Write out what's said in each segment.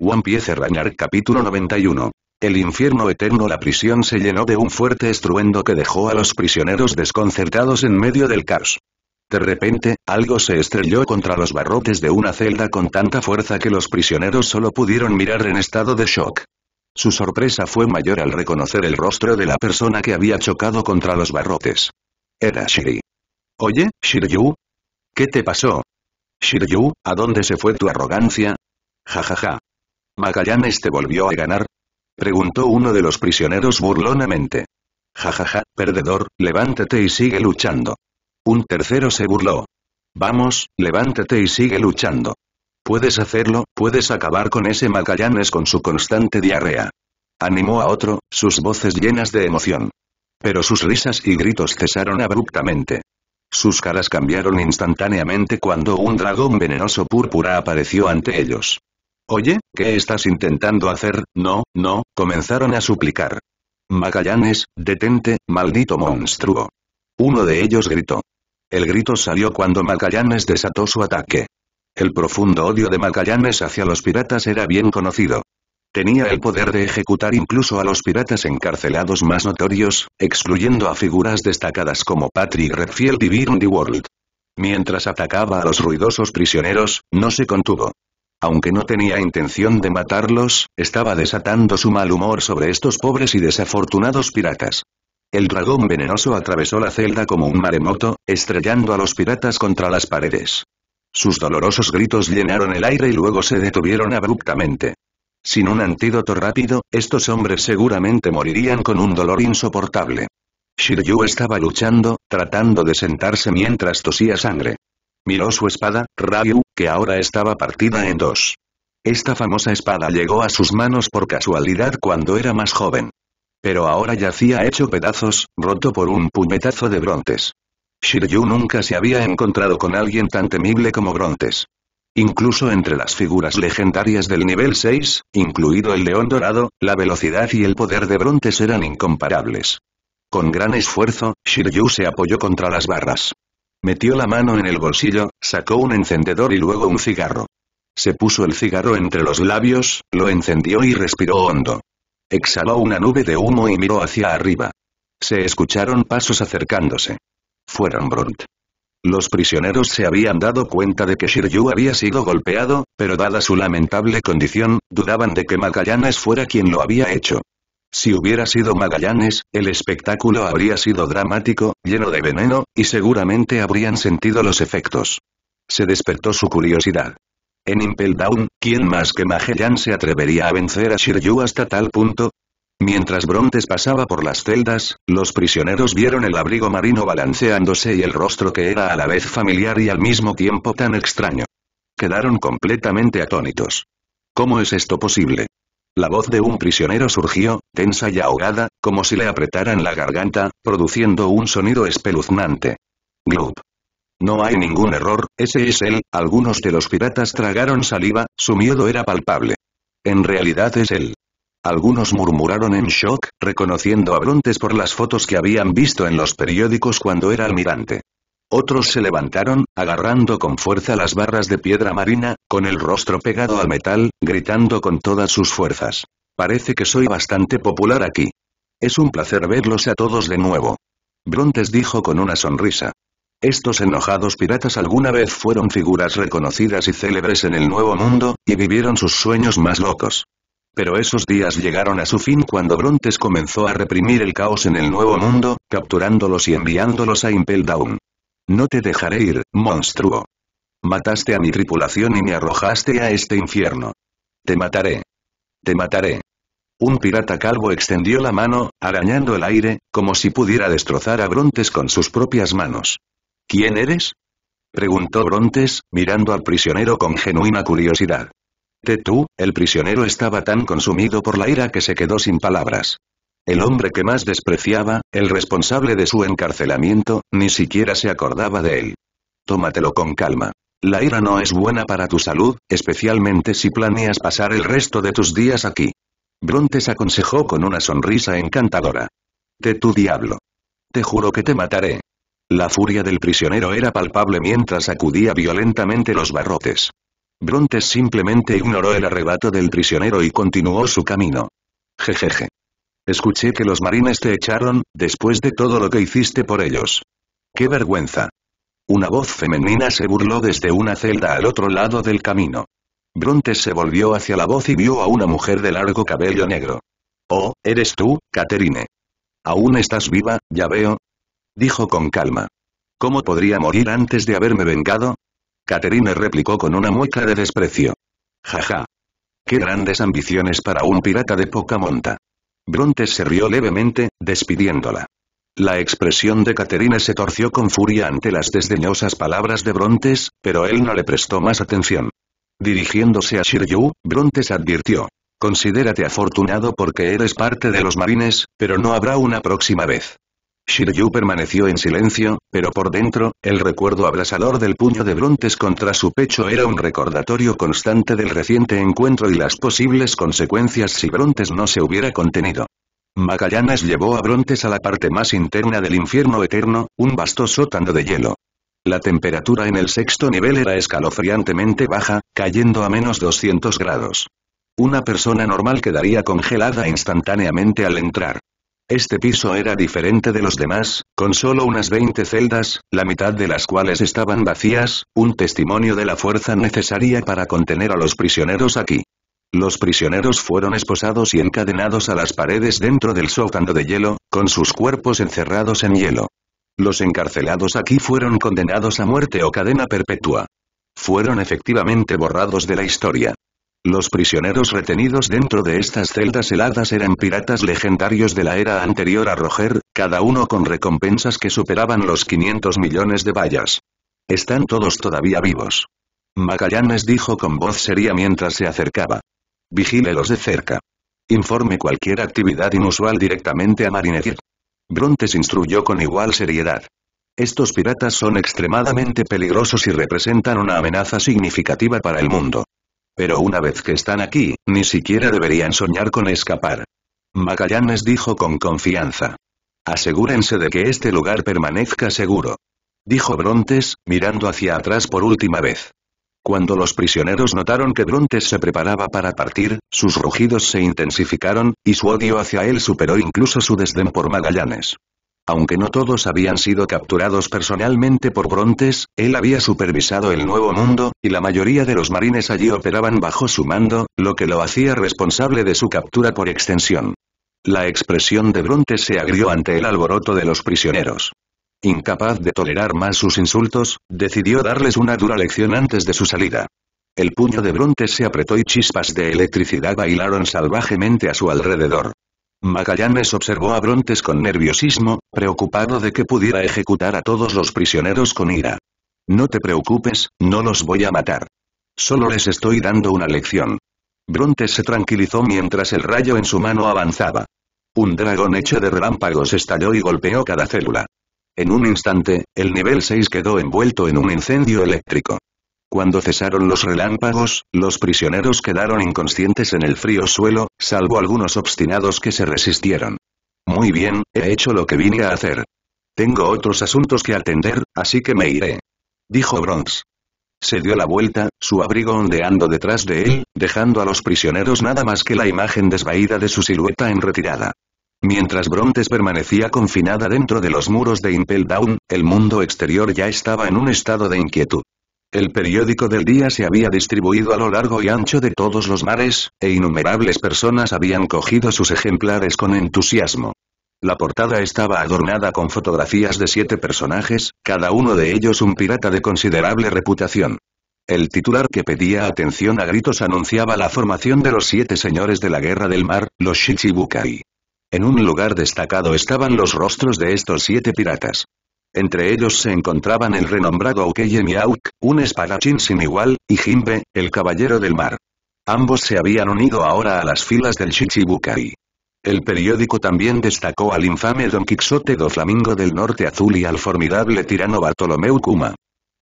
One Piece Ragnarok capítulo 91. El infierno eterno La prisión se llenó de un fuerte estruendo que dejó a los prisioneros desconcertados en medio del caos. De repente, algo se estrelló contra los barrotes de una celda con tanta fuerza que los prisioneros solo pudieron mirar en estado de shock. Su sorpresa fue mayor al reconocer el rostro de la persona que había chocado contra los barrotes. Era Shiri. Oye, Shiryu. ¿Qué te pasó? Shiryu, ¿a dónde se fue tu arrogancia? Jajaja. ¿Magallanes te volvió a ganar? Preguntó uno de los prisioneros burlonamente. Jajaja, perdedor, levántate y sigue luchando. Un tercero se burló. Vamos, levántate y sigue luchando. Puedes hacerlo, puedes acabar con ese Magallanes con su constante diarrea. Animó a otro, sus voces llenas de emoción. Pero sus risas y gritos cesaron abruptamente. Sus caras cambiaron instantáneamente cuando un dragón venenoso púrpura apareció ante ellos. Oye, ¿qué estás intentando hacer? No, no, comenzaron a suplicar. Magallanes, detente, maldito monstruo. Uno de ellos gritó. El grito salió cuando Magallanes desató su ataque. El profundo odio de Magallanes hacia los piratas era bien conocido. Tenía el poder de ejecutar incluso a los piratas encarcelados más notorios, excluyendo a figuras destacadas como Patrick Redfield y Byrne World. Mientras atacaba a los ruidosos prisioneros, no se contuvo. Aunque no tenía intención de matarlos, estaba desatando su mal humor sobre estos pobres y desafortunados piratas. El dragón venenoso atravesó la celda como un maremoto, estrellando a los piratas contra las paredes. Sus dolorosos gritos llenaron el aire y luego se detuvieron abruptamente. Sin un antídoto rápido, estos hombres seguramente morirían con un dolor insoportable. Shiryu estaba luchando, tratando de sentarse mientras tosía sangre. Miró su espada, Ryu, que ahora estaba partida en dos. Esta famosa espada llegó a sus manos por casualidad cuando era más joven. Pero ahora yacía hecho pedazos, roto por un puñetazo de Brontes. Shiryu nunca se había encontrado con alguien tan temible como Brontes. Incluso entre las figuras legendarias del nivel 6, incluido el león dorado, la velocidad y el poder de Brontes eran incomparables. Con gran esfuerzo, Shiryu se apoyó contra las barras. Metió la mano en el bolsillo, sacó un encendedor y luego un cigarro. Se puso el cigarro entre los labios, lo encendió y respiró hondo. Exhaló una nube de humo y miró hacia arriba. Se escucharon pasos acercándose. Fueron Brunt. Los prisioneros se habían dado cuenta de que Shiryu había sido golpeado, pero dada su lamentable condición, dudaban de que Magallanes fuera quien lo había hecho. Si hubiera sido Magallanes, el espectáculo habría sido dramático, lleno de veneno, y seguramente habrían sentido los efectos. Se despertó su curiosidad. En Impel Down, ¿quién más que Magellan se atrevería a vencer a Shiryu hasta tal punto? Mientras Brontes pasaba por las celdas, los prisioneros vieron el abrigo marino balanceándose y el rostro que era a la vez familiar y al mismo tiempo tan extraño. Quedaron completamente atónitos. ¿Cómo es esto posible? La voz de un prisionero surgió, tensa y ahogada, como si le apretaran la garganta, produciendo un sonido espeluznante. Glup. No hay ningún error, ese es él, algunos de los piratas tragaron saliva, su miedo era palpable. En realidad es él. Algunos murmuraron en shock, reconociendo a Brontes por las fotos que habían visto en los periódicos cuando era almirante. Otros se levantaron, agarrando con fuerza las barras de piedra marina, con el rostro pegado al metal, gritando con todas sus fuerzas. Parece que soy bastante popular aquí. Es un placer verlos a todos de nuevo. Brontes dijo con una sonrisa. Estos enojados piratas alguna vez fueron figuras reconocidas y célebres en el Nuevo Mundo, y vivieron sus sueños más locos. Pero esos días llegaron a su fin cuando Brontes comenzó a reprimir el caos en el Nuevo Mundo, capturándolos y enviándolos a Impel Down. No te dejaré ir, monstruo. Mataste a mi tripulación y me arrojaste a este infierno. Te mataré. Te mataré. Un pirata calvo extendió la mano, arañando el aire, como si pudiera destrozar a Brontes con sus propias manos. ¿Quién eres? preguntó Brontes, mirando al prisionero con genuina curiosidad. tú, el prisionero estaba tan consumido por la ira que se quedó sin palabras. El hombre que más despreciaba, el responsable de su encarcelamiento, ni siquiera se acordaba de él. Tómatelo con calma. La ira no es buena para tu salud, especialmente si planeas pasar el resto de tus días aquí. Brontes aconsejó con una sonrisa encantadora. De tu diablo. Te juro que te mataré. La furia del prisionero era palpable mientras sacudía violentamente los barrotes. Brontes simplemente ignoró el arrebato del prisionero y continuó su camino. Jejeje. Escuché que los marines te echaron, después de todo lo que hiciste por ellos. ¡Qué vergüenza! Una voz femenina se burló desde una celda al otro lado del camino. Brontes se volvió hacia la voz y vio a una mujer de largo cabello negro. Oh, eres tú, Caterine. ¿Aún estás viva, ya veo? Dijo con calma. ¿Cómo podría morir antes de haberme vengado? Caterine replicó con una mueca de desprecio. Jaja. Qué grandes ambiciones para un pirata de poca monta. Brontes se rió levemente, despidiéndola. La expresión de Caterine se torció con furia ante las desdeñosas palabras de Brontes, pero él no le prestó más atención. Dirigiéndose a Shiryu, Brontes advirtió. Considérate afortunado porque eres parte de los marines, pero no habrá una próxima vez. Shiryu permaneció en silencio, pero por dentro, el recuerdo abrasador del puño de Brontes contra su pecho era un recordatorio constante del reciente encuentro y las posibles consecuencias si Brontes no se hubiera contenido. Magallanes llevó a Brontes a la parte más interna del infierno eterno, un vasto sótano de hielo. La temperatura en el sexto nivel era escalofriantemente baja, cayendo a menos 200 grados. Una persona normal quedaría congelada instantáneamente al entrar. Este piso era diferente de los demás, con solo unas 20 celdas, la mitad de las cuales estaban vacías, un testimonio de la fuerza necesaria para contener a los prisioneros aquí. Los prisioneros fueron esposados y encadenados a las paredes dentro del sótano de hielo, con sus cuerpos encerrados en hielo. Los encarcelados aquí fueron condenados a muerte o cadena perpetua. Fueron efectivamente borrados de la historia. Los prisioneros retenidos dentro de estas celdas heladas eran piratas legendarios de la era anterior a Roger, cada uno con recompensas que superaban los 500 millones de vallas. Están todos todavía vivos. Magallanes dijo con voz seria mientras se acercaba. Vigílelos de cerca. Informe cualquier actividad inusual directamente a Marineford. Brontes instruyó con igual seriedad. Estos piratas son extremadamente peligrosos y representan una amenaza significativa para el mundo. Pero una vez que están aquí, ni siquiera deberían soñar con escapar. Magallanes dijo con confianza. Asegúrense de que este lugar permanezca seguro. Dijo Brontes, mirando hacia atrás por última vez. Cuando los prisioneros notaron que Brontes se preparaba para partir, sus rugidos se intensificaron, y su odio hacia él superó incluso su desdén por Magallanes. Aunque no todos habían sido capturados personalmente por Brontes, él había supervisado el Nuevo Mundo, y la mayoría de los marines allí operaban bajo su mando, lo que lo hacía responsable de su captura por extensión. La expresión de Brontes se agrió ante el alboroto de los prisioneros. Incapaz de tolerar más sus insultos, decidió darles una dura lección antes de su salida. El puño de Brontes se apretó y chispas de electricidad bailaron salvajemente a su alrededor. Magallanes observó a Brontes con nerviosismo, preocupado de que pudiera ejecutar a todos los prisioneros con ira. No te preocupes, no los voy a matar. Solo les estoy dando una lección. Brontes se tranquilizó mientras el rayo en su mano avanzaba. Un dragón hecho de relámpagos estalló y golpeó cada célula. En un instante, el nivel 6 quedó envuelto en un incendio eléctrico. Cuando cesaron los relámpagos, los prisioneros quedaron inconscientes en el frío suelo, salvo algunos obstinados que se resistieron. Muy bien, he hecho lo que vine a hacer. Tengo otros asuntos que atender, así que me iré. Dijo Bronx. Se dio la vuelta, su abrigo ondeando detrás de él, dejando a los prisioneros nada más que la imagen desvaída de su silueta en retirada. Mientras Brontes permanecía confinada dentro de los muros de Impel Down, el mundo exterior ya estaba en un estado de inquietud. El periódico del día se había distribuido a lo largo y ancho de todos los mares, e innumerables personas habían cogido sus ejemplares con entusiasmo. La portada estaba adornada con fotografías de siete personajes, cada uno de ellos un pirata de considerable reputación. El titular que pedía atención a gritos anunciaba la formación de los siete señores de la guerra del mar, los Shichibukai. En un lugar destacado estaban los rostros de estos siete piratas. Entre ellos se encontraban el renombrado Aukeye Miauk, un espadachín sin igual, y Jimbe, el caballero del mar. Ambos se habían unido ahora a las filas del Shichibukai. El periódico también destacó al infame Don Quixote do Flamingo del Norte Azul y al formidable tirano Bartolomeu Kuma.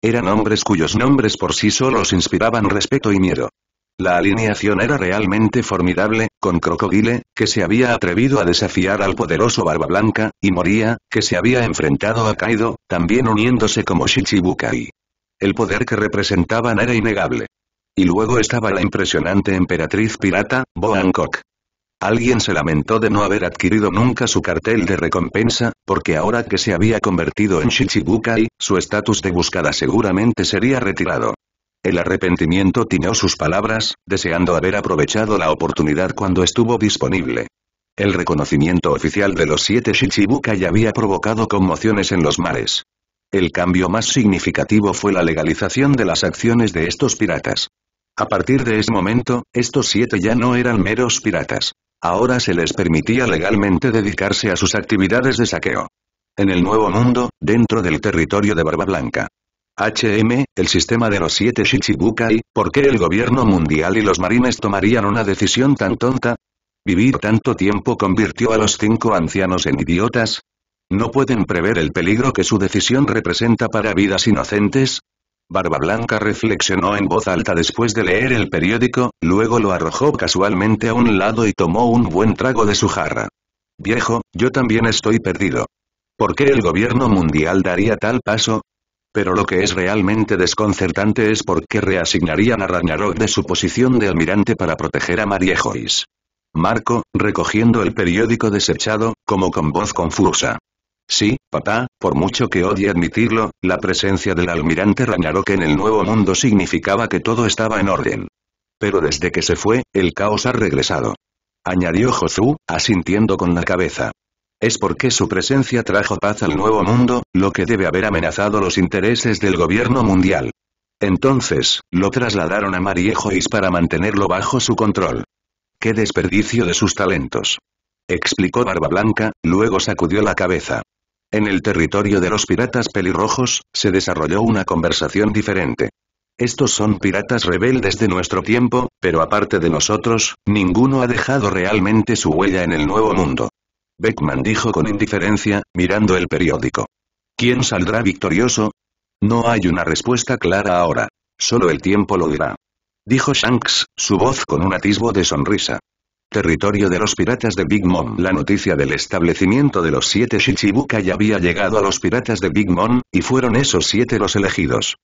Eran hombres cuyos nombres por sí solos inspiraban respeto y miedo. La alineación era realmente formidable, con Crocodile, que se había atrevido a desafiar al poderoso Barba Blanca, y Moria, que se había enfrentado a Kaido, también uniéndose como Shichibukai. El poder que representaban era innegable. Y luego estaba la impresionante emperatriz pirata, Bo Hancock. Alguien se lamentó de no haber adquirido nunca su cartel de recompensa, porque ahora que se había convertido en Shichibukai, su estatus de buscada seguramente sería retirado. El arrepentimiento tiñó sus palabras, deseando haber aprovechado la oportunidad cuando estuvo disponible. El reconocimiento oficial de los siete Shichibukai había provocado conmociones en los mares. El cambio más significativo fue la legalización de las acciones de estos piratas. A partir de ese momento, estos siete ya no eran meros piratas. Ahora se les permitía legalmente dedicarse a sus actividades de saqueo. En el Nuevo Mundo, dentro del territorio de Barba Blanca. HM, el sistema de los siete Shichibukai, ¿por qué el gobierno mundial y los marines tomarían una decisión tan tonta? ¿Vivir tanto tiempo convirtió a los cinco ancianos en idiotas? ¿No pueden prever el peligro que su decisión representa para vidas inocentes? Barba Blanca reflexionó en voz alta después de leer el periódico, luego lo arrojó casualmente a un lado y tomó un buen trago de su jarra. Viejo, yo también estoy perdido. ¿Por qué el gobierno mundial daría tal paso? Pero lo que es realmente desconcertante es por qué reasignarían a Ragnarok de su posición de almirante para proteger a Mariejois. Marco, recogiendo el periódico desechado, como con voz confusa. Sí, papá, por mucho que odie admitirlo, la presencia del almirante Ragnarok en el Nuevo Mundo significaba que todo estaba en orden. Pero desde que se fue, el caos ha regresado. Añadió Josu, asintiendo con la cabeza. Es porque su presencia trajo paz al Nuevo Mundo, lo que debe haber amenazado los intereses del gobierno mundial. Entonces, lo trasladaron a Mariejois para mantenerlo bajo su control. ¡Qué desperdicio de sus talentos! Explicó Barba Blanca, luego sacudió la cabeza. En el territorio de los piratas pelirrojos, se desarrolló una conversación diferente. Estos son piratas rebeldes de nuestro tiempo, pero aparte de nosotros, ninguno ha dejado realmente su huella en el nuevo mundo. Beckman dijo con indiferencia, mirando el periódico. ¿Quién saldrá victorioso? No hay una respuesta clara ahora. Solo el tiempo lo dirá. Dijo Shanks, su voz con un atisbo de sonrisa. Territorio de los piratas de Big Mom. La noticia del establecimiento de los siete Shichibukai había llegado a los piratas de Big Mom, y fueron esos siete los elegidos.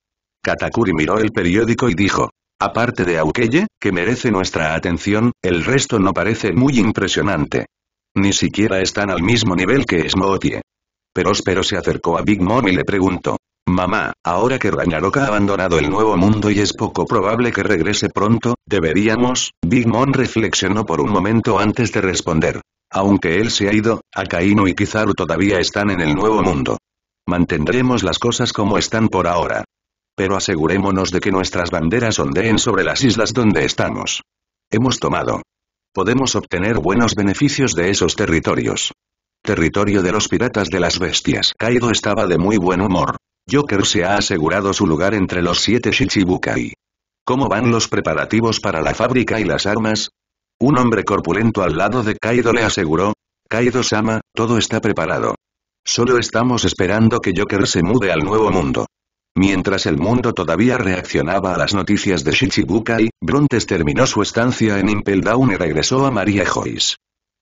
Katakuri miró el periódico y dijo. Aparte de Aukeye, que merece nuestra atención, el resto no parece muy impresionante. Ni siquiera están al mismo nivel que Smoothie. Pero Spero se acercó a Big Mom y le preguntó. Mamá, ahora que Ragnarok ha abandonado el nuevo mundo y es poco probable que regrese pronto, deberíamos, Big Mom reflexionó por un momento antes de responder. Aunque él se ha ido, Akainu y Kizaru todavía están en el nuevo mundo. Mantendremos las cosas como están por ahora. Pero asegurémonos de que nuestras banderas ondeen sobre las islas donde estamos. Hemos tomado. Podemos obtener buenos beneficios de esos territorios. Territorio de los piratas de las bestias. Kaido estaba de muy buen humor. Joker se ha asegurado su lugar entre los siete Shichibukai. ¿Cómo van los preparativos para la fábrica y las armas? Un hombre corpulento al lado de Kaido le aseguró. Kaido-sama, todo está preparado. Solo estamos esperando que Joker se mude al nuevo mundo. Mientras el mundo todavía reaccionaba a las noticias de Shichibukai, Brontes terminó su estancia en Impel Down y regresó a Maria Joyce.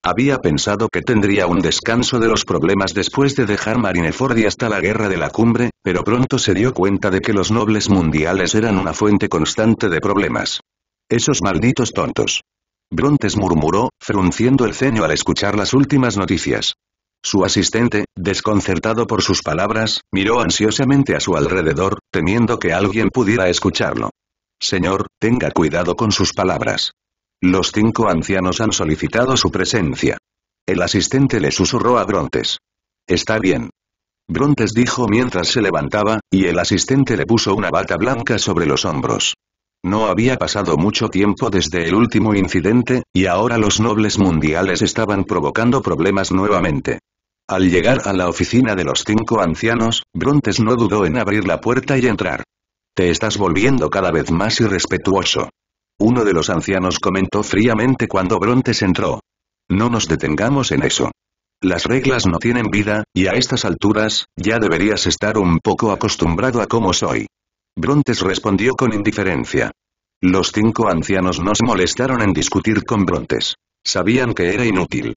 Había pensado que tendría un descanso de los problemas después de dejar Marineford y hasta la guerra de la cumbre, pero pronto se dio cuenta de que los nobles mundiales eran una fuente constante de problemas. Esos malditos tontos. Brontes murmuró, frunciendo el ceño al escuchar las últimas noticias. Su asistente, desconcertado por sus palabras, miró ansiosamente a su alrededor, temiendo que alguien pudiera escucharlo. Señor, tenga cuidado con sus palabras. Los cinco ancianos han solicitado su presencia. El asistente le susurró a Brontes. Está bien. Brontes dijo mientras se levantaba, y el asistente le puso una bata blanca sobre los hombros. No había pasado mucho tiempo desde el último incidente, y ahora los nobles mundiales estaban provocando problemas nuevamente. Al llegar a la oficina de los cinco ancianos, Brontes no dudó en abrir la puerta y entrar. Te estás volviendo cada vez más irrespetuoso. Uno de los ancianos comentó fríamente cuando Brontes entró. No nos detengamos en eso. Las reglas no tienen vida, y a estas alturas, ya deberías estar un poco acostumbrado a cómo soy. Brontes respondió con indiferencia. Los cinco ancianos no se molestaron en discutir con Brontes. Sabían que era inútil.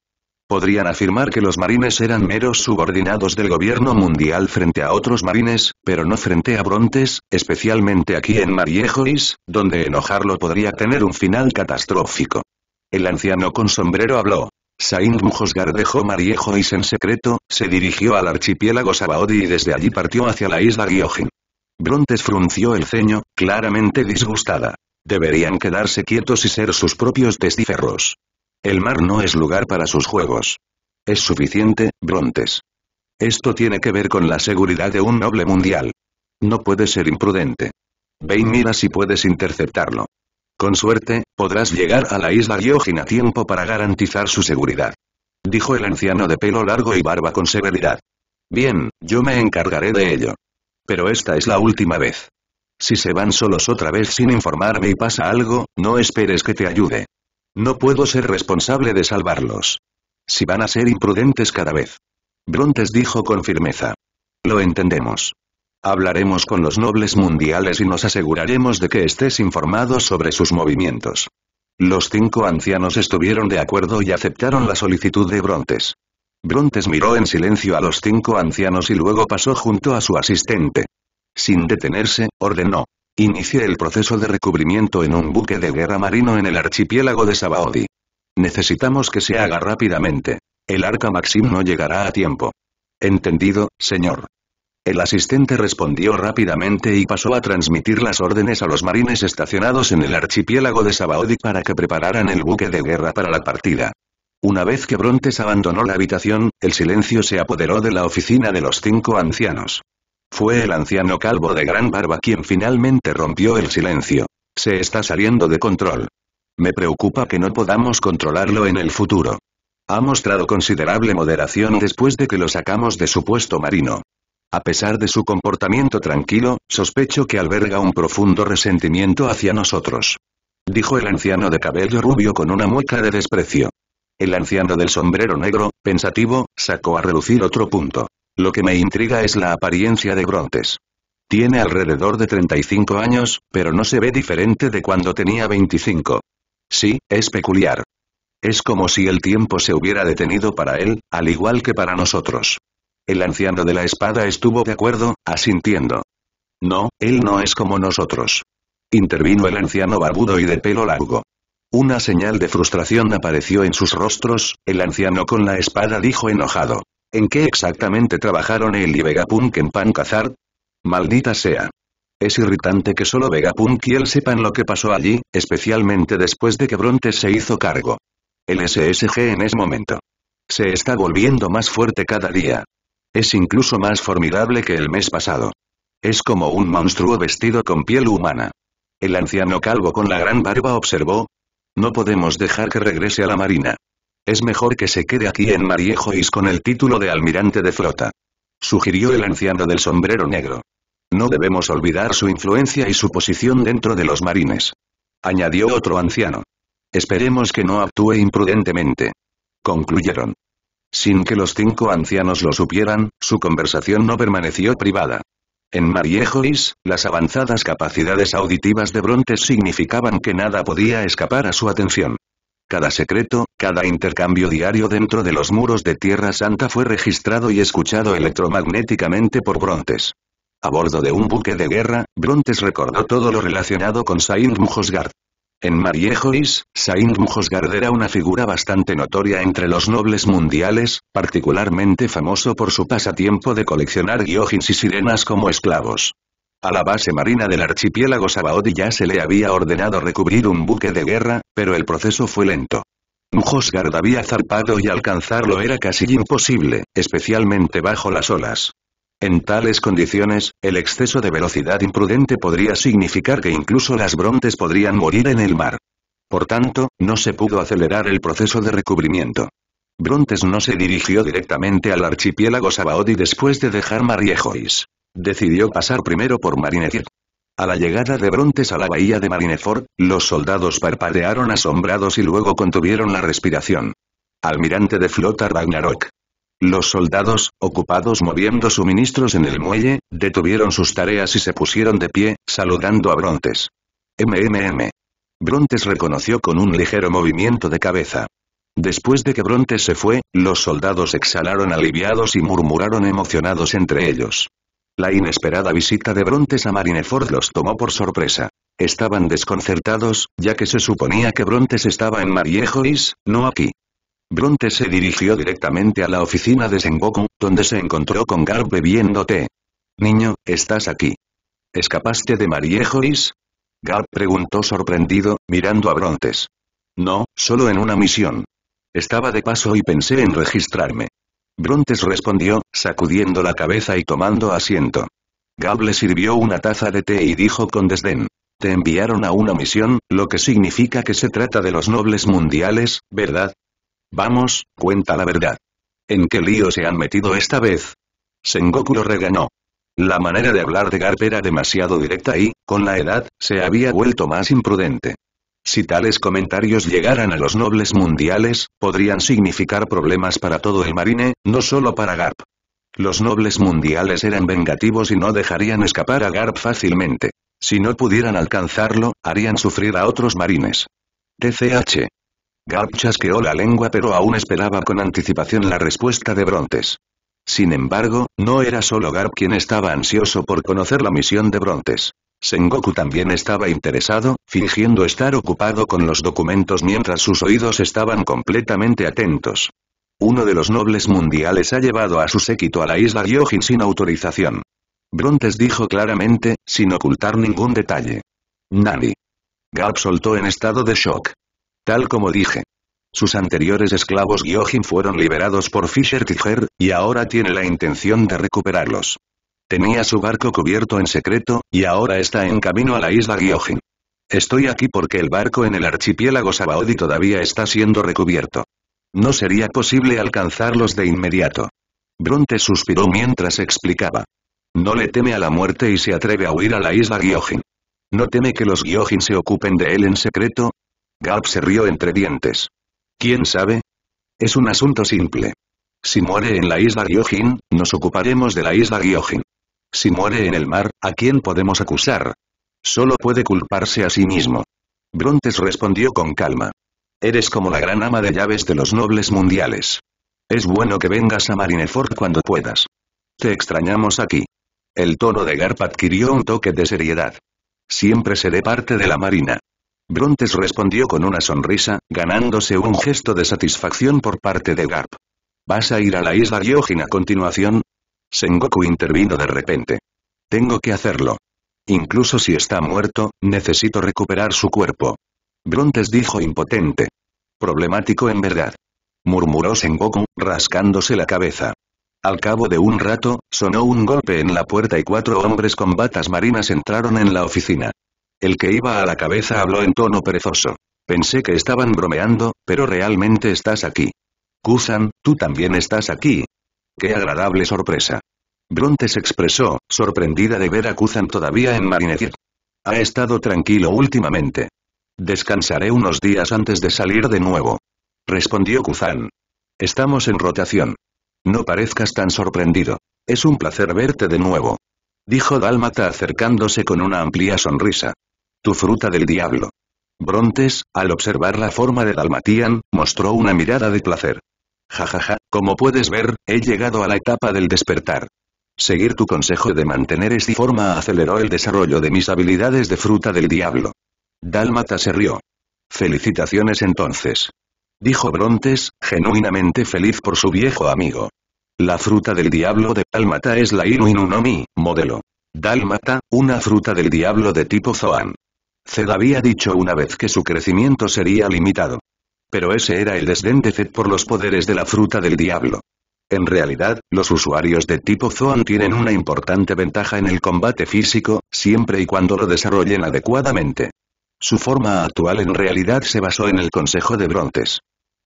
Podrían afirmar que los marines eran meros subordinados del gobierno mundial frente a otros marines, pero no frente a Brontes, especialmente aquí en Mariejois, donde enojarlo podría tener un final catastrófico. El anciano con sombrero habló. Saint Mujosgar dejó Mariejois en secreto, se dirigió al archipiélago Sabaody y desde allí partió hacia la isla Gyojin. Brontes frunció el ceño, claramente disgustada. Deberían quedarse quietos y ser sus propios testiferros. El mar no es lugar para sus juegos. Es suficiente, Brontes. Esto tiene que ver con la seguridad de un noble mundial. No puedes ser imprudente. Ve y mira si puedes interceptarlo. Con suerte, podrás llegar a la isla Gyojin a tiempo para garantizar su seguridad. Dijo el anciano de pelo largo y barba con severidad. Bien, yo me encargaré de ello. Pero esta es la última vez. Si se van solos otra vez sin informarme y pasa algo, no esperes que te ayude. No puedo ser responsable de salvarlos. Si van a ser imprudentes cada vez. Brontes dijo con firmeza. Lo entendemos. Hablaremos con los nobles mundiales y nos aseguraremos de que estés informado sobre sus movimientos. Los cinco ancianos estuvieron de acuerdo y aceptaron la solicitud de Brontes. Brontes miró en silencio a los cinco ancianos y luego pasó junto a su asistente. Sin detenerse, ordenó. Inicie el proceso de recubrimiento en un buque de guerra marino en el archipiélago de Sabaody. Necesitamos que se haga rápidamente. El arca Maxim no llegará a tiempo. Entendido, señor. El asistente respondió rápidamente y pasó a transmitir las órdenes a los marines estacionados en el archipiélago de Sabaody para que prepararan el buque de guerra para la partida. Una vez que Brontes abandonó la habitación, el silencio se apoderó de la oficina de los cinco ancianos. Fue el anciano calvo de gran barba quien finalmente rompió el silencio. Se está saliendo de control. Me preocupa que no podamos controlarlo en el futuro. Ha mostrado considerable moderación después de que lo sacamos de su puesto marino. A pesar de su comportamiento tranquilo, sospecho que alberga un profundo resentimiento hacia nosotros. Dijo el anciano de cabello rubio con una mueca de desprecio. El anciano del sombrero negro, pensativo, sacó a relucir otro punto. Lo que me intriga es la apariencia de Brontes. Tiene alrededor de 35 años, pero no se ve diferente de cuando tenía 25. Sí, es peculiar. Es como si el tiempo se hubiera detenido para él, al igual que para nosotros. El anciano de la espada estuvo de acuerdo, asintiendo. No, él no es como nosotros. Intervino el anciano barbudo y de pelo largo. Una señal de frustración apareció en sus rostros, el anciano con la espada dijo enojado. ¿En qué exactamente trabajaron él y Vegapunk en Pancazar? Maldita sea. Es irritante que solo Vegapunk y él sepan lo que pasó allí, especialmente después de que Brontes se hizo cargo. El SSG en ese momento. Se está volviendo más fuerte cada día. Es incluso más formidable que el mes pasado. Es como un monstruo vestido con piel humana. El anciano calvo con la gran barba observó. No podemos dejar que regrese a la marina. Es mejor que se quede aquí en Mariejois con el título de almirante de flota. Sugirió el anciano del sombrero negro. No debemos olvidar su influencia y su posición dentro de los marines. Añadió otro anciano. Esperemos que no actúe imprudentemente. Concluyeron. Sin que los cinco ancianos lo supieran, su conversación no permaneció privada. En Mariejois, las avanzadas capacidades auditivas de Brontes significaban que nada podía escapar a su atención. Cada secreto, cada intercambio diario dentro de los muros de Tierra Santa fue registrado y escuchado electromagnéticamente por Brontes. A bordo de un buque de guerra, Brontes recordó todo lo relacionado con Saint Mujosgard. En Mariejois, Saint Mujosgard era una figura bastante notoria entre los nobles mundiales, particularmente famoso por su pasatiempo de coleccionar gyojins y sirenas como esclavos. A la base marina del archipiélago Sabaody ya se le había ordenado recubrir un buque de guerra, pero el proceso fue lento. Mujosgard había zarpado y alcanzarlo era casi imposible, especialmente bajo las olas. En tales condiciones, el exceso de velocidad imprudente podría significar que incluso las brontes podrían morir en el mar. Por tanto, no se pudo acelerar el proceso de recubrimiento. Brontes no se dirigió directamente al archipiélago Sabaody después de dejar Mariejois. Decidió pasar primero por Marineford. A la llegada de Brontes a la bahía de Marineford, los soldados parpadearon asombrados y luego contuvieron la respiración. Almirante de flota Ragnarok. Los soldados, ocupados moviendo suministros en el muelle, detuvieron sus tareas y se pusieron de pie, saludando a Brontes. MMM. Brontes reconoció con un ligero movimiento de cabeza. Después de que Brontes se fue, los soldados exhalaron aliviados y murmuraron emocionados entre ellos. La inesperada visita de Brontes a Marineford los tomó por sorpresa. Estaban desconcertados, ya que se suponía que Brontes estaba en Mariejois, no aquí. Brontes se dirigió directamente a la oficina de Sengoku, donde se encontró con Garp bebiendo té. Niño, estás aquí. ¿Escapaste de Mariejois? Garp preguntó sorprendido, mirando a Brontes. No, solo en una misión. Estaba de paso y pensé en registrarme. Brontes respondió, sacudiendo la cabeza y tomando asiento. Gab le sirvió una taza de té y dijo con desdén. Te enviaron a una misión, lo que significa que se trata de los nobles mundiales, ¿verdad? Vamos, cuenta la verdad. ¿En qué lío se han metido esta vez? Sengoku lo reganó. La manera de hablar de Garp era demasiado directa y, con la edad, se había vuelto más imprudente. Si tales comentarios llegaran a los nobles mundiales, podrían significar problemas para todo el marine, no solo para Garp. Los nobles mundiales eran vengativos y no dejarían escapar a Garp fácilmente. Si no pudieran alcanzarlo, harían sufrir a otros marines. TCH. Garp chasqueó la lengua pero aún esperaba con anticipación la respuesta de Brontes. Sin embargo, no era solo Garp quien estaba ansioso por conocer la misión de Brontes. Sengoku también estaba interesado, fingiendo estar ocupado con los documentos mientras sus oídos estaban completamente atentos. Uno de los nobles mundiales ha llevado a su séquito a la isla Gyojin sin autorización. Brontes dijo claramente, sin ocultar ningún detalle. Nani. Garp soltó en estado de shock. Tal como dije. Sus anteriores esclavos Gyojin fueron liberados por Fisher Tiger, y ahora tiene la intención de recuperarlos. Tenía su barco cubierto en secreto, y ahora está en camino a la isla Gyojin. Estoy aquí porque el barco en el archipiélago Sabaody todavía está siendo recubierto. No sería posible alcanzarlos de inmediato. Bronte suspiró mientras explicaba. No le teme a la muerte y se atreve a huir a la isla Gyojin. ¿No teme que los Gyojin se ocupen de él en secreto? Galp se rió entre dientes. ¿Quién sabe? Es un asunto simple. Si muere en la isla Gyojin, nos ocuparemos de la isla Gyojin. Si muere en el mar, ¿a quién podemos acusar? Solo puede culparse a sí mismo. Brontes respondió con calma. Eres como la gran ama de llaves de los nobles mundiales. Es bueno que vengas a Marineford cuando puedas. Te extrañamos aquí. El tono de Garp adquirió un toque de seriedad. Siempre seré parte de la marina. Brontes respondió con una sonrisa, ganándose un gesto de satisfacción por parte de Garp. ¿Vas a ir a la isla Gyojin a continuación? Sengoku intervino de repente. Tengo que hacerlo. Incluso si está muerto, necesito recuperar su cuerpo. Brontes dijo impotente. Problemático en verdad. Murmuró Sengoku, rascándose la cabeza. Al cabo de un rato, sonó un golpe en la puerta y cuatro hombres con batas marinas entraron en la oficina. El que iba a la cabeza habló en tono perezoso. Pensé que estaban bromeando, pero realmente estás aquí. Kuzan, tú también estás aquí, ¡Qué agradable sorpresa! Bronte se expresó, sorprendida de ver a Kuzan todavía en Marineford. Ha estado tranquilo últimamente. Descansaré unos días antes de salir de nuevo. Respondió Kuzan. Estamos en rotación. No parezcas tan sorprendido. Es un placer verte de nuevo. Dijo Dálmata acercándose con una amplia sonrisa. Tu fruta del diablo. Brontes, al observar la forma de Dalmatian, mostró una mirada de placer. Jajaja, como puedes ver, he llegado a la etapa del despertar. Seguir tu consejo de mantener esta forma aceleró el desarrollo de mis habilidades de fruta del diablo. Dálmata se rió. Felicitaciones entonces. Dijo Brontes, genuinamente feliz por su viejo amigo. La fruta del diablo de Dálmata es la Inu modelo. Dálmata, una fruta del diablo de tipo Zoan. Zed había dicho una vez que su crecimiento sería limitado. Pero ese era el desdén de Zed por los poderes de la fruta del diablo. En realidad, los usuarios de tipo Zoan tienen una importante ventaja en el combate físico, siempre y cuando lo desarrollen adecuadamente. Su forma actual en realidad se basó en el consejo de Brontes.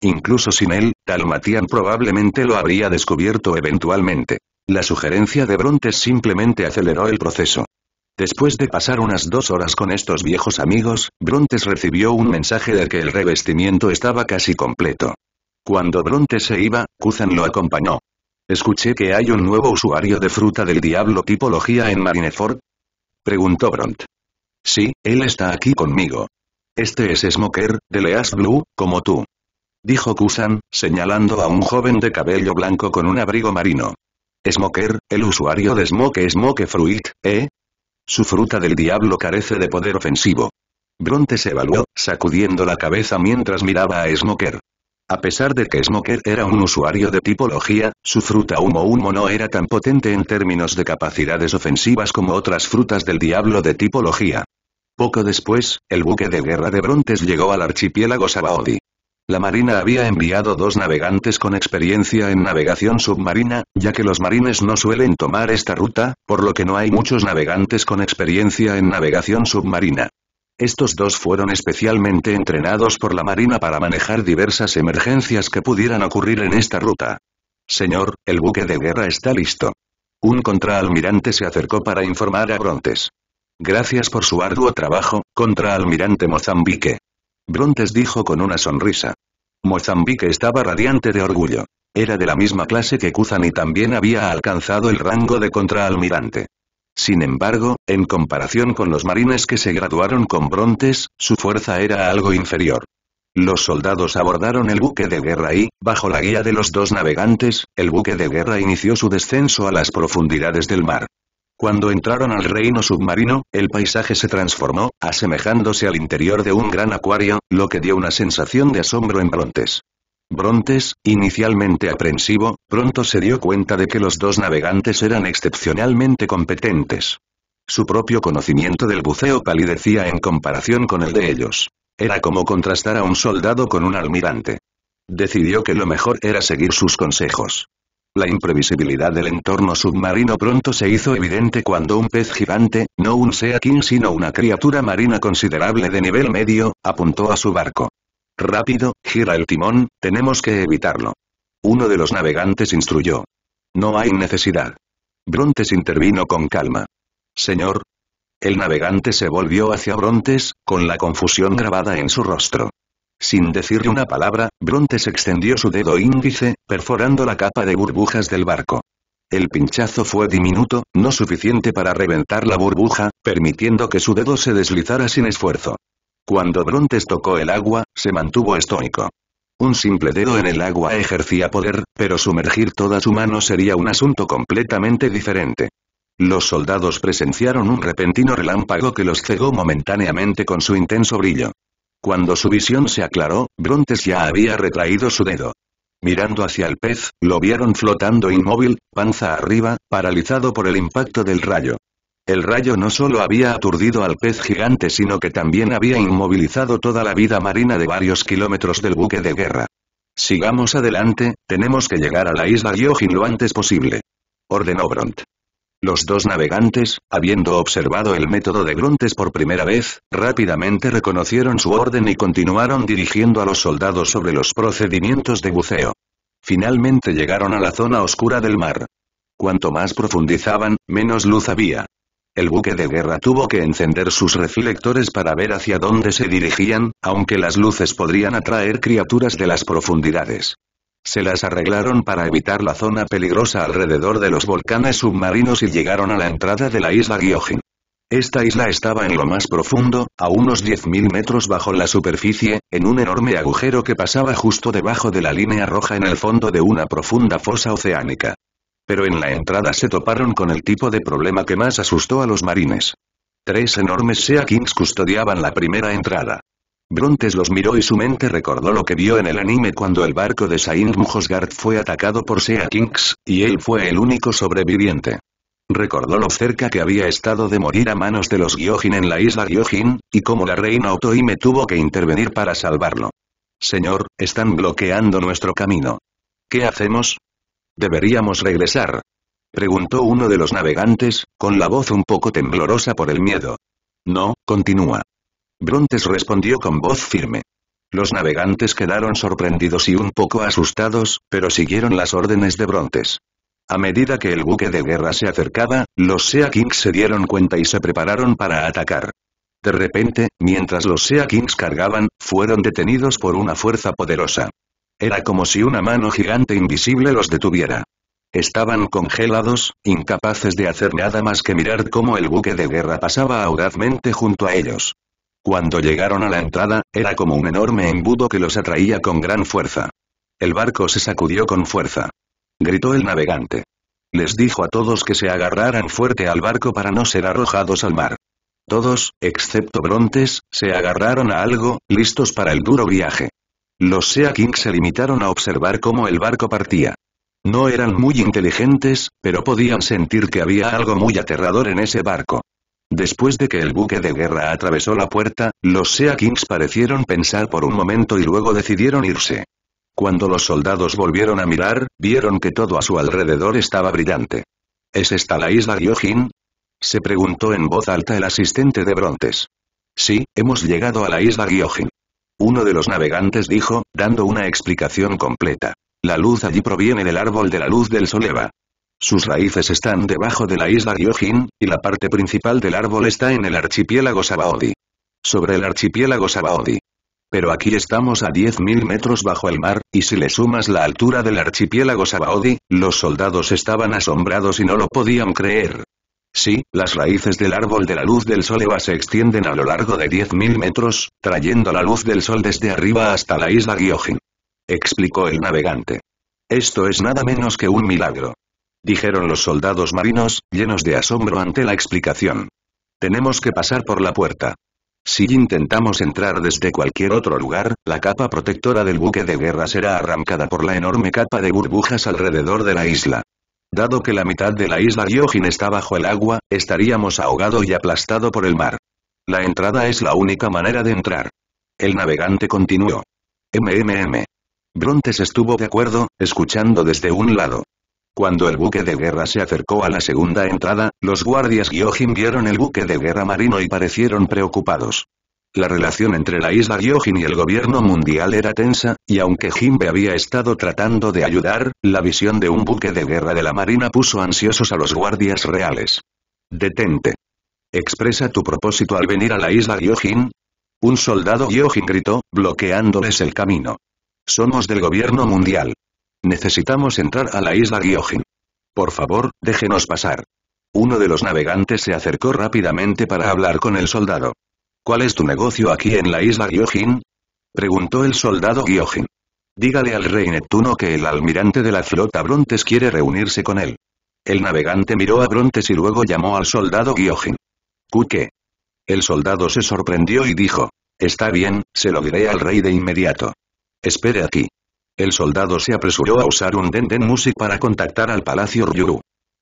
Incluso sin él, Talmatian probablemente lo habría descubierto eventualmente. La sugerencia de Brontes simplemente aceleró el proceso. Después de pasar unas dos horas con estos viejos amigos, Brontes recibió un mensaje de que el revestimiento estaba casi completo. Cuando Brontes se iba, Kuzan lo acompañó. Escuché que hay un nuevo usuario de fruta del diablo tipología en Marineford. Preguntó Bront. Sí, él está aquí conmigo. Este es Smoker, de Leas Blue, como tú. Dijo Kusan, señalando a un joven de cabello blanco con un abrigo marino. Smoker, el usuario de Smoke Smoke Fruit, ¿eh? Su fruta del diablo carece de poder ofensivo. Bronte se evaluó, sacudiendo la cabeza mientras miraba a Smoker. A pesar de que Smoker era un usuario de tipología, su fruta humo humo no era tan potente en términos de capacidades ofensivas como otras frutas del diablo de tipología. Poco después, el buque de guerra de Brontes llegó al archipiélago Sabaody. La Marina había enviado dos navegantes con experiencia en navegación submarina, ya que los marines no suelen tomar esta ruta, por lo que no hay muchos navegantes con experiencia en navegación submarina. Estos dos fueron especialmente entrenados por la Marina para manejar diversas emergencias que pudieran ocurrir en esta ruta. Señor, el buque de guerra está listo. Un contraalmirante se acercó para informar a Brontes. Gracias por su arduo trabajo, contraalmirante Mozambique. Brontes dijo con una sonrisa. Mozambique estaba radiante de orgullo. Era de la misma clase que Kuzan y también había alcanzado el rango de contraalmirante. Sin embargo, en comparación con los marines que se graduaron con Brontes, su fuerza era algo inferior. Los soldados abordaron el buque de guerra y, bajo la guía de los dos navegantes, el buque de guerra inició su descenso a las profundidades del mar. Cuando entraron al reino submarino, el paisaje se transformó, asemejándose al interior de un gran acuario, lo que dio una sensación de asombro en Brontes. Brontes, inicialmente aprensivo, pronto se dio cuenta de que los dos navegantes eran excepcionalmente competentes. Su propio conocimiento del buceo palidecía en comparación con el de ellos. Era como contrastar a un soldado con un almirante. Decidió que lo mejor era seguir sus consejos. La imprevisibilidad del entorno submarino pronto se hizo evidente cuando un pez gigante, no un Sea King sino una criatura marina considerable de nivel medio, apuntó a su barco. Rápido, gira el timón, tenemos que evitarlo. Uno de los navegantes instruyó. No hay necesidad. Brontes intervino con calma. Señor. El navegante se volvió hacia Brontes, con la confusión grabada en su rostro. Sin decirle una palabra, Brontes extendió su dedo índice, perforando la capa de burbujas del barco. El pinchazo fue diminuto, no suficiente para reventar la burbuja, permitiendo que su dedo se deslizara sin esfuerzo. Cuando Brontes tocó el agua, se mantuvo estoico. Un simple dedo en el agua ejercía poder, pero sumergir toda su mano sería un asunto completamente diferente. Los soldados presenciaron un repentino relámpago que los cegó momentáneamente con su intenso brillo. Cuando su visión se aclaró, Brontes ya había retraído su dedo. Mirando hacia el pez, lo vieron flotando inmóvil, panza arriba, paralizado por el impacto del rayo. El rayo no solo había aturdido al pez gigante sino que también había inmovilizado toda la vida marina de varios kilómetros del buque de guerra. Sigamos adelante, tenemos que llegar a la isla Gyojin lo antes posible. Ordenó Bront. Los dos navegantes, habiendo observado el método de Gruntes por primera vez, rápidamente reconocieron su orden y continuaron dirigiendo a los soldados sobre los procedimientos de buceo. Finalmente llegaron a la zona oscura del mar. Cuanto más profundizaban, menos luz había. El buque de guerra tuvo que encender sus reflectores para ver hacia dónde se dirigían, aunque las luces podrían atraer criaturas de las profundidades. Se las arreglaron para evitar la zona peligrosa alrededor de los volcanes submarinos y llegaron a la entrada de la isla Gyojin. Esta isla estaba en lo más profundo, a unos 10.000 metros bajo la superficie, en un enorme agujero que pasaba justo debajo de la línea roja en el fondo de una profunda fosa oceánica. Pero en la entrada se toparon con el tipo de problema que más asustó a los marines. Tres enormes Sea Kings custodiaban la primera entrada. Brontes los miró y su mente recordó lo que vio en el anime cuando el barco de Saint Mujosgard fue atacado por Sea Kings, y él fue el único sobreviviente. Recordó lo cerca que había estado de morir a manos de los Gyojin en la isla Gyojin, y cómo la reina Otoime tuvo que intervenir para salvarlo. Señor, están bloqueando nuestro camino. ¿Qué hacemos? Deberíamos regresar. Preguntó uno de los navegantes, con la voz un poco temblorosa por el miedo. No, continúa. Brontes respondió con voz firme. Los navegantes quedaron sorprendidos y un poco asustados, pero siguieron las órdenes de Brontes. A medida que el buque de guerra se acercaba, los Sea Kings se dieron cuenta y se prepararon para atacar. De repente, mientras los Sea Kings cargaban, fueron detenidos por una fuerza poderosa. Era como si una mano gigante invisible los detuviera. Estaban congelados, incapaces de hacer nada más que mirar cómo el buque de guerra pasaba audazmente junto a ellos. Cuando llegaron a la entrada, era como un enorme embudo que los atraía con gran fuerza. El barco se sacudió con fuerza. Gritó el navegante. Les dijo a todos que se agarraran fuerte al barco para no ser arrojados al mar. Todos, excepto Brontes, se agarraron a algo, listos para el duro viaje. Los Sea Kings se limitaron a observar cómo el barco partía. No eran muy inteligentes, pero podían sentir que había algo muy aterrador en ese barco. Después de que el buque de guerra atravesó la puerta, los Sea Kings parecieron pensar por un momento y luego decidieron irse. Cuando los soldados volvieron a mirar, vieron que todo a su alrededor estaba brillante. ¿Es esta la isla Gyojin? Se preguntó en voz alta el asistente de Brontes. Sí, hemos llegado a la isla Gyojin. Uno de los navegantes dijo, dando una explicación completa. La luz allí proviene del árbol de la luz del Soleva. Sus raíces están debajo de la isla Ryojin, y la parte principal del árbol está en el archipiélago Sabaody. Sobre el archipiélago Sabaody. Pero aquí estamos a 10.000 metros bajo el mar, y si le sumas la altura del archipiélago Sabaody, los soldados estaban asombrados y no lo podían creer. Sí, las raíces del árbol de la luz del Soleva se extienden a lo largo de 10.000 metros, trayendo la luz del sol desde arriba hasta la isla Gyojin explicó el navegante. Esto es nada menos que un milagro. Dijeron los soldados marinos, llenos de asombro ante la explicación. Tenemos que pasar por la puerta. Si intentamos entrar desde cualquier otro lugar, la capa protectora del buque de guerra será arrancada por la enorme capa de burbujas alrededor de la isla. Dado que la mitad de la isla Ryojin está bajo el agua, estaríamos ahogado y aplastado por el mar. La entrada es la única manera de entrar. El navegante continuó. MMM. Brontes estuvo de acuerdo, escuchando desde un lado. Cuando el buque de guerra se acercó a la segunda entrada, los guardias Gyojin vieron el buque de guerra marino y parecieron preocupados. La relación entre la isla Gyojin y el gobierno mundial era tensa, y aunque Jimbe había estado tratando de ayudar, la visión de un buque de guerra de la marina puso ansiosos a los guardias reales. Detente. Expresa tu propósito al venir a la isla Gyojin. Un soldado Gyojin gritó, bloqueándoles el camino. Somos del gobierno mundial. Necesitamos entrar a la isla Gyojin. Por favor, déjenos pasar. Uno de los navegantes se acercó rápidamente para hablar con el soldado. ¿Cuál es tu negocio aquí en la isla Gyojin? Preguntó el soldado Gyojin. Dígale al rey Neptuno que el almirante de la flota Brontes quiere reunirse con él. El navegante miró a Brontes y luego llamó al soldado Gyojin. ¿Qué? El soldado se sorprendió y dijo. Está bien, se lo diré al rey de inmediato. Espere aquí. El soldado se apresuró a usar un Denden Music para contactar al Palacio Ryuru.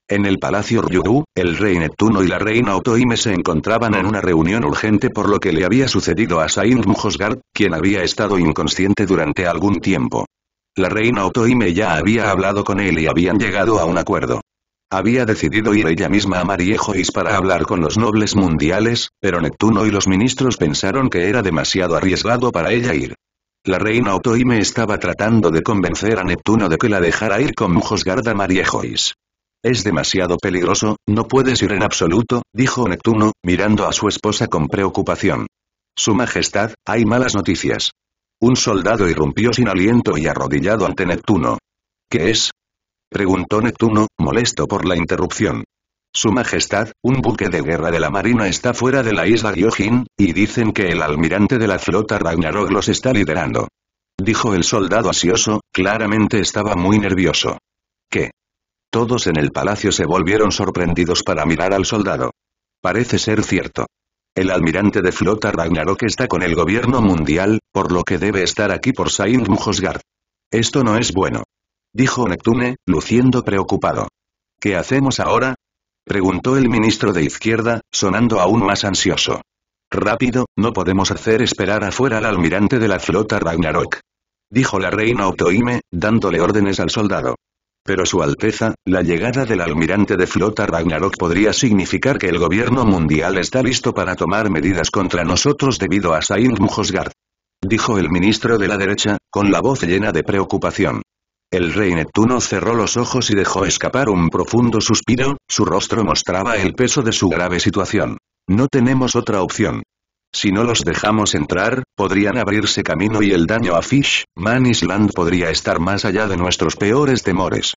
En el Palacio Ryuru, el rey Neptuno y la reina Otoime se encontraban en una reunión urgente por lo que le había sucedido a Saint Mujosgard, quien había estado inconsciente durante algún tiempo. La reina Otoime ya había hablado con él y habían llegado a un acuerdo. Había decidido ir ella misma a Mariejois para hablar con los nobles mundiales, pero Neptuno y los ministros pensaron que era demasiado arriesgado para ella ir. La reina Otoime estaba tratando de convencer a Neptuno de que la dejara ir con Mujosgarda Mariejois. Es demasiado peligroso, no puedes ir en absoluto, dijo Neptuno, mirando a su esposa con preocupación. Su Majestad, hay malas noticias. Un soldado irrumpió sin aliento y arrodillado ante Neptuno. ¿Qué es? preguntó Neptuno, molesto por la interrupción. Su Majestad, un buque de guerra de la Marina está fuera de la isla Gyojin, y dicen que el almirante de la flota Ragnarok los está liderando. Dijo el soldado ansioso, claramente estaba muy nervioso. ¿Qué? Todos en el palacio se volvieron sorprendidos para mirar al soldado. Parece ser cierto. El almirante de flota Ragnarok está con el gobierno mundial, por lo que debe estar aquí por Saint Mujosgard. Esto no es bueno. Dijo Neptune, luciendo preocupado. ¿Qué hacemos ahora? Preguntó el ministro de Izquierda, sonando aún más ansioso. Rápido, no podemos hacer esperar afuera al almirante de la flota Ragnarok. Dijo la reina Otoime, dándole órdenes al soldado. Pero su Alteza, la llegada del almirante de flota Ragnarok podría significar que el gobierno mundial está listo para tomar medidas contra nosotros debido a Saint Mujosgard. Dijo el ministro de la derecha, con la voz llena de preocupación. El rey Neptuno cerró los ojos y dejó escapar un profundo suspiro, su rostro mostraba el peso de su grave situación. No tenemos otra opción. Si no los dejamos entrar, podrían abrirse camino y el daño a Fish, Man Island podría estar más allá de nuestros peores temores.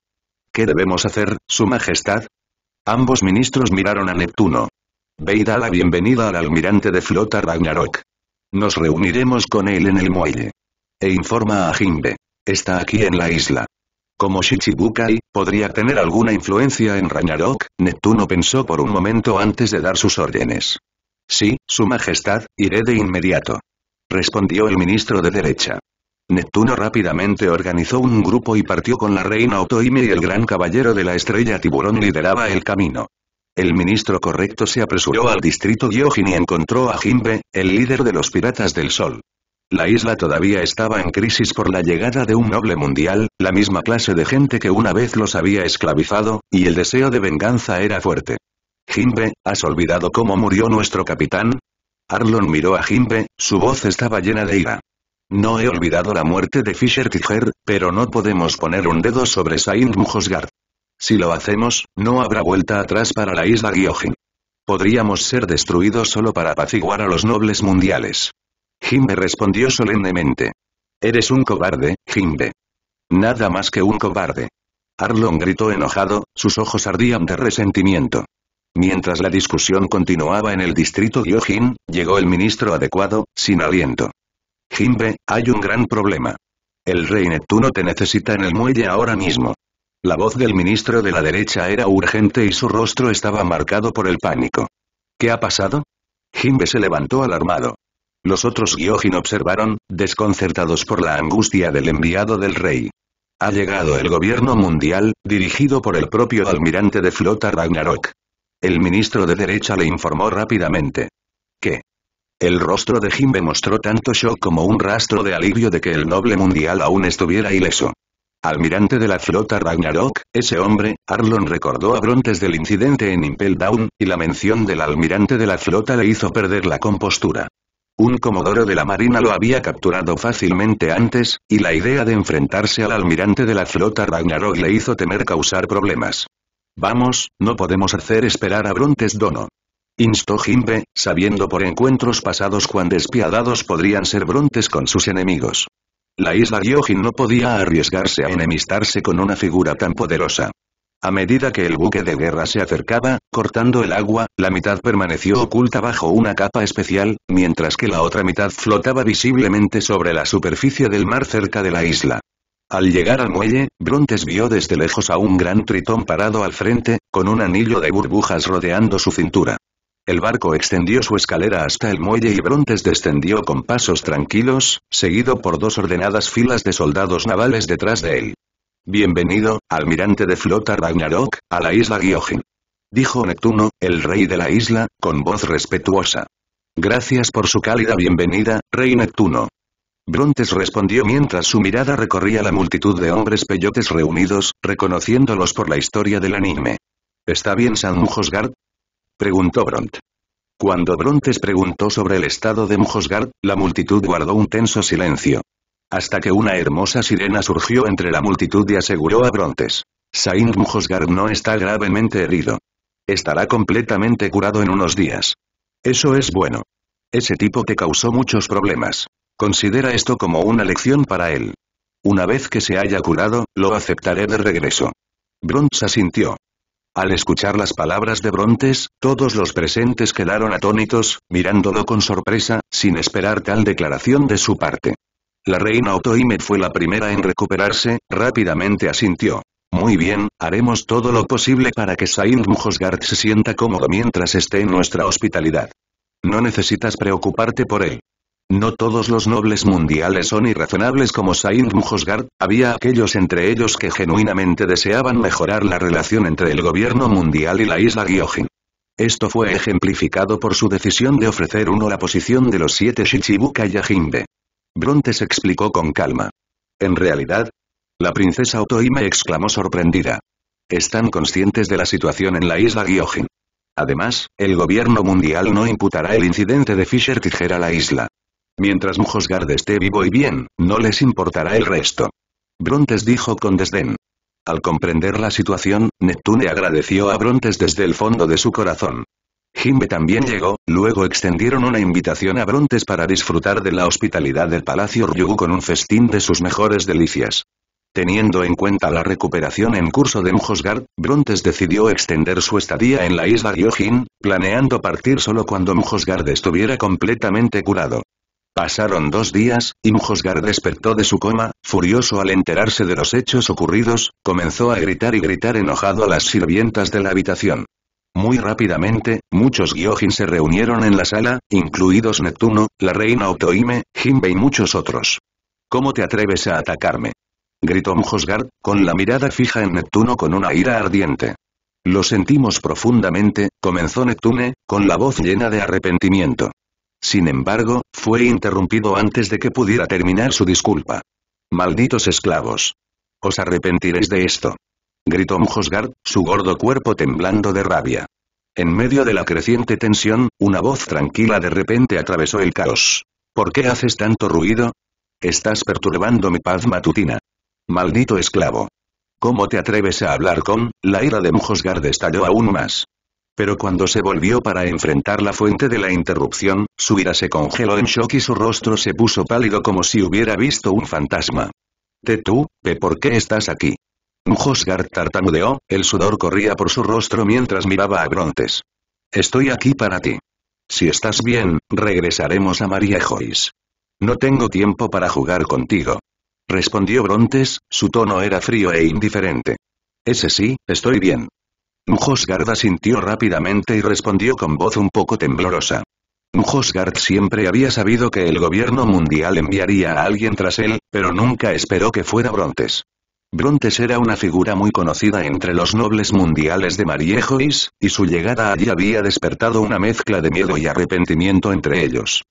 ¿Qué debemos hacer, Su Majestad? Ambos ministros miraron a Neptuno. Ve y da la bienvenida al almirante de flota Ragnarok. Nos reuniremos con él en el muelle. E informa a Jimbe. Está aquí en la isla. Como Shichibukai, podría tener alguna influencia en Ragnarok, Neptuno pensó por un momento antes de dar sus órdenes. Sí, su majestad, iré de inmediato. Respondió el ministro de derecha. Neptuno rápidamente organizó un grupo y partió con la reina Otoime y el gran caballero de la estrella tiburón lideraba el camino. El ministro correcto se apresuró al distrito Gyojin y encontró a Jimbe, el líder de los piratas del sol. La isla todavía estaba en crisis por la llegada de un noble mundial, la misma clase de gente que una vez los había esclavizado, y el deseo de venganza era fuerte. Jimbe, ¿has olvidado cómo murió nuestro capitán? Arlon miró a Jimbe, su voz estaba llena de ira. No he olvidado la muerte de Fisher Tiger, pero no podemos poner un dedo sobre Saint Mujosgard. Si lo hacemos, no habrá vuelta atrás para la isla Gyojin. Podríamos ser destruidos solo para apaciguar a los nobles mundiales. Jimbe respondió solemnemente. Eres un cobarde, Jimbe. Nada más que un cobarde. Arlon gritó enojado, sus ojos ardían de resentimiento. Mientras la discusión continuaba en el distrito Gyojin, llegó el ministro adecuado, sin aliento. Jimbe, hay un gran problema. El rey Neptuno te necesita en el muelle ahora mismo. La voz del ministro de la derecha era urgente y su rostro estaba marcado por el pánico. ¿Qué ha pasado? Jimbe se levantó alarmado. Los otros Gyojin observaron, desconcertados por la angustia del enviado del rey. Ha llegado el gobierno mundial, dirigido por el propio almirante de flota Ragnarok. El ministro de derecha le informó rápidamente. ¿Qué? El rostro de Jimbe mostró tanto shock como un rastro de alivio de que el noble mundial aún estuviera ileso. Almirante de la flota Ragnarok, ese hombre, Arlon recordó a Brontes del incidente en Impel Down, y la mención del almirante de la flota le hizo perder la compostura. Un comodoro de la marina lo había capturado fácilmente antes, y la idea de enfrentarse al almirante de la flota Ragnarok le hizo temer causar problemas. Vamos, no podemos hacer esperar a Brontes Dono. Instó Jimbe, sabiendo por encuentros pasados cuán despiadados podrían ser Brontes con sus enemigos. La isla Gyojin no podía arriesgarse a enemistarse con una figura tan poderosa. A medida que el buque de guerra se acercaba, cortando el agua, la mitad permaneció oculta bajo una capa especial, mientras que la otra mitad flotaba visiblemente sobre la superficie del mar cerca de la isla. Al llegar al muelle, Brontes vio desde lejos a un gran tritón parado al frente, con un anillo de burbujas rodeando su cintura. El barco extendió su escalera hasta el muelle y Brontes descendió con pasos tranquilos, seguido por dos ordenadas filas de soldados navales detrás de él. Bienvenido, almirante de flota Ragnarok, a la isla Gyojin. Dijo Neptuno, el rey de la isla, con voz respetuosa. Gracias por su cálida bienvenida, rey Neptuno. Brontes respondió mientras su mirada recorría la multitud de hombres peyotes reunidos, reconociéndolos por la historia del anime. ¿Está bien San Mujosgard? Preguntó Bront. Cuando Brontes preguntó sobre el estado de Mujosgard, la multitud guardó un tenso silencio. Hasta que una hermosa sirena surgió entre la multitud y aseguró a Brontes. Saint Mujosgard no está gravemente herido. Estará completamente curado en unos días. Eso es bueno. Ese tipo te causó muchos problemas. Considera esto como una lección para él. Una vez que se haya curado, lo aceptaré de regreso. Brontes asintió. Al escuchar las palabras de Brontes, todos los presentes quedaron atónitos, mirándolo con sorpresa, sin esperar tal declaración de su parte. La reina Otoime fue la primera en recuperarse, rápidamente asintió. Muy bien, haremos todo lo posible para que Saint Mujosgard se sienta cómodo mientras esté en nuestra hospitalidad. No necesitas preocuparte por él. No todos los nobles mundiales son irrazonables como Saint Mujosgard, había aquellos entre ellos que genuinamente deseaban mejorar la relación entre el gobierno mundial y la isla Gyojin. Esto fue ejemplificado por su decisión de ofrecer uno la posición de los siete Shichibuka y Ajimbe. Brontes explicó con calma. En realidad, la princesa Otoime exclamó sorprendida. Están conscientes de la situación en la isla Gyojin. Además, el gobierno mundial no imputará el incidente de Fisher Tiger a la isla. Mientras Mujosgard esté vivo y bien, no les importará el resto. Brontes dijo con desdén. Al comprender la situación, Neptune agradeció a Brontes desde el fondo de su corazón. Jimbe también llegó, luego extendieron una invitación a Brontes para disfrutar de la hospitalidad del Palacio Ryugu con un festín de sus mejores delicias. Teniendo en cuenta la recuperación en curso de Mujosgard, Brontes decidió extender su estadía en la isla Gyojin, planeando partir solo cuando Mujosgard estuviera completamente curado. Pasaron dos días, y Mujosgar despertó de su coma, furioso al enterarse de los hechos ocurridos, comenzó a gritar y gritar enojado a las sirvientas de la habitación. Muy rápidamente, muchos Gyojin se reunieron en la sala, incluidos Neptuno, la reina Otoime, Jinbe y muchos otros. ¿Cómo te atreves a atacarme? Gritó Mujosgar, con la mirada fija en Neptuno con una ira ardiente. Lo sentimos profundamente, comenzó Neptune, con la voz llena de arrepentimiento. Sin embargo, fue interrumpido antes de que pudiera terminar su disculpa. Malditos esclavos. Os arrepentiréis de esto. Gritó Mujosgar, su gordo cuerpo temblando de rabia. En medio de la creciente tensión, una voz tranquila de repente atravesó el caos. ¿Por qué haces tanto ruido? Estás perturbando mi paz matutina. Maldito esclavo. ¿Cómo te atreves a hablar con? La ira de Mujosgar estalló aún más. Pero cuando se volvió para enfrentar la fuente de la interrupción, su ira se congeló en shock y su rostro se puso pálido como si hubiera visto un fantasma. ¿Te tú, por qué estás aquí? Mujosgar tartamudeó, el sudor corría por su rostro mientras miraba a Brontes. Estoy aquí para ti. Si estás bien, regresaremos a María Joyce. No tengo tiempo para jugar contigo. Respondió Brontes, su tono era frío e indiferente. Ese sí, estoy bien. Mujosgard sintió rápidamente y respondió con voz un poco temblorosa. Mujosgard siempre había sabido que el gobierno mundial enviaría a alguien tras él, pero nunca esperó que fuera Brontes. Brontes era una figura muy conocida entre los nobles mundiales de Mariejois, y su llegada allí había despertado una mezcla de miedo y arrepentimiento entre ellos.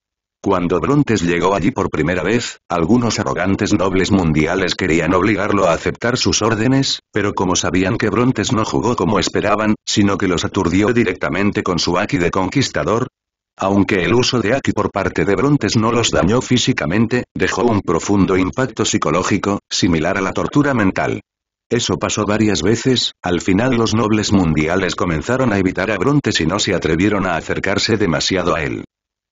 Cuando Brontes llegó allí por primera vez, algunos arrogantes nobles mundiales querían obligarlo a aceptar sus órdenes, pero como sabían que Brontes no jugó como esperaban, sino que los aturdió directamente con su Aki de conquistador, aunque el uso de Aki por parte de Brontes no los dañó físicamente, dejó un profundo impacto psicológico, similar a la tortura mental. Eso pasó varias veces, al final los nobles mundiales comenzaron a evitar a Brontes y no se atrevieron a acercarse demasiado a él.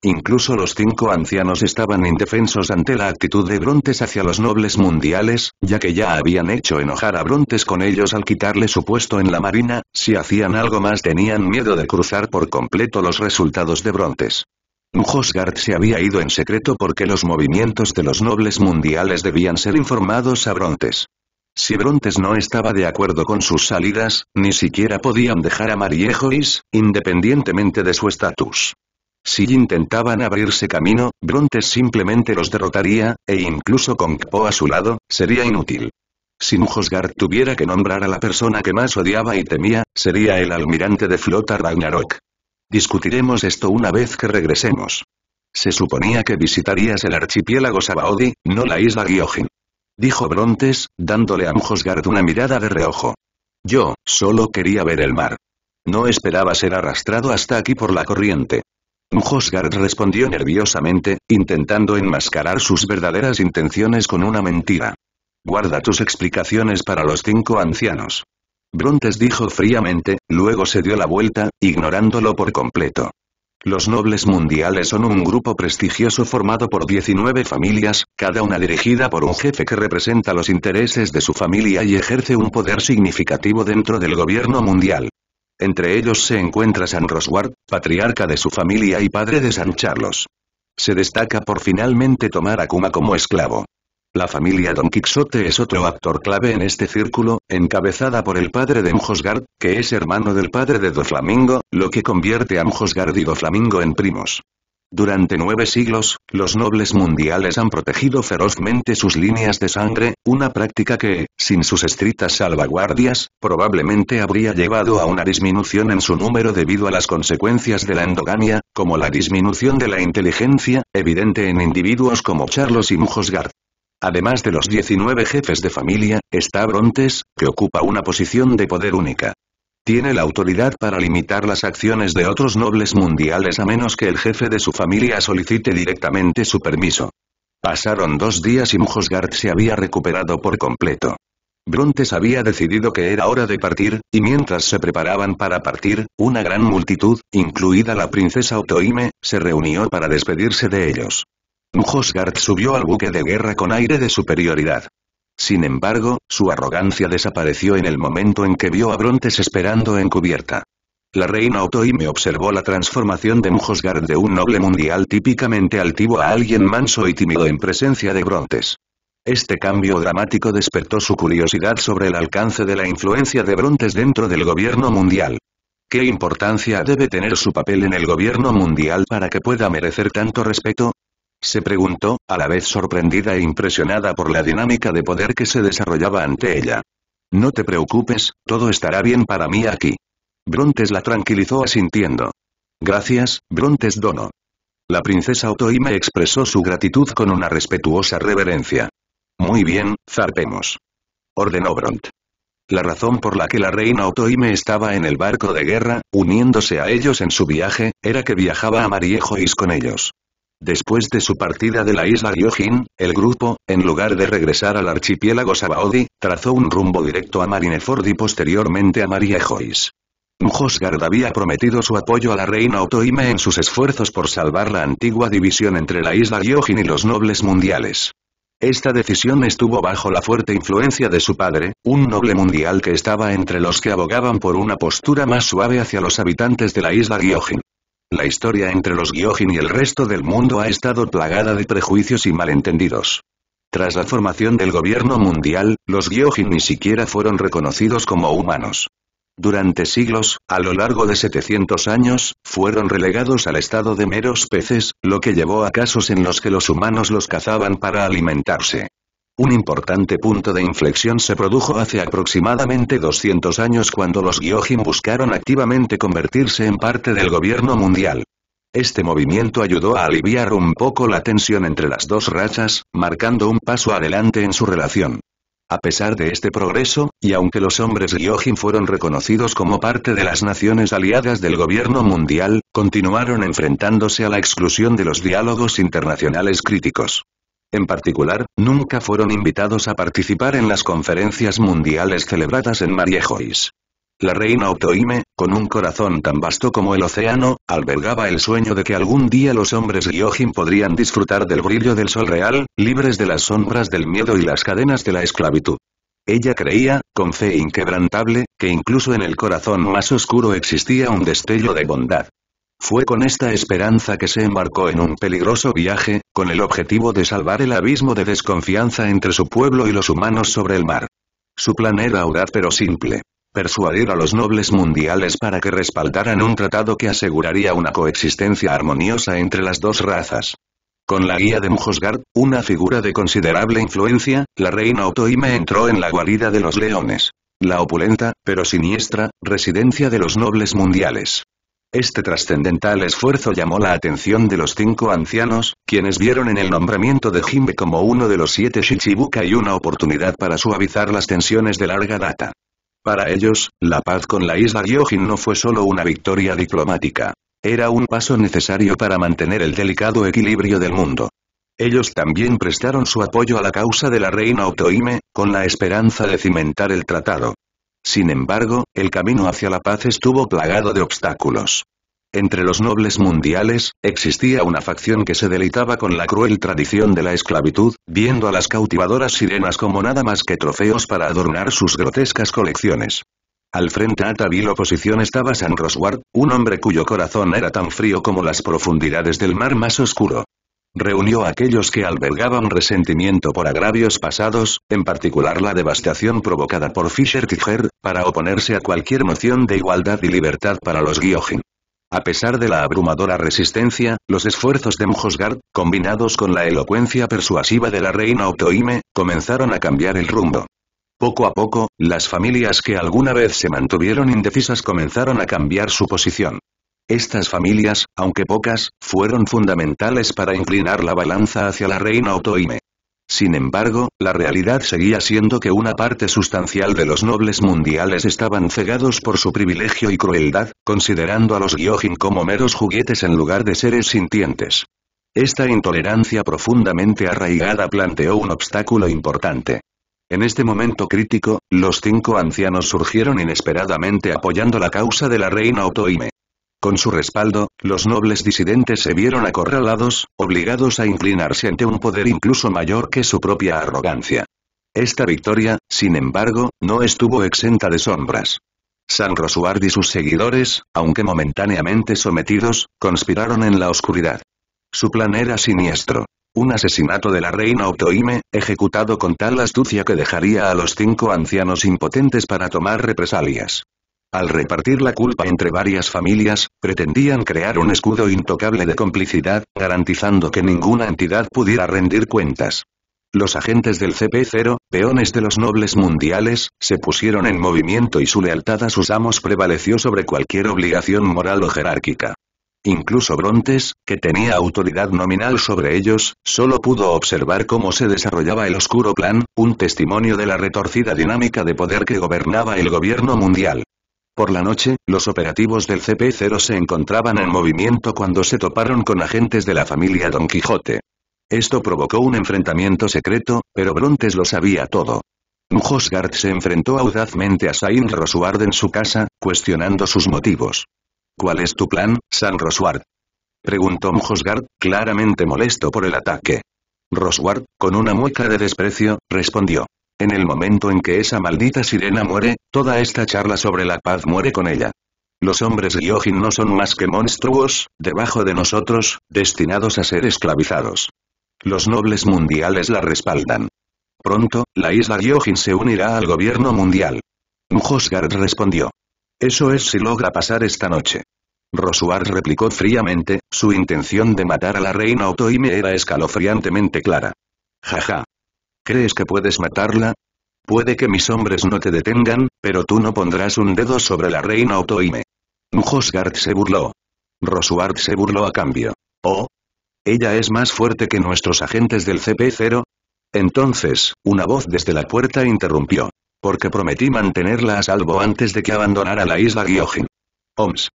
Incluso los cinco ancianos estaban indefensos ante la actitud de Brontes hacia los nobles mundiales, ya que ya habían hecho enojar a Brontes con ellos al quitarle su puesto en la marina, si hacían algo más tenían miedo de cruzar por completo los resultados de Brontes. Mujosgard se había ido en secreto porque los movimientos de los nobles mundiales debían ser informados a Brontes. Si Brontes no estaba de acuerdo con sus salidas, ni siquiera podían dejar a Mariejois, independientemente de su estatus. Si intentaban abrirse camino, Brontes simplemente los derrotaría, e incluso con Kpo a su lado, sería inútil. Si Mujosgard tuviera que nombrar a la persona que más odiaba y temía, sería el almirante de flota Ragnarok. Discutiremos esto una vez que regresemos. Se suponía que visitarías el archipiélago Sabaody, no la isla Gyojin. Dijo Brontes, dándole a Mujosgard una mirada de reojo. Yo, solo quería ver el mar. No esperaba ser arrastrado hasta aquí por la corriente. Mujosgard respondió nerviosamente, intentando enmascarar sus verdaderas intenciones con una mentira. Guarda tus explicaciones para los cinco ancianos. Brontes dijo fríamente, luego se dio la vuelta, ignorándolo por completo. Los nobles mundiales son un grupo prestigioso formado por 19 familias, cada una dirigida por un jefe que representa los intereses de su familia y ejerce un poder significativo dentro del gobierno mundial. Entre ellos se encuentra San Rosward, patriarca de su familia y padre de San Carlos. Se destaca por finalmente tomar a Kuma como esclavo. La familia Don Quixote es otro actor clave en este círculo, encabezada por el padre de Mjosgard, que es hermano del padre de Doflamingo, lo que convierte a Mjosgard y Doflamingo en primos. Durante nueve siglos, los nobles mundiales han protegido ferozmente sus líneas de sangre, una práctica que, sin sus estrictas salvaguardias, probablemente habría llevado a una disminución en su número debido a las consecuencias de la endogamia, como la disminución de la inteligencia, evidente en individuos como Charlos y Mujosgard. Además de los 19 jefes de familia, está Brontes, que ocupa una posición de poder única. Tiene la autoridad para limitar las acciones de otros nobles mundiales a menos que el jefe de su familia solicite directamente su permiso. Pasaron dos días y Mujosgard se había recuperado por completo. Brontes había decidido que era hora de partir, y mientras se preparaban para partir, una gran multitud, incluida la princesa Otoime, se reunió para despedirse de ellos. Mujosgard subió al buque de guerra con aire de superioridad. Sin embargo, su arrogancia desapareció en el momento en que vio a Brontes esperando en cubierta. La reina Otoime observó la transformación de Mujosgard de un noble mundial típicamente altivo a alguien manso y tímido en presencia de Brontes. Este cambio dramático despertó su curiosidad sobre el alcance de la influencia de Brontes dentro del gobierno mundial. ¿Qué importancia debe tener su papel en el gobierno mundial para que pueda merecer tanto respeto? Se preguntó, a la vez sorprendida e impresionada por la dinámica de poder que se desarrollaba ante ella. No te preocupes, todo estará bien para mí aquí. Brontes la tranquilizó asintiendo. Gracias, Brontes Dono. La princesa Otoime expresó su gratitud con una respetuosa reverencia. Muy bien, zarpemos. Ordenó Bront. La razón por la que la reina Otoime estaba en el barco de guerra, uniéndose a ellos en su viaje, era que viajaba a Mariejois con ellos. Después de su partida de la isla Gyojin, el grupo, en lugar de regresar al archipiélago Sabaody, trazó un rumbo directo a Marineford y posteriormente a Mariejois. Mjosgard había prometido su apoyo a la reina Otoime en sus esfuerzos por salvar la antigua división entre la isla Gyojin y los nobles mundiales. Esta decisión estuvo bajo la fuerte influencia de su padre, un noble mundial que estaba entre los que abogaban por una postura más suave hacia los habitantes de la isla Gyojin. La historia entre los Gyojin y el resto del mundo ha estado plagada de prejuicios y malentendidos. Tras la formación del gobierno mundial, los Gyojin ni siquiera fueron reconocidos como humanos. Durante siglos, a lo largo de 700 años, fueron relegados al estado de meros peces, lo que llevó a casos en los que los humanos los cazaban para alimentarse. Un importante punto de inflexión se produjo hace aproximadamente 200 años cuando los Gyojin buscaron activamente convertirse en parte del gobierno mundial. Este movimiento ayudó a aliviar un poco la tensión entre las dos razas, marcando un paso adelante en su relación. A pesar de este progreso, y aunque los hombres Gyojin fueron reconocidos como parte de las naciones aliadas del gobierno mundial, continuaron enfrentándose a la exclusión de los diálogos internacionales críticos. En particular, nunca fueron invitados a participar en las conferencias mundiales celebradas en Mariejois. La reina Otoime, con un corazón tan vasto como el océano, albergaba el sueño de que algún día los hombres Gyojin podrían disfrutar del brillo del sol real, libres de las sombras del miedo y las cadenas de la esclavitud. Ella creía, con fe inquebrantable, que incluso en el corazón más oscuro existía un destello de bondad. Fue con esta esperanza que se embarcó en un peligroso viaje, con el objetivo de salvar el abismo de desconfianza entre su pueblo y los humanos sobre el mar. Su plan era audaz pero simple persuadir a los nobles mundiales para que respaldaran un tratado que aseguraría una coexistencia armoniosa entre las dos razas. Con la guía de Mjosgard, una figura de considerable influencia, la reina Otoime entró en la guarida de los leones. La opulenta, pero siniestra, residencia de los nobles mundiales. Este trascendental esfuerzo llamó la atención de los cinco ancianos, quienes vieron en el nombramiento de Jimbe como uno de los siete Shichibuka y una oportunidad para suavizar las tensiones de larga data. Para ellos, la paz con la isla Gyojin no fue solo una victoria diplomática. Era un paso necesario para mantener el delicado equilibrio del mundo. Ellos también prestaron su apoyo a la causa de la reina Otoime, con la esperanza de cimentar el tratado. Sin embargo, el camino hacia la paz estuvo plagado de obstáculos. Entre los nobles mundiales, existía una facción que se deleitaba con la cruel tradición de la esclavitud, viendo a las cautivadoras sirenas como nada más que trofeos para adornar sus grotescas colecciones. Al frente a tal oposición estaba San Rosward, un hombre cuyo corazón era tan frío como las profundidades del mar más oscuro. Reunió a aquellos que albergaban resentimiento por agravios pasados, en particular la devastación provocada por Fisher Tiger, para oponerse a cualquier noción de igualdad y libertad para los Gyojin. A pesar de la abrumadora resistencia, los esfuerzos de Mjosgard, combinados con la elocuencia persuasiva de la reina Otoime, comenzaron a cambiar el rumbo. Poco a poco, las familias que alguna vez se mantuvieron indecisas comenzaron a cambiar su posición. Estas familias, aunque pocas, fueron fundamentales para inclinar la balanza hacia la reina Otoime. Sin embargo, la realidad seguía siendo que una parte sustancial de los nobles mundiales estaban cegados por su privilegio y crueldad, considerando a los Gyojin como meros juguetes en lugar de seres sintientes. Esta intolerancia profundamente arraigada planteó un obstáculo importante. En este momento crítico, los cinco ancianos surgieron inesperadamente apoyando la causa de la reina Otoime. Con su respaldo, los nobles disidentes se vieron acorralados, obligados a inclinarse ante un poder incluso mayor que su propia arrogancia. Esta victoria, sin embargo, no estuvo exenta de sombras. San Rosuard y sus seguidores, aunque momentáneamente sometidos, conspiraron en la oscuridad. Su plan era siniestro. Un asesinato de la reina Otoime, ejecutado con tal astucia que dejaría a los cinco ancianos impotentes para tomar represalias. Al repartir la culpa entre varias familias, pretendían crear un escudo intocable de complicidad, garantizando que ninguna entidad pudiera rendir cuentas. Los agentes del CP0, peones de los nobles mundiales, se pusieron en movimiento y su lealtad a sus amos prevaleció sobre cualquier obligación moral o jerárquica. Incluso Brontes, que tenía autoridad nominal sobre ellos, solo pudo observar cómo se desarrollaba el oscuro plan, un testimonio de la retorcida dinámica de poder que gobernaba el gobierno mundial. Por la noche, los operativos del CP0 se encontraban en movimiento cuando se toparon con agentes de la familia Don Quijote. Esto provocó un enfrentamiento secreto, pero Brontes lo sabía todo. Mjosgard se enfrentó audazmente a Saint Rosuard en su casa, cuestionando sus motivos. ¿Cuál es tu plan, San Rosward? Preguntó Mjosgard, claramente molesto por el ataque. Rosward, con una mueca de desprecio, respondió. En el momento en que esa maldita sirena muere, toda esta charla sobre la paz muere con ella. Los hombres Gyojin no son más que monstruos, debajo de nosotros, destinados a ser esclavizados. Los nobles mundiales la respaldan. Pronto, la isla Gyojin se unirá al gobierno mundial. Mjosgard respondió. Eso es si logra pasar esta noche. Rosuard replicó fríamente, su intención de matar a la reina Otoime era escalofriantemente clara. Jaja. ¿Crees que puedes matarla? Puede que mis hombres no te detengan, pero tú no pondrás un dedo sobre la reina Otoime. Mjosgard se burló. Rosuard se burló a cambio. ¿Oh? ¿Ella es más fuerte que nuestros agentes del CP0? Entonces, una voz desde la puerta interrumpió porque prometí mantenerla a salvo antes de que abandonara la isla Gyojin. Oms.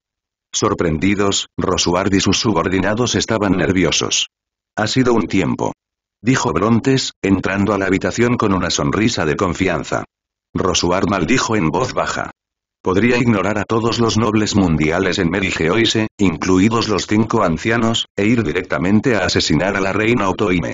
Sorprendidos, Rosuard y sus subordinados estaban nerviosos. Ha sido un tiempo. Dijo Brontes, entrando a la habitación con una sonrisa de confianza. Rosuard maldijo en voz baja. Podría ignorar a todos los nobles mundiales en Merigeoise, incluidos los cinco ancianos, e ir directamente a asesinar a la reina Otoime.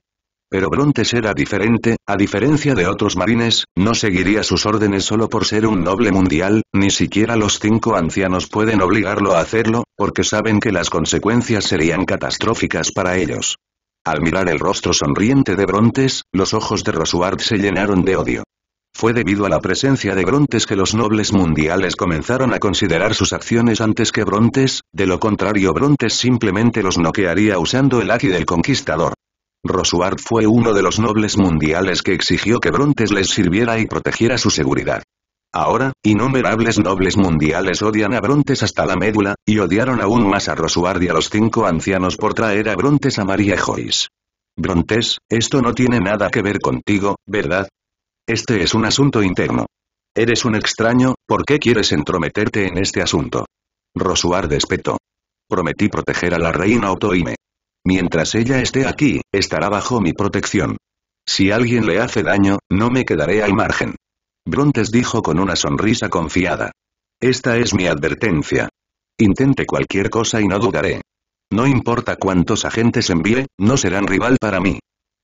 Pero Brontes era diferente, a diferencia de otros marines, no seguiría sus órdenes solo por ser un noble mundial, ni siquiera los cinco ancianos pueden obligarlo a hacerlo, porque saben que las consecuencias serían catastróficas para ellos. Al mirar el rostro sonriente de Brontes, los ojos de Rosuard se llenaron de odio. Fue debido a la presencia de Brontes que los nobles mundiales comenzaron a considerar sus acciones antes que Brontes, de lo contrario Brontes simplemente los noquearía usando el Aki del Conquistador. Rosuard fue uno de los nobles mundiales que exigió que Brontes les sirviera y protegiera su seguridad. Ahora, innumerables nobles mundiales odian a Brontes hasta la médula, y odiaron aún más a Rosuard y a los cinco ancianos por traer a Brontes a María Joyce. Brontes, esto no tiene nada que ver contigo, ¿verdad? Este es un asunto interno. Eres un extraño, ¿por qué quieres entrometerte en este asunto? Rosuard espetó. Prometí proteger a la reina Otoime. Mientras ella esté aquí, estará bajo mi protección. Si alguien le hace daño, no me quedaré al margen. Brontes dijo con una sonrisa confiada. Esta es mi advertencia. Intente cualquier cosa y no dudaré. No importa cuántos agentes envíe, no serán rival para mí.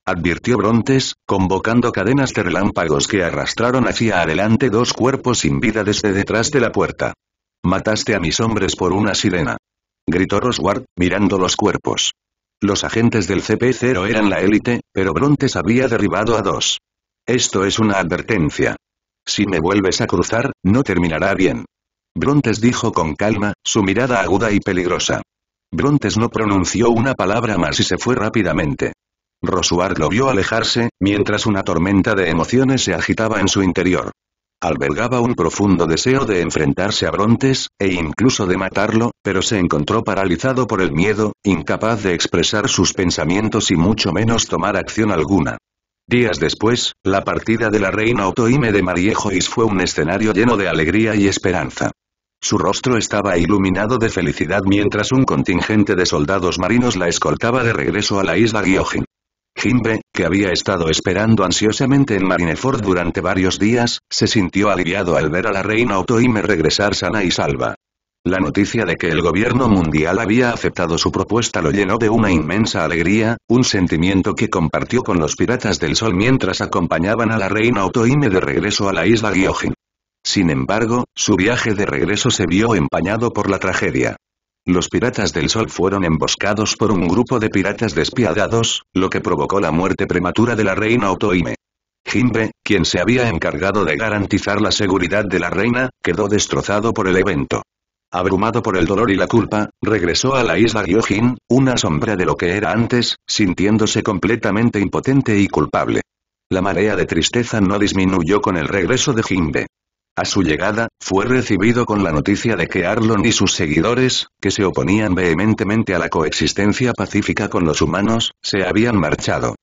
Advirtió Brontes, convocando cadenas de relámpagos que arrastraron hacia adelante dos cuerpos sin vida desde detrás de la puerta. Mataste a mis hombres por una sirena. Gritó Rosward, mirando los cuerpos. Los agentes del CP0 eran la élite, pero Brontes había derribado a dos. Esto es una advertencia. Si me vuelves a cruzar, no terminará bien. Brontes dijo con calma, su mirada aguda y peligrosa. Brontes no pronunció una palabra más y se fue rápidamente. Rosuard lo vio alejarse, mientras una tormenta de emociones se agitaba en su interior. Albergaba un profundo deseo de enfrentarse a Brontes, e incluso de matarlo, pero se encontró paralizado por el miedo, incapaz de expresar sus pensamientos y mucho menos tomar acción alguna. Días después, la partida de la reina Otoime de Mariejois fue un escenario lleno de alegría y esperanza. Su rostro estaba iluminado de felicidad mientras un contingente de soldados marinos la escoltaba de regreso a la isla Gyojin. Jimbe, que había estado esperando ansiosamente en Marineford durante varios días, se sintió aliviado al ver a la reina Otoime regresar sana y salva. La noticia de que el gobierno mundial había aceptado su propuesta lo llenó de una inmensa alegría, un sentimiento que compartió con los piratas del sol mientras acompañaban a la reina Otoime de regreso a la isla Gyojin. Sin embargo, su viaje de regreso se vio empañado por la tragedia. Los piratas del sol fueron emboscados por un grupo de piratas despiadados, lo que provocó la muerte prematura de la reina Otoime. Jimbe, quien se había encargado de garantizar la seguridad de la reina, quedó destrozado por el evento. Abrumado por el dolor y la culpa, regresó a la isla Gyojin, una sombra de lo que era antes, sintiéndose completamente impotente y culpable. La marea de tristeza no disminuyó con el regreso de Jimbe. A su llegada, fue recibido con la noticia de que Arlon y sus seguidores, que se oponían vehementemente a la coexistencia pacífica con los humanos, se habían marchado.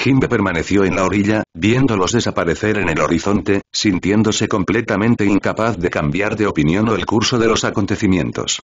Jimbe permaneció en la orilla, viéndolos desaparecer en el horizonte, sintiéndose completamente incapaz de cambiar de opinión o el curso de los acontecimientos.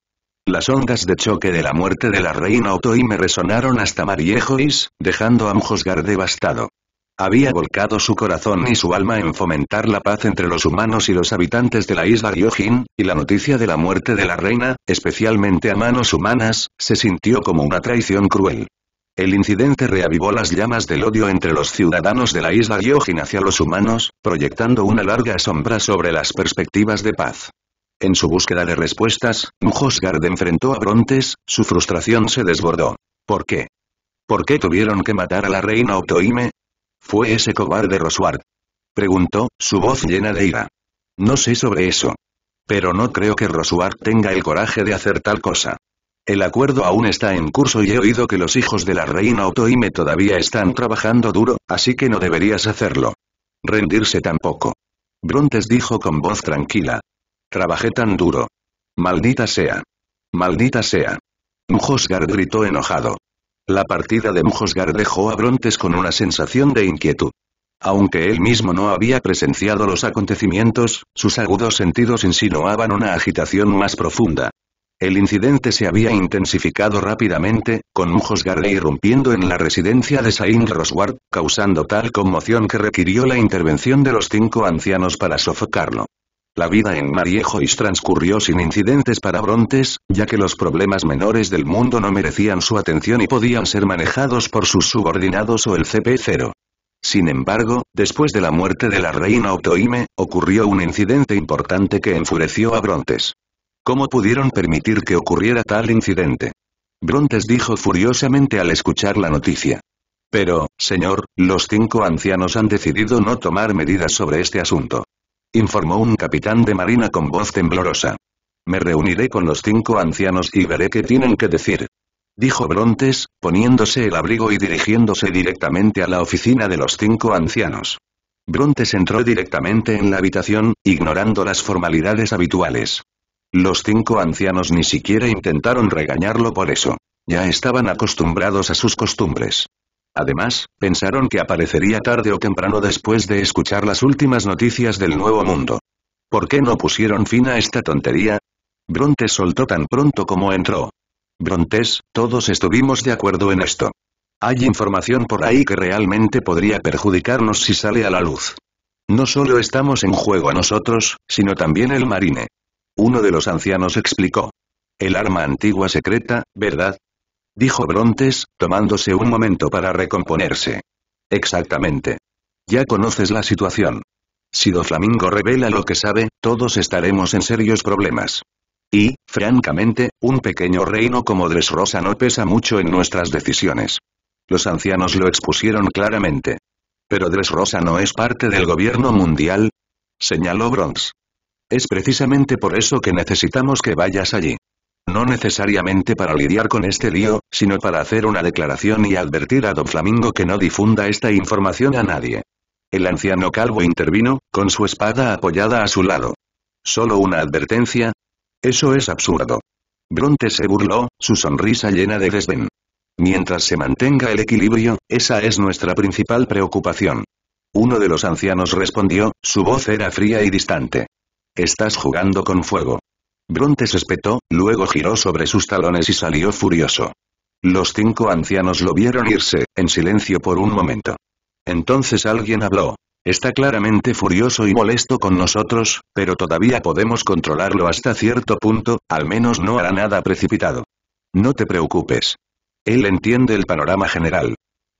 Las ondas de choque de la muerte de la reina Otoime resonaron hasta Mariejois, dejando a Mjosgar devastado. Había volcado su corazón y su alma en fomentar la paz entre los humanos y los habitantes de la isla Ryojin, y la noticia de la muerte de la reina, especialmente a manos humanas, se sintió como una traición cruel. El incidente reavivó las llamas del odio entre los ciudadanos de la isla Gyojin hacia los humanos, proyectando una larga sombra sobre las perspectivas de paz. En su búsqueda de respuestas, Mjosgard enfrentó a Brontes, su frustración se desbordó. ¿Por qué? ¿Por qué tuvieron que matar a la reina Otoime? ¿Fue ese cobarde Roswart? Preguntó, su voz llena de ira. No sé sobre eso. Pero no creo que Roswart tenga el coraje de hacer tal cosa. El acuerdo aún está en curso y he oído que los hijos de la reina Otoime todavía están trabajando duro, así que no deberías hacerlo. Rendirse tampoco. Brontes dijo con voz tranquila. Trabajé tan duro. Maldita sea. Maldita sea. Mjosgar gritó enojado. La partida de Mjosgar dejó a Brontes con una sensación de inquietud. Aunque él mismo no había presenciado los acontecimientos, sus agudos sentidos insinuaban una agitación más profunda. El incidente se había intensificado rápidamente, con Mujosgar irrumpiendo en la residencia de Saint Rosward, causando tal conmoción que requirió la intervención de los cinco ancianos para sofocarlo. La vida en Mariejois transcurrió sin incidentes para Brontes, ya que los problemas menores del mundo no merecían su atención y podían ser manejados por sus subordinados o el CP0. Sin embargo, después de la muerte de la reina Otoime, ocurrió un incidente importante que enfureció a Brontes. ¿Cómo pudieron permitir que ocurriera tal incidente? Brontes dijo furiosamente al escuchar la noticia. Pero, señor, los cinco ancianos han decidido no tomar medidas sobre este asunto. Informó un capitán de marina con voz temblorosa. Me reuniré con los cinco ancianos y veré qué tienen que decir. Dijo Brontes, poniéndose el abrigo y dirigiéndose directamente a la oficina de los cinco ancianos. Brontes entró directamente en la habitación, ignorando las formalidades habituales. Los cinco ancianos ni siquiera intentaron regañarlo por eso. Ya estaban acostumbrados a sus costumbres. Además, pensaron que aparecería tarde o temprano después de escuchar las últimas noticias del Nuevo Mundo. ¿Por qué no pusieron fin a esta tontería? Brontes soltó tan pronto como entró. Brontes, todos estuvimos de acuerdo en esto. Hay información por ahí que realmente podría perjudicarnos si sale a la luz. No solo estamos en juego nosotros, sino también el marine. Uno de los ancianos explicó. El arma antigua secreta, ¿verdad? Dijo Brontes, tomándose un momento para recomponerse. Exactamente. Ya conoces la situación. Si Doflamingo revela lo que sabe, todos estaremos en serios problemas. Y, francamente, un pequeño reino como Dressrosa no pesa mucho en nuestras decisiones. Los ancianos lo expusieron claramente. Pero Dressrosa no es parte del gobierno mundial, señaló Bronx. Es precisamente por eso que necesitamos que vayas allí. No necesariamente para lidiar con este lío, sino para hacer una declaración y advertir a Don Flamingo que no difunda esta información a nadie. El anciano calvo intervino, con su espada apoyada a su lado. ¿Solo una advertencia? Eso es absurdo. Bronte se burló, su sonrisa llena de desdén. Mientras se mantenga el equilibrio, esa es nuestra principal preocupación. Uno de los ancianos respondió, su voz era fría y distante. Estás jugando con fuego. Brontes espetó, luego giró sobre sus talones y salió furioso. Los cinco ancianos lo vieron irse, en silencio por un momento. Entonces alguien habló. Está claramente furioso y molesto con nosotros, pero todavía podemos controlarlo hasta cierto punto, al menos no hará nada precipitado. No te preocupes. Él entiende el panorama general.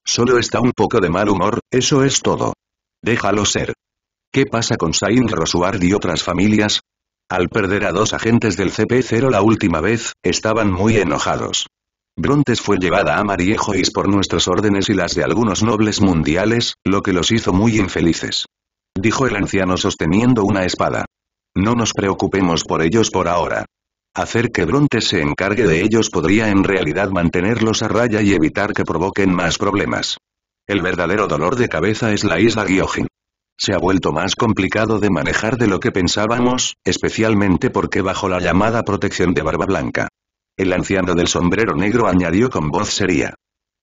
Solo está un poco de mal humor, eso es todo. Déjalo ser. ¿Qué pasa con Saint Rosuard y otras familias? Al perder a dos agentes del CP0 la última vez, estaban muy enojados. Brontes fue llevada a Mariejois por nuestras órdenes y las de algunos nobles mundiales, lo que los hizo muy infelices. Dijo el anciano sosteniendo una espada. No nos preocupemos por ellos por ahora. Hacer que Brontes se encargue de ellos podría en realidad mantenerlos a raya y evitar que provoquen más problemas. El verdadero dolor de cabeza es la isla Gyojin. Se ha vuelto más complicado de manejar de lo que pensábamos, especialmente porque bajo la llamada protección de Barba Blanca. El anciano del sombrero negro añadió con voz seria.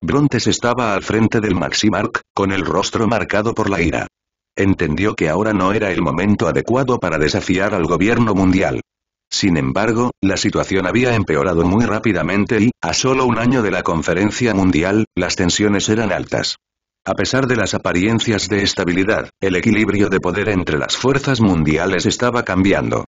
Brontes estaba al frente del Maximark, con el rostro marcado por la ira. Entendió que ahora no era el momento adecuado para desafiar al gobierno mundial. Sin embargo, la situación había empeorado muy rápidamente y, a solo un año de la conferencia mundial, las tensiones eran altas. A pesar de las apariencias de estabilidad, el equilibrio de poder entre las fuerzas mundiales estaba cambiando.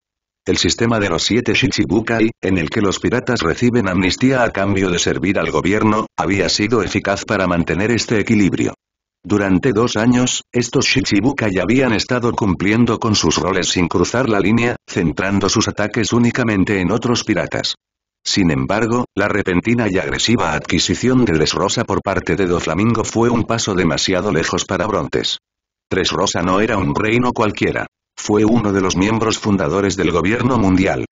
El sistema de los siete Shichibukai, en el que los piratas reciben amnistía a cambio de servir al gobierno, había sido eficaz para mantener este equilibrio. Durante dos años, estos Shichibukai habían estado cumpliendo con sus roles sin cruzar la línea, centrando sus ataques únicamente en otros piratas. Sin embargo, la repentina y agresiva adquisición de Dressrosa por parte de Doflamingo fue un paso demasiado lejos para Brontes. Dressrosa no era un reino cualquiera. Fue uno de los miembros fundadores del gobierno mundial.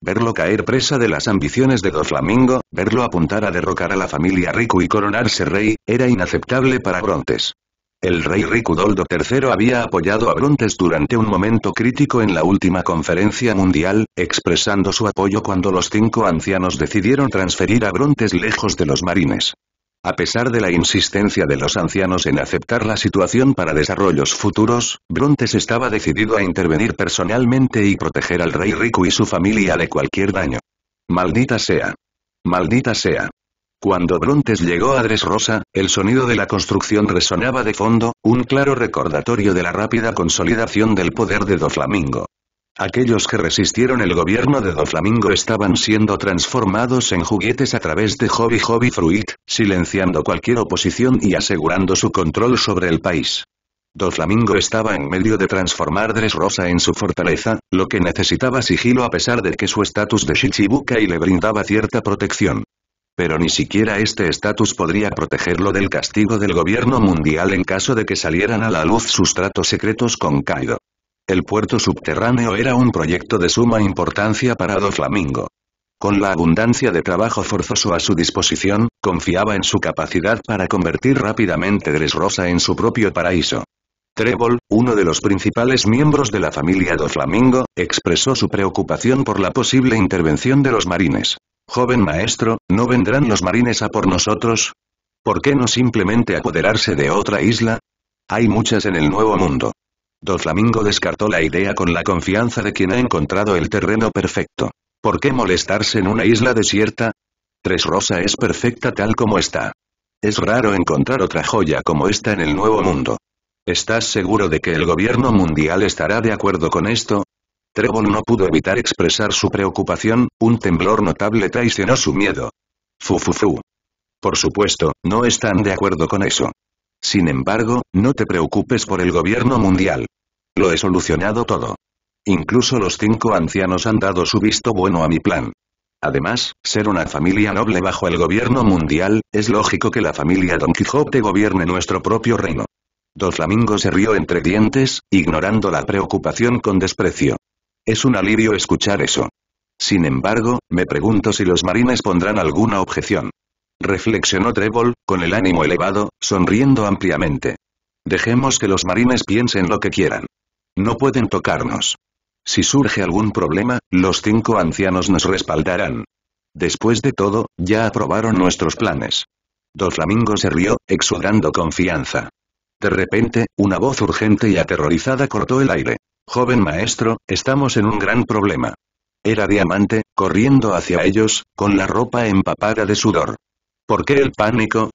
Verlo caer presa de las ambiciones de Doflamingo, verlo apuntar a derrocar a la familia Riku y coronarse rey, era inaceptable para Brontes. El rey Rikudoldo III había apoyado a Brontes durante un momento crítico en la última conferencia mundial, expresando su apoyo cuando los cinco ancianos decidieron transferir a Brontes lejos de los marines. A pesar de la insistencia de los ancianos en aceptar la situación para desarrollos futuros, Brontes estaba decidido a intervenir personalmente y proteger al rey Riku y su familia de cualquier daño. Maldita sea. Maldita sea. Cuando Brontes llegó a Dressrosa, el sonido de la construcción resonaba de fondo, un claro recordatorio de la rápida consolidación del poder de Doflamingo. Aquellos que resistieron el gobierno de Doflamingo estaban siendo transformados en juguetes a través de Hobby Hobby Fruit, silenciando cualquier oposición y asegurando su control sobre el país. Doflamingo estaba en medio de transformar Dressrosa en su fortaleza, lo que necesitaba sigilo a pesar de que su estatus de Shichibukai le brindaba cierta protección. Pero ni siquiera este estatus podría protegerlo del castigo del gobierno mundial en caso de que salieran a la luz sus tratos secretos con Kaido. El puerto subterráneo era un proyecto de suma importancia para Doflamingo. Con la abundancia de trabajo forzoso a su disposición, confiaba en su capacidad para convertir rápidamente Dressrosa en su propio paraíso. Trébol, uno de los principales miembros de la familia Doflamingo, expresó su preocupación por la posible intervención de los marines. Joven maestro, ¿no vendrán los marines a por nosotros? ¿Por qué no simplemente apoderarse de otra isla? Hay muchas en el Nuevo Mundo. Doflamingo descartó la idea con la confianza de quien ha encontrado el terreno perfecto. ¿Por qué molestarse en una isla desierta? Tres Rosa es perfecta tal como está. Es raro encontrar otra joya como esta en el Nuevo Mundo. ¿Estás seguro de que el gobierno mundial estará de acuerdo con esto? Trevor no pudo evitar expresar su preocupación, un temblor notable traicionó su miedo. Fu fu fu. Por supuesto, no están de acuerdo con eso. Sin embargo, no te preocupes por el gobierno mundial. Lo he solucionado todo. Incluso los cinco ancianos han dado su visto bueno a mi plan. Además, ser una familia noble bajo el gobierno mundial, es lógico que la familia Don Quijote gobierne nuestro propio reino. Dos Flamingo se rió entre dientes, ignorando la preocupación con desprecio. Es un alivio escuchar eso. Sin embargo, me pregunto si los marines pondrán alguna objeción. Reflexionó Trébol, con el ánimo elevado, sonriendo ampliamente. Dejemos que los marines piensen lo que quieran. No pueden tocarnos. Si surge algún problema, los cinco ancianos nos respaldarán. Después de todo, ya aprobaron nuestros planes. Dos Flamingo se rió, exudando confianza. De repente, una voz urgente y aterrorizada cortó el aire. Joven maestro, estamos en un gran problema. Era Diamante, corriendo hacia ellos, con la ropa empapada de sudor. ¿Por qué el pánico?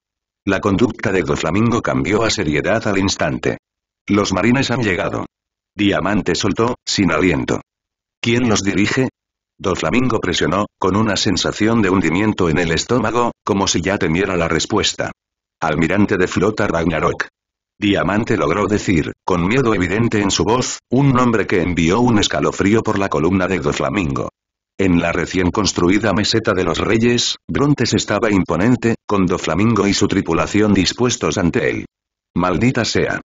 La conducta de Doflamingo cambió a seriedad al instante. Los marines han llegado. Diamante soltó, sin aliento. ¿Quién los dirige? Doflamingo presionó, con una sensación de hundimiento en el estómago, como si ya temiera la respuesta. Almirante de flota Ragnarok. Diamante logró decir, con miedo evidente en su voz, un nombre que envió un escalofrío por la columna de Doflamingo. En la recién construida meseta de los reyes, Brontes estaba imponente, con Doflamingo y su tripulación dispuestos ante él. Maldita sea.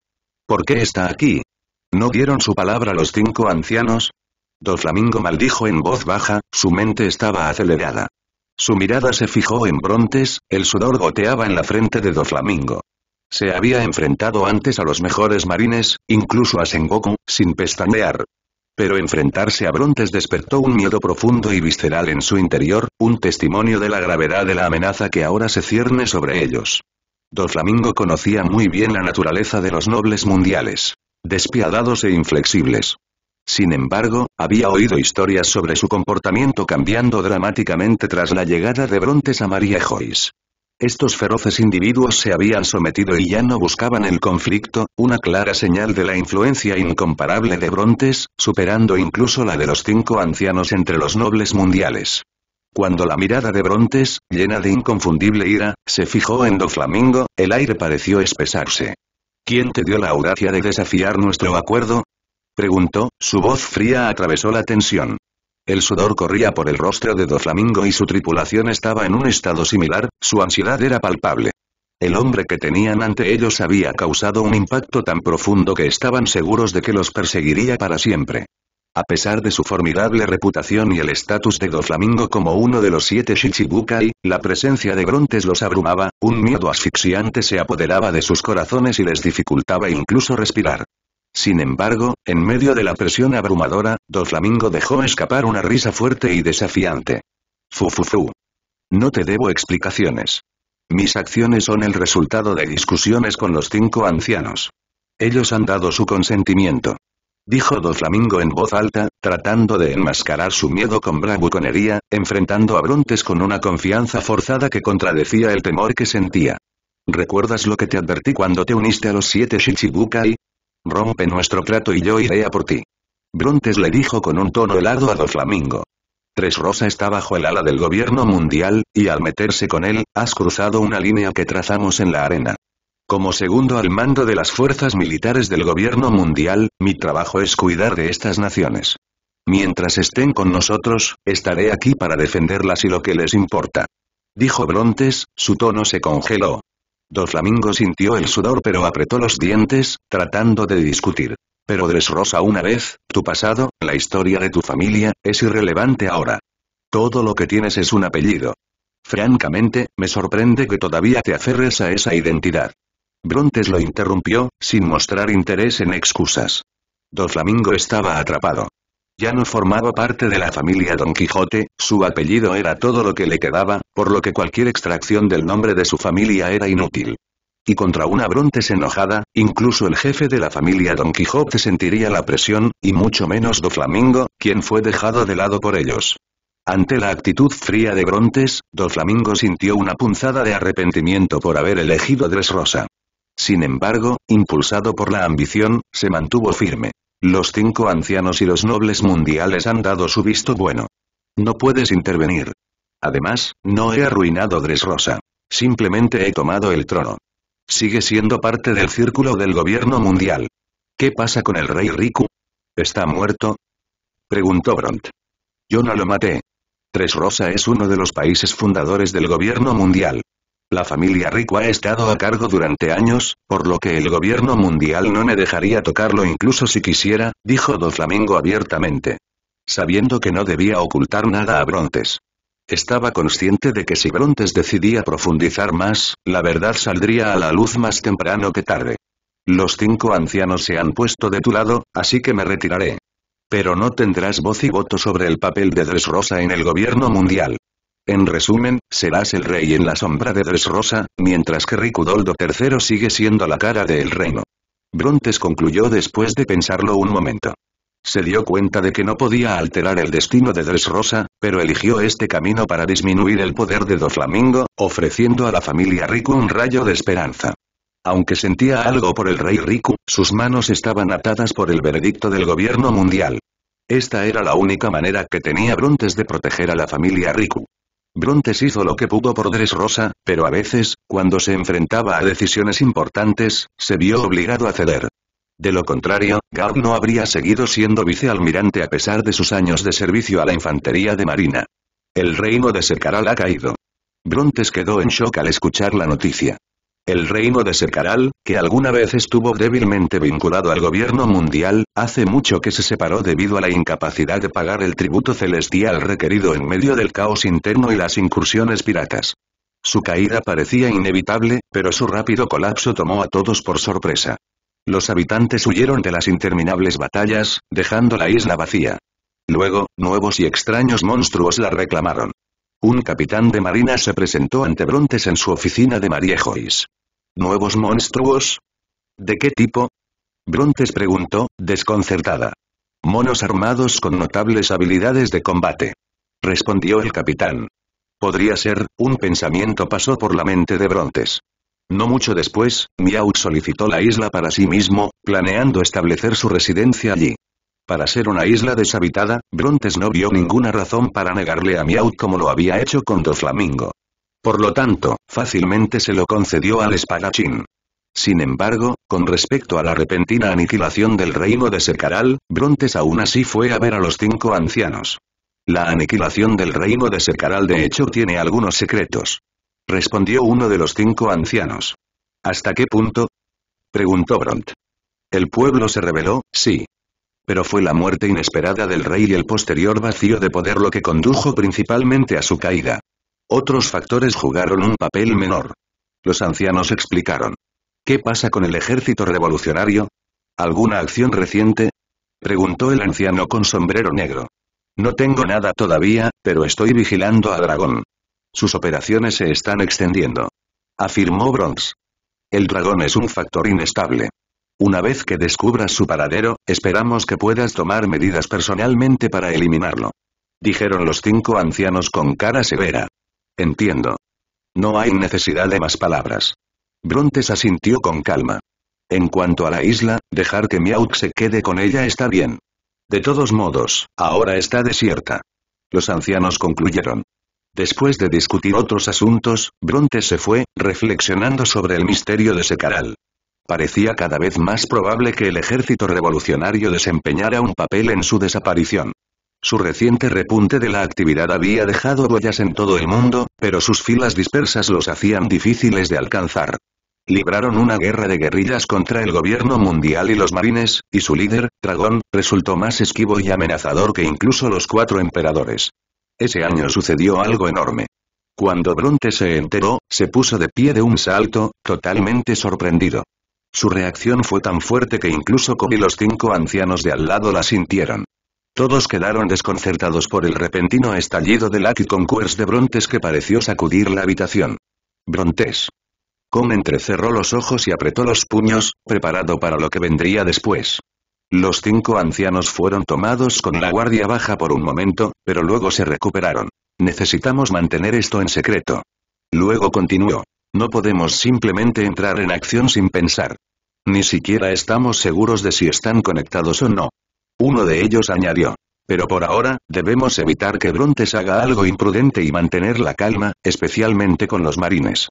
¿Por qué está aquí? ¿No dieron su palabra los cinco ancianos? Doflamingo maldijo en voz baja, su mente estaba acelerada. Su mirada se fijó en Brontes, el sudor goteaba en la frente de Doflamingo. Se había enfrentado antes a los mejores marines, incluso a Sengoku, sin pestañear. Pero enfrentarse a Brontes despertó un miedo profundo y visceral en su interior, un testimonio de la gravedad de la amenaza que ahora se cierne sobre ellos. Doflamingo conocía muy bien la naturaleza de los nobles mundiales. Despiadados e inflexibles. Sin embargo, había oído historias sobre su comportamiento cambiando dramáticamente tras la llegada de Brontes a María Joyce. Estos feroces individuos se habían sometido y ya no buscaban el conflicto, una clara señal de la influencia incomparable de Brontes, superando incluso la de los cinco ancianos entre los nobles mundiales. Cuando la mirada de Brontes, llena de inconfundible ira, se fijó en Doflamingo, el aire pareció espesarse. ¿Quién te dio la audacia de desafiar nuestro acuerdo? Preguntó, su voz fría atravesó la tensión. El sudor corría por el rostro de Doflamingo y su tripulación estaba en un estado similar, su ansiedad era palpable. El hombre que tenían ante ellos había causado un impacto tan profundo que estaban seguros de que los perseguiría para siempre. A pesar de su formidable reputación y el estatus de Doflamingo como uno de los siete Shichibukai, la presencia de Brontes los abrumaba, un miedo asfixiante se apoderaba de sus corazones y les dificultaba incluso respirar. Sin embargo, en medio de la presión abrumadora, Doflamingo dejó escapar una risa fuerte y desafiante. Fufufu. No te debo explicaciones. Mis acciones son el resultado de discusiones con los cinco ancianos. Ellos han dado su consentimiento. Dijo Doflamingo en voz alta, tratando de enmascarar su miedo con bravuconería, enfrentando a Brontes con una confianza forzada que contradecía el temor que sentía. ¿Recuerdas lo que te advertí cuando te uniste a los siete Shichibukai? Rompe nuestro trato y yo iré a por ti. Brontes le dijo con un tono helado a Doflamingo. Tres Rosa está bajo el ala del gobierno mundial, y al meterse con él, has cruzado una línea que trazamos en la arena. Como segundo al mando de las fuerzas militares del gobierno mundial, mi trabajo es cuidar de estas naciones. Mientras estén con nosotros, estaré aquí para defenderlas y lo que les importa. Dijo Brontes, su tono se congeló. Doflamingo sintió el sudor pero apretó los dientes, tratando de discutir. Pero Dressrosa una vez, tu pasado, la historia de tu familia, es irrelevante ahora. Todo lo que tienes es un apellido. Francamente, me sorprende que todavía te aferres a esa identidad. Brontes lo interrumpió, sin mostrar interés en excusas. Doflamingo estaba atrapado. Ya no formaba parte de la familia Don Quijote, su apellido era todo lo que le quedaba, por lo que cualquier extracción del nombre de su familia era inútil. Y contra una Brontes enojada, incluso el jefe de la familia Don Quijote sentiría la presión, y mucho menos Do Flamingo, quien fue dejado de lado por ellos. Ante la actitud fría de Brontes, Do Flamingo sintió una punzada de arrepentimiento por haber elegido Dressrosa. Sin embargo, impulsado por la ambición, se mantuvo firme. Los cinco ancianos y los nobles mundiales han dado su visto bueno. No puedes intervenir. Además, no he arruinado Dressrosa. Simplemente he tomado el trono. Sigue siendo parte del círculo del gobierno mundial. ¿Qué pasa con el rey Riku? ¿Está muerto? Preguntó Bront. Yo no lo maté. Dressrosa es uno de los países fundadores del gobierno mundial. La familia Rico ha estado a cargo durante años, por lo que el gobierno mundial no me dejaría tocarlo incluso si quisiera, dijo Do Flamingo abiertamente. Sabiendo que no debía ocultar nada a Brontes. Estaba consciente de que si Brontes decidía profundizar más, la verdad saldría a la luz más temprano que tarde. Los cinco ancianos se han puesto de tu lado, así que me retiraré. Pero no tendrás voz y voto sobre el papel de Dressrosa en el gobierno mundial. En resumen, serás el rey en la sombra de Dressrosa, mientras que Ricudoldo III sigue siendo la cara del reino. Brontes concluyó después de pensarlo un momento. Se dio cuenta de que no podía alterar el destino de Dressrosa, pero eligió este camino para disminuir el poder de Doflamingo, ofreciendo a la familia Riku un rayo de esperanza. Aunque sentía algo por el rey Riku, sus manos estaban atadas por el veredicto del gobierno mundial. Esta era la única manera que tenía Brontes de proteger a la familia Riku. Brontes hizo lo que pudo por Dressrosa, pero a veces, cuando se enfrentaba a decisiones importantes, se vio obligado a ceder. De lo contrario, Gard no habría seguido siendo vicealmirante a pesar de sus años de servicio a la infantería de marina. El reino de Secaral ha caído. Brontes quedó en shock al escuchar la noticia. El reino de Secaral, que alguna vez estuvo débilmente vinculado al gobierno mundial, hace mucho que se separó debido a la incapacidad de pagar el tributo celestial requerido en medio del caos interno y las incursiones piratas. Su caída parecía inevitable, pero su rápido colapso tomó a todos por sorpresa. Los habitantes huyeron de las interminables batallas, dejando la isla vacía. Luego, nuevos y extraños monstruos la reclamaron. Un capitán de marina se presentó ante Brontes en su oficina de Mariejois. ¿Nuevos monstruos? ¿De qué tipo? Brontes preguntó, desconcertada. Monos armados con notables habilidades de combate. Respondió el capitán. Podría ser, un pensamiento pasó por la mente de Brontes. No mucho después, Miaut solicitó la isla para sí mismo, planeando establecer su residencia allí. Para ser una isla deshabitada, Brontes no vio ninguna razón para negarle a Miaut como lo había hecho con Doflamingo. Por lo tanto, fácilmente se lo concedió al espadachín. Sin embargo, con respecto a la repentina aniquilación del reino de Secaral, Brontes aún así fue a ver a los cinco ancianos. La aniquilación del reino de Secaral de hecho tiene algunos secretos. Respondió uno de los cinco ancianos. ¿Hasta qué punto? Preguntó Bront. El pueblo se rebeló, sí. Pero fue la muerte inesperada del rey y el posterior vacío de poder lo que condujo principalmente a su caída. Otros factores jugaron un papel menor. Los ancianos explicaron. ¿Qué pasa con el ejército revolucionario? ¿Alguna acción reciente? Preguntó el anciano con sombrero negro. No tengo nada todavía, pero estoy vigilando a Dragón. Sus operaciones se están extendiendo. Afirmó Bronx. El dragón es un factor inestable. Una vez que descubras su paradero, esperamos que puedas tomar medidas personalmente para eliminarlo. Dijeron los cinco ancianos con cara severa. Entiendo. No hay necesidad de más palabras. Brontes asintió con calma. En cuanto a la isla, dejar que Miauk se quede con ella está bien. De todos modos, ahora está desierta. Los ancianos concluyeron. Después de discutir otros asuntos, Brontes se fue, reflexionando sobre el misterio de Secaral. Parecía cada vez más probable que el ejército revolucionario desempeñara un papel en su desaparición. Su reciente repunte de la actividad había dejado huellas en todo el mundo, pero sus filas dispersas los hacían difíciles de alcanzar. Libraron una guerra de guerrillas contra el gobierno mundial y los marines, y su líder, Dragón, resultó más esquivo y amenazador que incluso los cuatro emperadores. Ese año sucedió algo enorme. Cuando Bronte se enteró, se puso de pie de un salto, totalmente sorprendido. Su reacción fue tan fuerte que incluso Cobb y los cinco ancianos de al lado la sintieron. Todos quedaron desconcertados por el repentino estallido del Lucky Concourse de Brontes que pareció sacudir la habitación. Brontes. Com entrecerró los ojos y apretó los puños, preparado para lo que vendría después. Los cinco ancianos fueron tomados con la guardia baja por un momento, pero luego se recuperaron. Necesitamos mantener esto en secreto. Luego continuó. No podemos simplemente entrar en acción sin pensar. Ni siquiera estamos seguros de si están conectados o no. Uno de ellos añadió. Pero por ahora, debemos evitar que Brontes haga algo imprudente y mantener la calma, especialmente con los marines.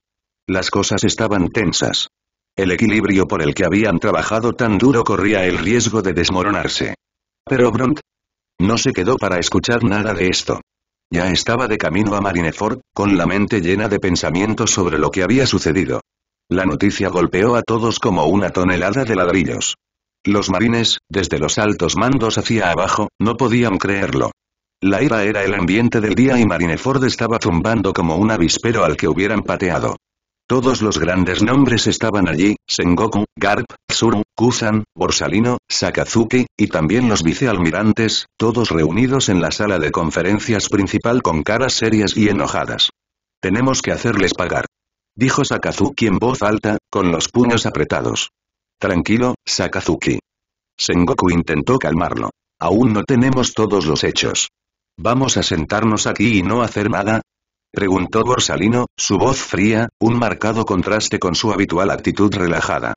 Las cosas estaban tensas. El equilibrio por el que habían trabajado tan duro corría el riesgo de desmoronarse. Pero Bront no se quedó para escuchar nada de esto. Ya estaba de camino a Marineford, con la mente llena de pensamientos sobre lo que había sucedido. La noticia golpeó a todos como una tonelada de ladrillos. Los marines, desde los altos mandos hacia abajo, no podían creerlo. La ira era el ambiente del día y Marineford estaba zumbando como un avispero al que hubieran pateado. Todos los grandes nombres estaban allí, Sengoku, Garp, Tsuru, Kusan, Borsalino, Sakazuki, y también los vicealmirantes, todos reunidos en la sala de conferencias principal con caras serias y enojadas. Tenemos que hacerles pagar. Dijo Sakazuki en voz alta, con los puños apretados. Tranquilo, Sakazuki. Sengoku intentó calmarlo. Aún no tenemos todos los hechos. ¿Vamos a sentarnos aquí y no hacer nada? Preguntó Borsalino, su voz fría, un marcado contraste con su habitual actitud relajada.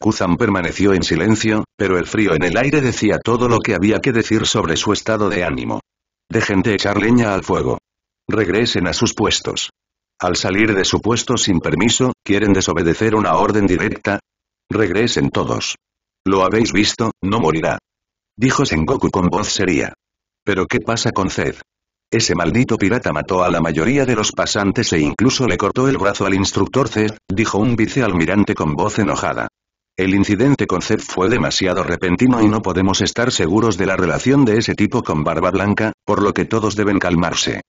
Kuzan permaneció en silencio, pero el frío en el aire decía todo lo que había que decir sobre su estado de ánimo. Dejen de echar leña al fuego. Regresen a sus puestos. Al salir de su puesto sin permiso, ¿quieren desobedecer una orden directa? Regresen todos. Lo habéis visto, no morirá. Dijo Sengoku con voz seria. Pero ¿qué pasa con Zed? Ese maldito pirata mató a la mayoría de los pasantes e incluso le cortó el brazo al instructor Zed, dijo un vicealmirante con voz enojada. El incidente con Zed fue demasiado repentino y no podemos estar seguros de la relación de ese tipo con Barba Blanca, por lo que todos deben calmarse.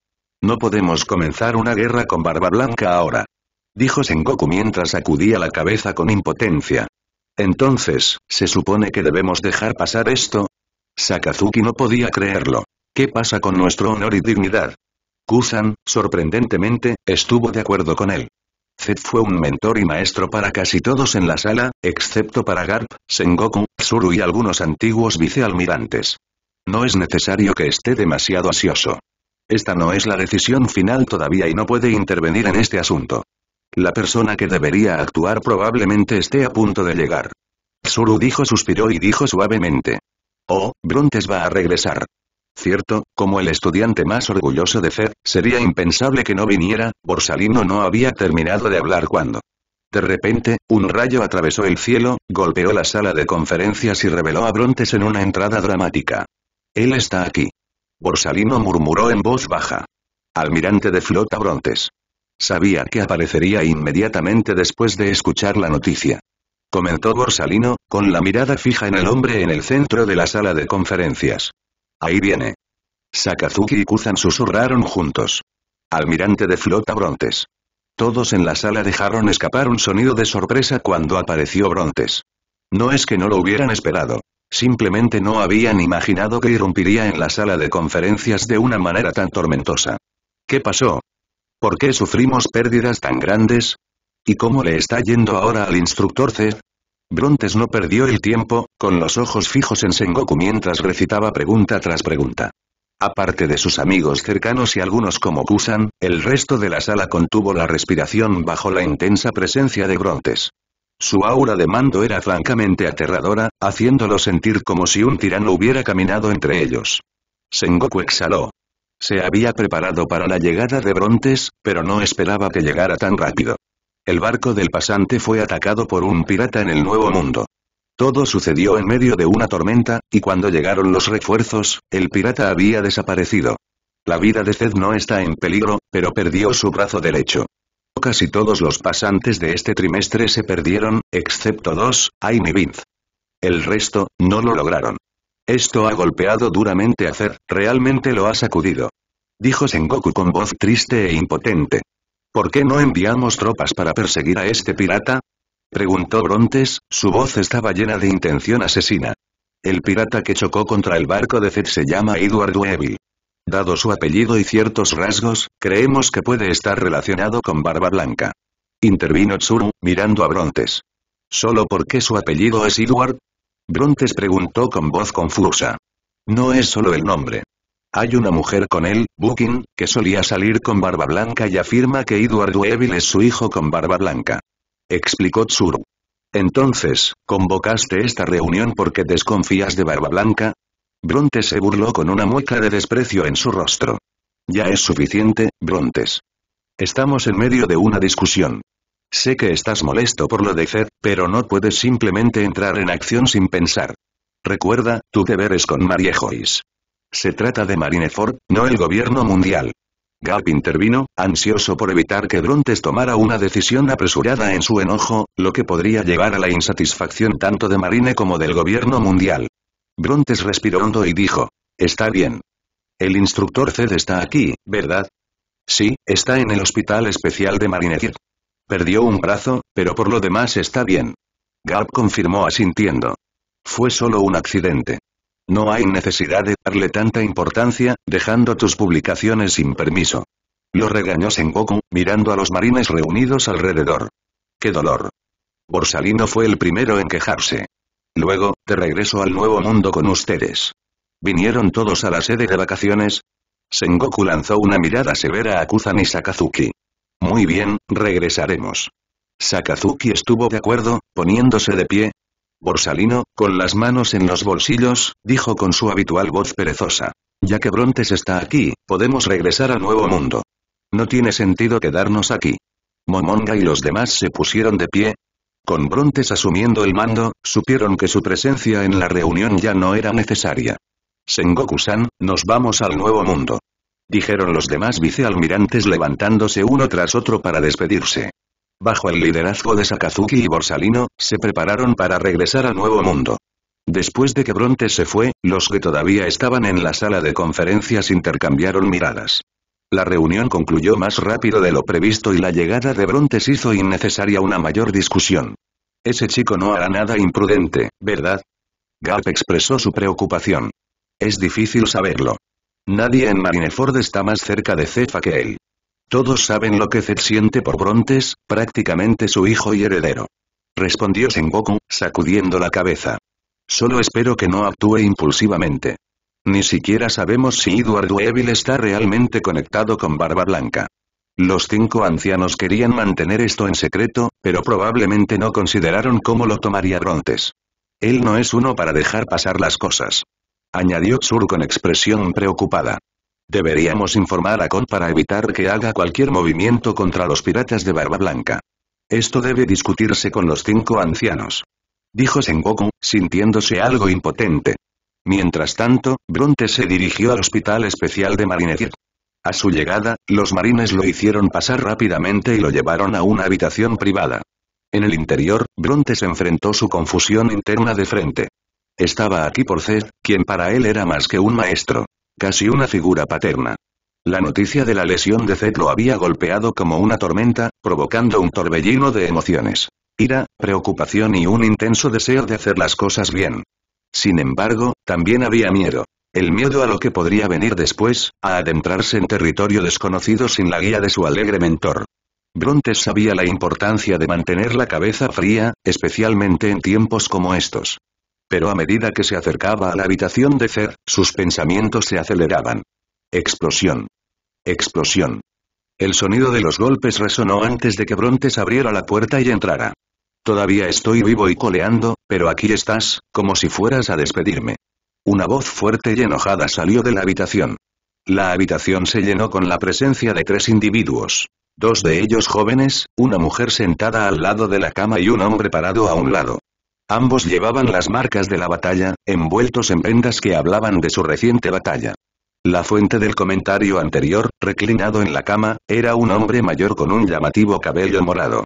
No podemos comenzar una guerra con Barba Blanca ahora. Dijo Sengoku mientras sacudía la cabeza con impotencia. Entonces, ¿se supone que debemos dejar pasar esto? Sakazuki no podía creerlo. ¿Qué pasa con nuestro honor y dignidad? Kusan, sorprendentemente, estuvo de acuerdo con él. Zed fue un mentor y maestro para casi todos en la sala, excepto para Garp, Sengoku, Tsuru y algunos antiguos vicealmirantes. No es necesario que esté demasiado ansioso. Esta no es la decisión final todavía y no puede intervenir en este asunto. La persona que debería actuar probablemente esté a punto de llegar. Tsuru dijo suspiró y dijo suavemente. Oh, Brontes va a regresar. Cierto, como el estudiante más orgulloso de Fed, sería impensable que no viniera, Borsalino no había terminado de hablar cuando. De repente, un rayo atravesó el cielo, golpeó la sala de conferencias y reveló a Brontes en una entrada dramática. Él está aquí. Borsalino murmuró en voz baja. Almirante de flota Brontes. Sabía que aparecería inmediatamente después de escuchar la noticia. Comentó Borsalino, con la mirada fija en el hombre en el centro de la sala de conferencias. Ahí viene. Sakazuki y Kuzan susurraron juntos. Almirante de flota Brontes. Todos en la sala dejaron escapar un sonido de sorpresa cuando apareció Brontes. No es que no lo hubieran esperado. Simplemente no habían imaginado que irrumpiría en la sala de conferencias de una manera tan tormentosa. ¿Qué pasó? ¿Por qué sufrimos pérdidas tan grandes? ¿Y cómo le está yendo ahora al instructor C? Brontes no perdió el tiempo, con los ojos fijos en Sengoku mientras recitaba pregunta tras pregunta. Aparte de sus amigos cercanos y algunos como Kusan, el resto de la sala contuvo la respiración bajo la intensa presencia de Brontes. Su aura de mando era francamente aterradora, haciéndolo sentir como si un tirano hubiera caminado entre ellos. Sengoku exhaló. Se había preparado para la llegada de Brontes, pero no esperaba que llegara tan rápido. El barco del pasante fue atacado por un pirata en el Nuevo Mundo. Todo sucedió en medio de una tormenta, y cuando llegaron los refuerzos, el pirata había desaparecido. La vida de Zed no está en peligro, pero perdió su brazo derecho. Casi todos los pasantes de este trimestre se perdieron, excepto dos, Aim y Vince. El resto, no lo lograron. Esto ha golpeado duramente a Zed, realmente lo ha sacudido. Dijo Sengoku con voz triste e impotente. ¿Por qué no enviamos tropas para perseguir a este pirata? Preguntó Brontes, su voz estaba llena de intención asesina. El pirata que chocó contra el barco de Zed se llama Edward Weevil. Dado su apellido y ciertos rasgos, creemos que puede estar relacionado con Barba Blanca. Intervino Tsuru, mirando a Brontes. ¿Solo porque su apellido es Edward? Brontes preguntó con voz confusa. No es solo el nombre. Hay una mujer con él, Bukin, que solía salir con Barba Blanca y afirma que Edward Weevil es su hijo con Barba Blanca. Explicó Tsuru. Entonces, ¿convocaste esta reunión porque desconfías de Barba Blanca? Brontes se burló con una mueca de desprecio en su rostro. Ya es suficiente, Brontes. Estamos en medio de una discusión. Sé que estás molesto por lo de Zed, pero no puedes simplemente entrar en acción sin pensar. Recuerda, tu deber es con Mariejois. Se trata de Marineford, no el gobierno mundial. Gap intervino, ansioso por evitar que Brontes tomara una decisión apresurada en su enojo, lo que podría llevar a la insatisfacción tanto de Marine como del gobierno mundial. Brontes respiró hondo y dijo. Está bien. El instructor Zed está aquí, ¿verdad? Sí, está en el hospital especial de Marineford. Perdió un brazo, pero por lo demás está bien. Gap confirmó asintiendo. Fue solo un accidente. No hay necesidad de darle tanta importancia, dejando tus publicaciones sin permiso. Lo regañó Sengoku, mirando a los marines reunidos alrededor. ¡Qué dolor! Borsalino fue el primero en quejarse. Luego, te regreso al nuevo mundo con ustedes. ¿Vinieron todos a la sede de vacaciones? Sengoku lanzó una mirada severa a Kuzan y Sakazuki. Muy bien, regresaremos. Sakazuki estuvo de acuerdo, poniéndose de pie, Borsalino, con las manos en los bolsillos, dijo con su habitual voz perezosa. Ya que Brontes está aquí, podemos regresar a Nuevo Mundo. No tiene sentido quedarnos aquí. Momonga y los demás se pusieron de pie. Con Brontes asumiendo el mando, supieron que su presencia en la reunión ya no era necesaria. Sengoku-san, nos vamos al Nuevo Mundo. Dijeron los demás vicealmirantes levantándose uno tras otro para despedirse. Bajo el liderazgo de Sakazuki y Borsalino, se prepararon para regresar al Nuevo Mundo. Después de que Brontes se fue, los que todavía estaban en la sala de conferencias intercambiaron miradas. La reunión concluyó más rápido de lo previsto y la llegada de Brontes hizo innecesaria una mayor discusión. Ese chico no hará nada imprudente, ¿verdad? Gap expresó su preocupación. Es difícil saberlo. Nadie en Marineford está más cerca de Cefa que él. Todos saben lo que Zed siente por Brontes, prácticamente su hijo y heredero. Respondió Sengoku, sacudiendo la cabeza. Solo espero que no actúe impulsivamente. Ni siquiera sabemos si Edward Weevil está realmente conectado con Barba Blanca. Los cinco ancianos querían mantener esto en secreto, pero probablemente no consideraron cómo lo tomaría Brontes. Él no es uno para dejar pasar las cosas. Añadió Sur con expresión preocupada. Deberíamos informar a Con para evitar que haga cualquier movimiento contra los piratas de Barba Blanca. Esto debe discutirse con los cinco ancianos. Dijo Sengoku, sintiéndose algo impotente. Mientras tanto, Bronte se dirigió al Hospital Especial de Marineford. A su llegada, los marines lo hicieron pasar rápidamente y lo llevaron a una habitación privada. En el interior, Bronte se enfrentó su confusión interna de frente. Estaba aquí por Zed, quien para él era más que un maestro. Casi una figura paterna. La noticia de la lesión de Zed lo había golpeado como una tormenta, provocando un torbellino de emociones. Ira, preocupación y un intenso deseo de hacer las cosas bien. Sin embargo, también había miedo. El miedo a lo que podría venir después, a adentrarse en territorio desconocido sin la guía de su alegre mentor. Brontes sabía la importancia de mantener la cabeza fría, especialmente en tiempos como estos. Pero a medida que se acercaba a la habitación de Cer, sus pensamientos se aceleraban. Explosión. Explosión. El sonido de los golpes resonó antes de que Brontes abriera la puerta y entrara. Todavía estoy vivo y coleando, pero aquí estás, como si fueras a despedirme. Una voz fuerte y enojada salió de la habitación. La habitación se llenó con la presencia de tres individuos. Dos de ellos jóvenes, una mujer sentada al lado de la cama y un hombre parado a un lado. Ambos llevaban las marcas de la batalla, envueltos en vendas que hablaban de su reciente batalla. La fuente del comentario anterior, reclinado en la cama, era un hombre mayor con un llamativo cabello morado.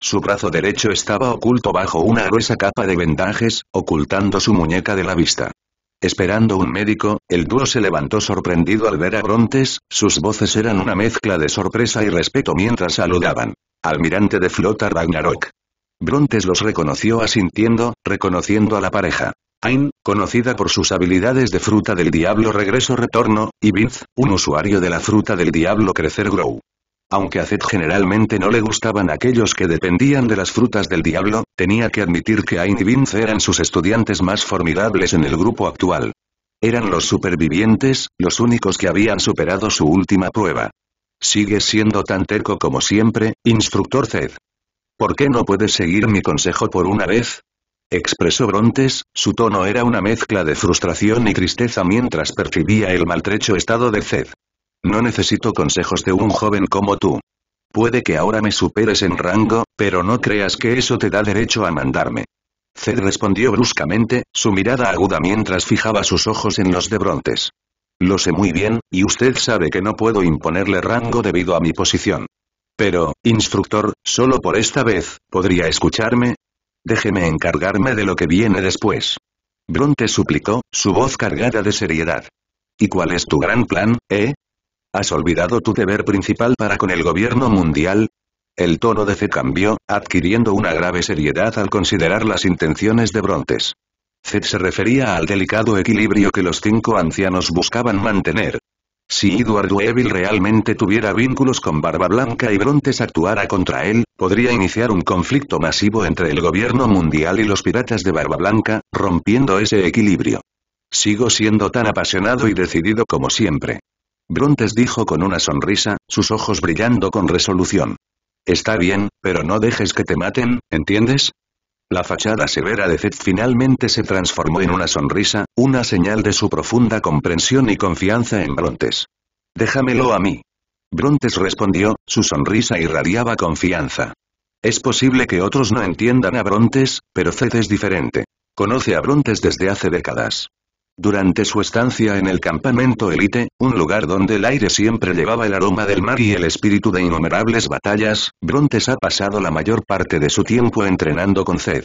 Su brazo derecho estaba oculto bajo una gruesa capa de vendajes, ocultando su muñeca de la vista. Esperando un médico, el dúo se levantó sorprendido al ver a Brontes, sus voces eran una mezcla de sorpresa y respeto mientras saludaban. Almirante de flota Ragnarok. Brontes los reconoció asintiendo, reconociendo a la pareja. Ain, conocida por sus habilidades de fruta del diablo regreso retorno, y Vince, un usuario de la fruta del diablo crecer grow. Aunque a Zed generalmente no le gustaban aquellos que dependían de las frutas del diablo, tenía que admitir que Ain y Vince eran sus estudiantes más formidables en el grupo actual. Eran los supervivientes, los únicos que habían superado su última prueba. Sigue siendo tan terco como siempre, instructor Zed. ¿Por qué no puedes seguir mi consejo por una vez? Expresó Brontes, su tono era una mezcla de frustración y tristeza mientras percibía el maltrecho estado de Zed. No necesito consejos de un joven como tú. Puede que ahora me superes en rango, pero no creas que eso te da derecho a mandarme. Zed respondió bruscamente, su mirada aguda mientras fijaba sus ojos en los de Brontes. Lo sé muy bien, y usted sabe que no puedo imponerle rango debido a mi posición. Pero, instructor, solo por esta vez, ¿podría escucharme? Déjeme encargarme de lo que viene después. Brontes suplicó, su voz cargada de seriedad. ¿Y cuál es tu gran plan, eh? ¿Has olvidado tu deber principal para con el gobierno mundial? El tono de C cambió, adquiriendo una grave seriedad al considerar las intenciones de Brontes. Zed se refería al delicado equilibrio que los cinco ancianos buscaban mantener. Si Edward Weevil realmente tuviera vínculos con Barba Blanca y Brontes actuara contra él, podría iniciar un conflicto masivo entre el gobierno mundial y los piratas de Barba Blanca, rompiendo ese equilibrio. Sigo siendo tan apasionado y decidido como siempre. Brontes dijo con una sonrisa, sus ojos brillando con resolución. Está bien, pero no dejes que te maten, ¿entiendes? La fachada severa de Zed finalmente se transformó en una sonrisa, una señal de su profunda comprensión y confianza en Brontes. Déjamelo a mí. Brontes respondió, su sonrisa irradiaba confianza. Es posible que otros no entiendan a Brontes, pero Zed es diferente. Conoce a Brontes desde hace décadas. Durante su estancia en el campamento élite, un lugar donde el aire siempre llevaba el aroma del mar y el espíritu de innumerables batallas, Brontes ha pasado la mayor parte de su tiempo entrenando con Zed.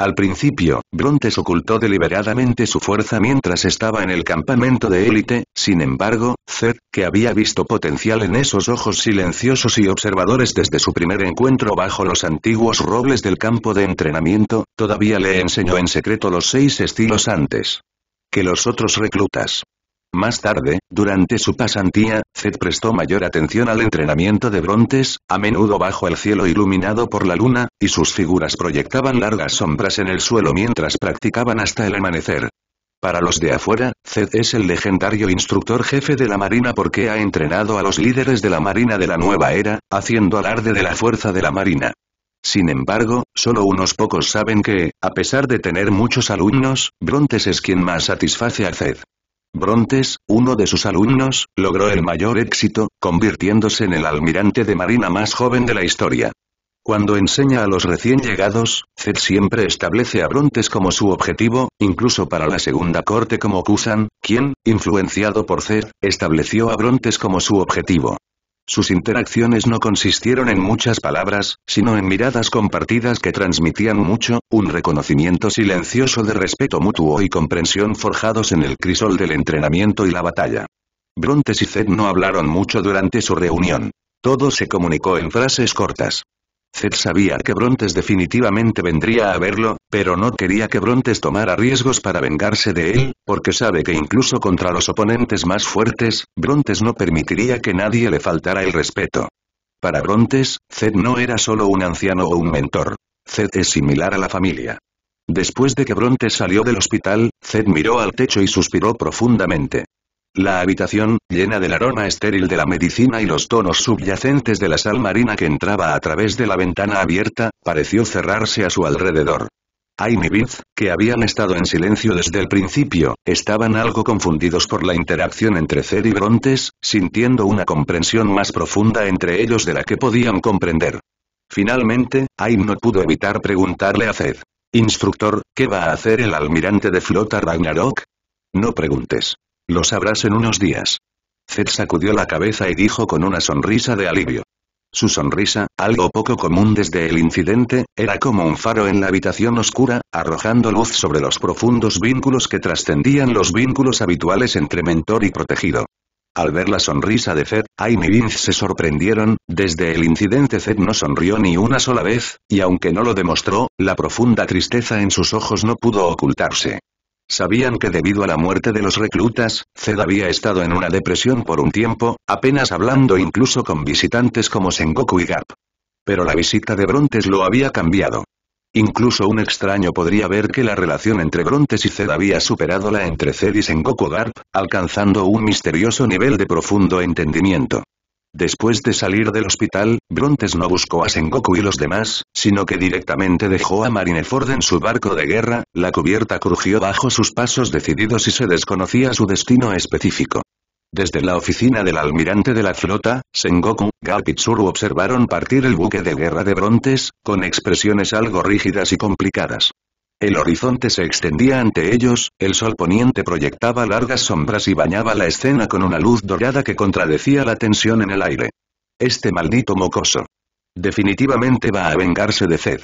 Al principio, Brontes ocultó deliberadamente su fuerza mientras estaba en el campamento de élite, sin embargo, Zed, que había visto potencial en esos ojos silenciosos y observadores desde su primer encuentro bajo los antiguos robles del campo de entrenamiento, todavía le enseñó en secreto los seis estilos antes que los otros reclutas. Más tarde, durante su pasantía, Zed prestó mayor atención al entrenamiento de Brontes, a menudo bajo el cielo iluminado por la luna, y sus figuras proyectaban largas sombras en el suelo mientras practicaban hasta el amanecer. Para los de afuera, Zed es el legendario instructor jefe de la Marina porque ha entrenado a los líderes de la Marina de la nueva era, haciendo alarde de la fuerza de la Marina. Sin embargo, solo unos pocos saben que, a pesar de tener muchos alumnos, Brontes es quien más satisface a Zed. Brontes, uno de sus alumnos, logró el mayor éxito, convirtiéndose en el almirante de marina más joven de la historia. Cuando enseña a los recién llegados, Zed siempre establece a Brontes como su objetivo, incluso para la segunda corte como Kusan, quien, influenciado por Zed, estableció a Brontes como su objetivo. Sus interacciones no consistieron en muchas palabras, sino en miradas compartidas que transmitían mucho, un reconocimiento silencioso de respeto mutuo y comprensión forjados en el crisol del entrenamiento y la batalla. Brontes y Zed no hablaron mucho durante su reunión. Todo se comunicó en frases cortas. Zed sabía que Brontes definitivamente vendría a verlo, pero no quería que Brontes tomara riesgos para vengarse de él, porque sabe que incluso contra los oponentes más fuertes, Brontes no permitiría que nadie le faltara el respeto. Para Brontes, Zed no era solo un anciano o un mentor. Zed es similar a la familia. Después de que Brontes salió del hospital, Zed miró al techo y suspiró profundamente. La habitación, llena del aroma estéril de la medicina y los tonos subyacentes de la sal marina que entraba a través de la ventana abierta, pareció cerrarse a su alrededor. Aim y Vince, que habían estado en silencio desde el principio, estaban algo confundidos por la interacción entre Zed y Brontes, sintiendo una comprensión más profunda entre ellos de la que podían comprender. Finalmente, Aim no pudo evitar preguntarle a Zed. Instructor, ¿qué va a hacer el almirante de flota Ragnarok? No preguntes. Lo sabrás en unos días. Zed sacudió la cabeza y dijo con una sonrisa de alivio. Su sonrisa, algo poco común desde el incidente, era como un faro en la habitación oscura, arrojando luz sobre los profundos vínculos que trascendían los vínculos habituales entre mentor y protegido. Al ver la sonrisa de Zed, Aim y Vince se sorprendieron, desde el incidente Zed no sonrió ni una sola vez, y aunque no lo demostró, la profunda tristeza en sus ojos no pudo ocultarse. Sabían que debido a la muerte de los reclutas, Zed había estado en una depresión por un tiempo, apenas hablando incluso con visitantes como Sengoku y Gap. Pero la visita de Brontes lo había cambiado. Incluso un extraño podría ver que la relación entre Brontes y Zed había superado la entre Zed y Sengoku Garp, alcanzando un misterioso nivel de profundo entendimiento. Después de salir del hospital, Brontes no buscó a Sengoku y los demás, sino que directamente dejó a Marineford en su barco de guerra, la cubierta crujió bajo sus pasos decididos y se desconocía su destino específico. Desde la oficina del almirante de la flota, Sengoku, Garp y Tsuru observaron partir el buque de guerra de Brontes, con expresiones algo rígidas y complicadas. El horizonte se extendía ante ellos, el sol poniente proyectaba largas sombras y bañaba la escena con una luz dorada que contradecía la tensión en el aire. Este maldito mocoso. Definitivamente va a vengarse de Zed.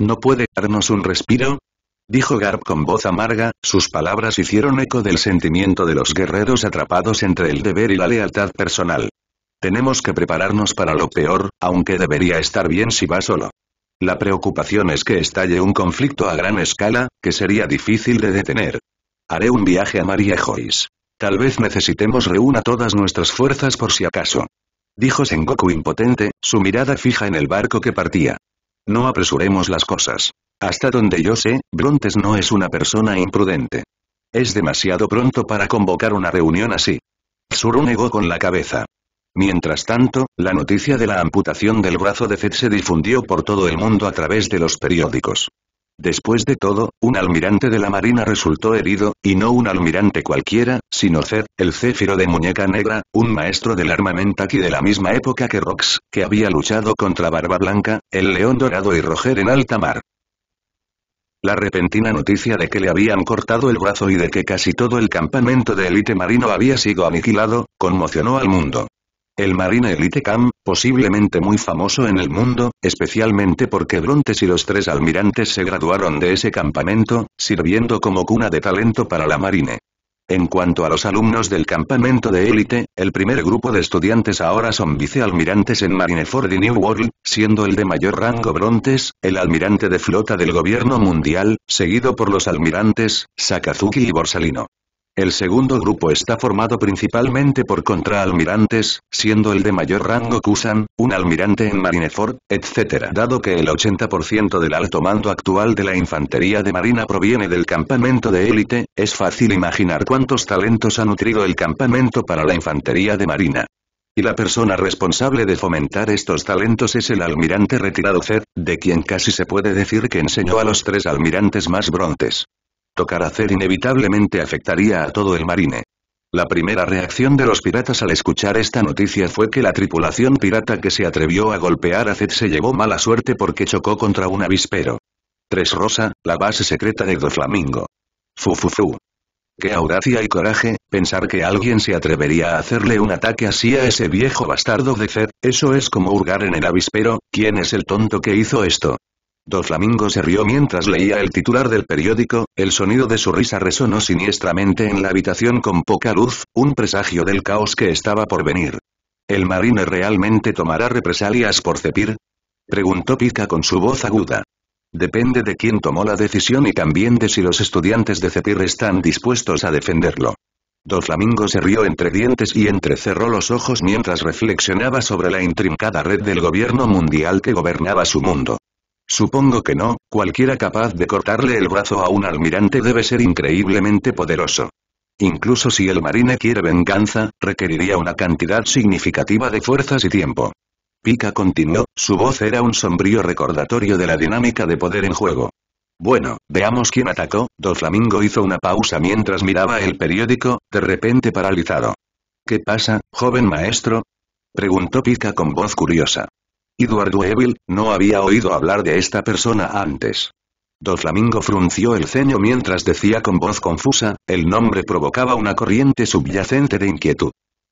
¿No puede darnos un respiro? Dijo Garp con voz amarga, sus palabras hicieron eco del sentimiento de los guerreros atrapados entre el deber y la lealtad personal. Tenemos que prepararnos para lo peor, aunque debería estar bien si va solo. La preocupación es que estalle un conflicto a gran escala, que sería difícil de detener. Haré un viaje a María Joyce. Tal vez necesitemos reúna todas nuestras fuerzas por si acaso. Dijo Sengoku impotente, su mirada fija en el barco que partía. No apresuremos las cosas. Hasta donde yo sé, Brontes no es una persona imprudente. Es demasiado pronto para convocar una reunión así. Tsuru negó con la cabeza. Mientras tanto, la noticia de la amputación del brazo de Zed se difundió por todo el mundo a través de los periódicos. Después de todo, un almirante de la marina resultó herido, y no un almirante cualquiera, sino Zed, el céfiro de muñeca negra, un maestro del armamentaki de la misma época que Rox, que había luchado contra Barba Blanca, el león dorado y Roger en alta mar. La repentina noticia de que le habían cortado el brazo y de que casi todo el campamento de élite marino había sido aniquilado, conmocionó al mundo. El Marine Elite Camp, posiblemente muy famoso en el mundo, especialmente porque Brontes y los tres almirantes se graduaron de ese campamento, sirviendo como cuna de talento para la Marine. En cuanto a los alumnos del campamento de élite, el primer grupo de estudiantes ahora son vicealmirantes en Marineford y New World, siendo el de mayor rango Brontes, el almirante de flota del gobierno mundial, seguido por los almirantes, Sakazuki y Borsalino. El segundo grupo está formado principalmente por contraalmirantes, siendo el de mayor rango Kusan, un almirante en Marineford, etc. Dado que el 80% del alto mando actual de la infantería de marina proviene del campamento de élite, es fácil imaginar cuántos talentos ha nutrido el campamento para la infantería de marina. Y la persona responsable de fomentar estos talentos es el almirante retirado Zed, de quien casi se puede decir que enseñó a los tres almirantes más brontes. Tocar hacer inevitablemente afectaría a todo el marine. La primera reacción de los piratas al escuchar esta noticia fue que la tripulación pirata que se atrevió a golpear a Zed se llevó mala suerte porque chocó contra un avispero. Tres Rosa, la base secreta de Doflamingo. Fu fu fu. Qué audacia y coraje, pensar que alguien se atrevería a hacerle un ataque así a ese viejo bastardo de Zed, eso es como hurgar en el avispero, ¿quién es el tonto que hizo esto? Flamingo se rió mientras leía el titular del periódico, el sonido de su risa resonó siniestramente en la habitación con poca luz, un presagio del caos que estaba por venir. ¿El marine realmente tomará represalias por Cepir? Preguntó Pika con su voz aguda. Depende de quién tomó la decisión y también de si los estudiantes de Cepir están dispuestos a defenderlo. Flamingo se rió entre dientes y entrecerró los ojos mientras reflexionaba sobre la intrincada red del gobierno mundial que gobernaba su mundo. Supongo que no, cualquiera capaz de cortarle el brazo a un almirante debe ser increíblemente poderoso. Incluso si el marine quiere venganza, requeriría una cantidad significativa de fuerzas y tiempo. Pika continuó, su voz era un sombrío recordatorio de la dinámica de poder en juego. Bueno, veamos quién atacó, Flamingo hizo una pausa mientras miraba el periódico, de repente paralizado. ¿Qué pasa, joven maestro? Preguntó Pika con voz curiosa. Edward Weevil, no había oído hablar de esta persona antes. Flamingo frunció el ceño mientras decía con voz confusa, el nombre provocaba una corriente subyacente de inquietud.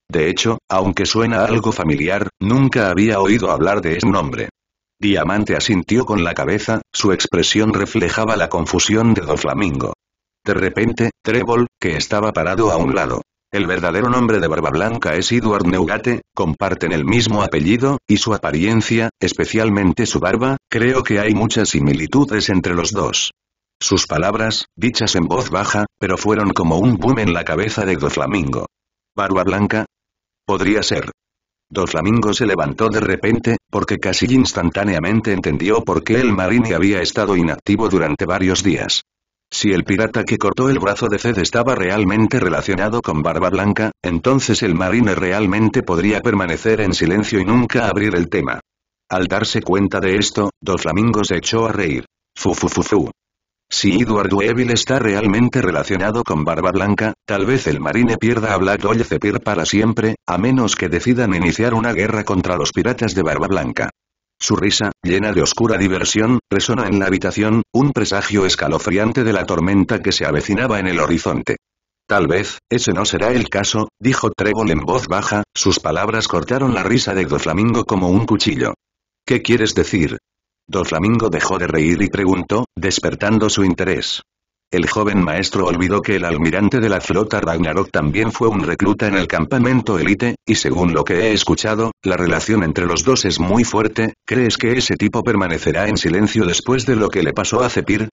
De hecho, aunque suena algo familiar, nunca había oído hablar de ese nombre. Diamante asintió con la cabeza, su expresión reflejaba la confusión de Flamingo. De repente, Trébol, que estaba parado a un lado, el verdadero nombre de Barba Blanca es Edward Neugate, comparten el mismo apellido, y su apariencia, especialmente su barba, creo que hay muchas similitudes entre los dos. Sus palabras, dichas en voz baja, pero fueron como un boom en la cabeza de Doflamingo. ¿Barba Blanca? Podría ser. Doflamingo se levantó de repente, porque casi instantáneamente entendió por qué el marine había estado inactivo durante varios días. Si el pirata que cortó el brazo de Zed estaba realmente relacionado con Barba Blanca, entonces el marine realmente podría permanecer en silencio y nunca abrir el tema. Al darse cuenta de esto, Doflamingo se echó a reír. Fu fu fu fu. Si Edward Weevil está realmente relacionado con Barba Blanca, tal vez el marine pierda a Black Oil Cepir para siempre, a menos que decidan iniciar una guerra contra los piratas de Barba Blanca. Su risa, llena de oscura diversión, resonó en la habitación, un presagio escalofriante de la tormenta que se avecinaba en el horizonte. Tal vez, ese no será el caso, dijo Trébol en voz baja, sus palabras cortaron la risa de Doflamingo como un cuchillo. ¿Qué quieres decir? Doflamingo dejó de reír y preguntó, despertando su interés. El joven maestro olvidó que el almirante de la flota Ragnarok también fue un recluta en el campamento élite, y según lo que he escuchado, la relación entre los dos es muy fuerte, ¿crees que ese tipo permanecerá en silencio después de lo que le pasó a Cepir?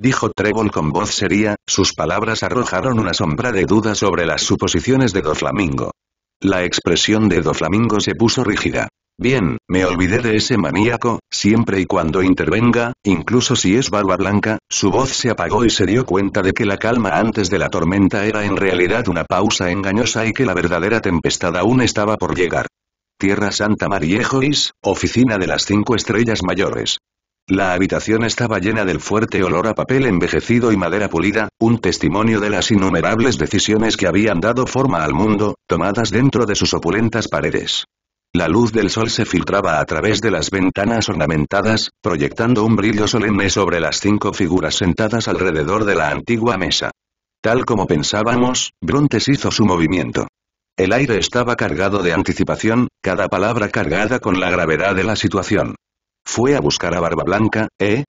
Dijo Trébol con voz seria, sus palabras arrojaron una sombra de duda sobre las suposiciones de Doflamingo. La expresión de Doflamingo se puso rígida. Bien, me olvidé de ese maníaco, siempre y cuando intervenga, incluso si es barba blanca, su voz se apagó y se dio cuenta de que la calma antes de la tormenta era en realidad una pausa engañosa y que la verdadera tempestad aún estaba por llegar. Tierra Santa Mariejois, oficina de las cinco estrellas mayores. La habitación estaba llena del fuerte olor a papel envejecido y madera pulida, un testimonio de las innumerables decisiones que habían dado forma al mundo, tomadas dentro de sus opulentas paredes. La luz del sol se filtraba a través de las ventanas ornamentadas, proyectando un brillo solemne sobre las cinco figuras sentadas alrededor de la antigua mesa. Tal como pensábamos, Brontes hizo su movimiento. El aire estaba cargado de anticipación, cada palabra cargada con la gravedad de la situación. Fue a buscar a Barba Blanca, ¿eh?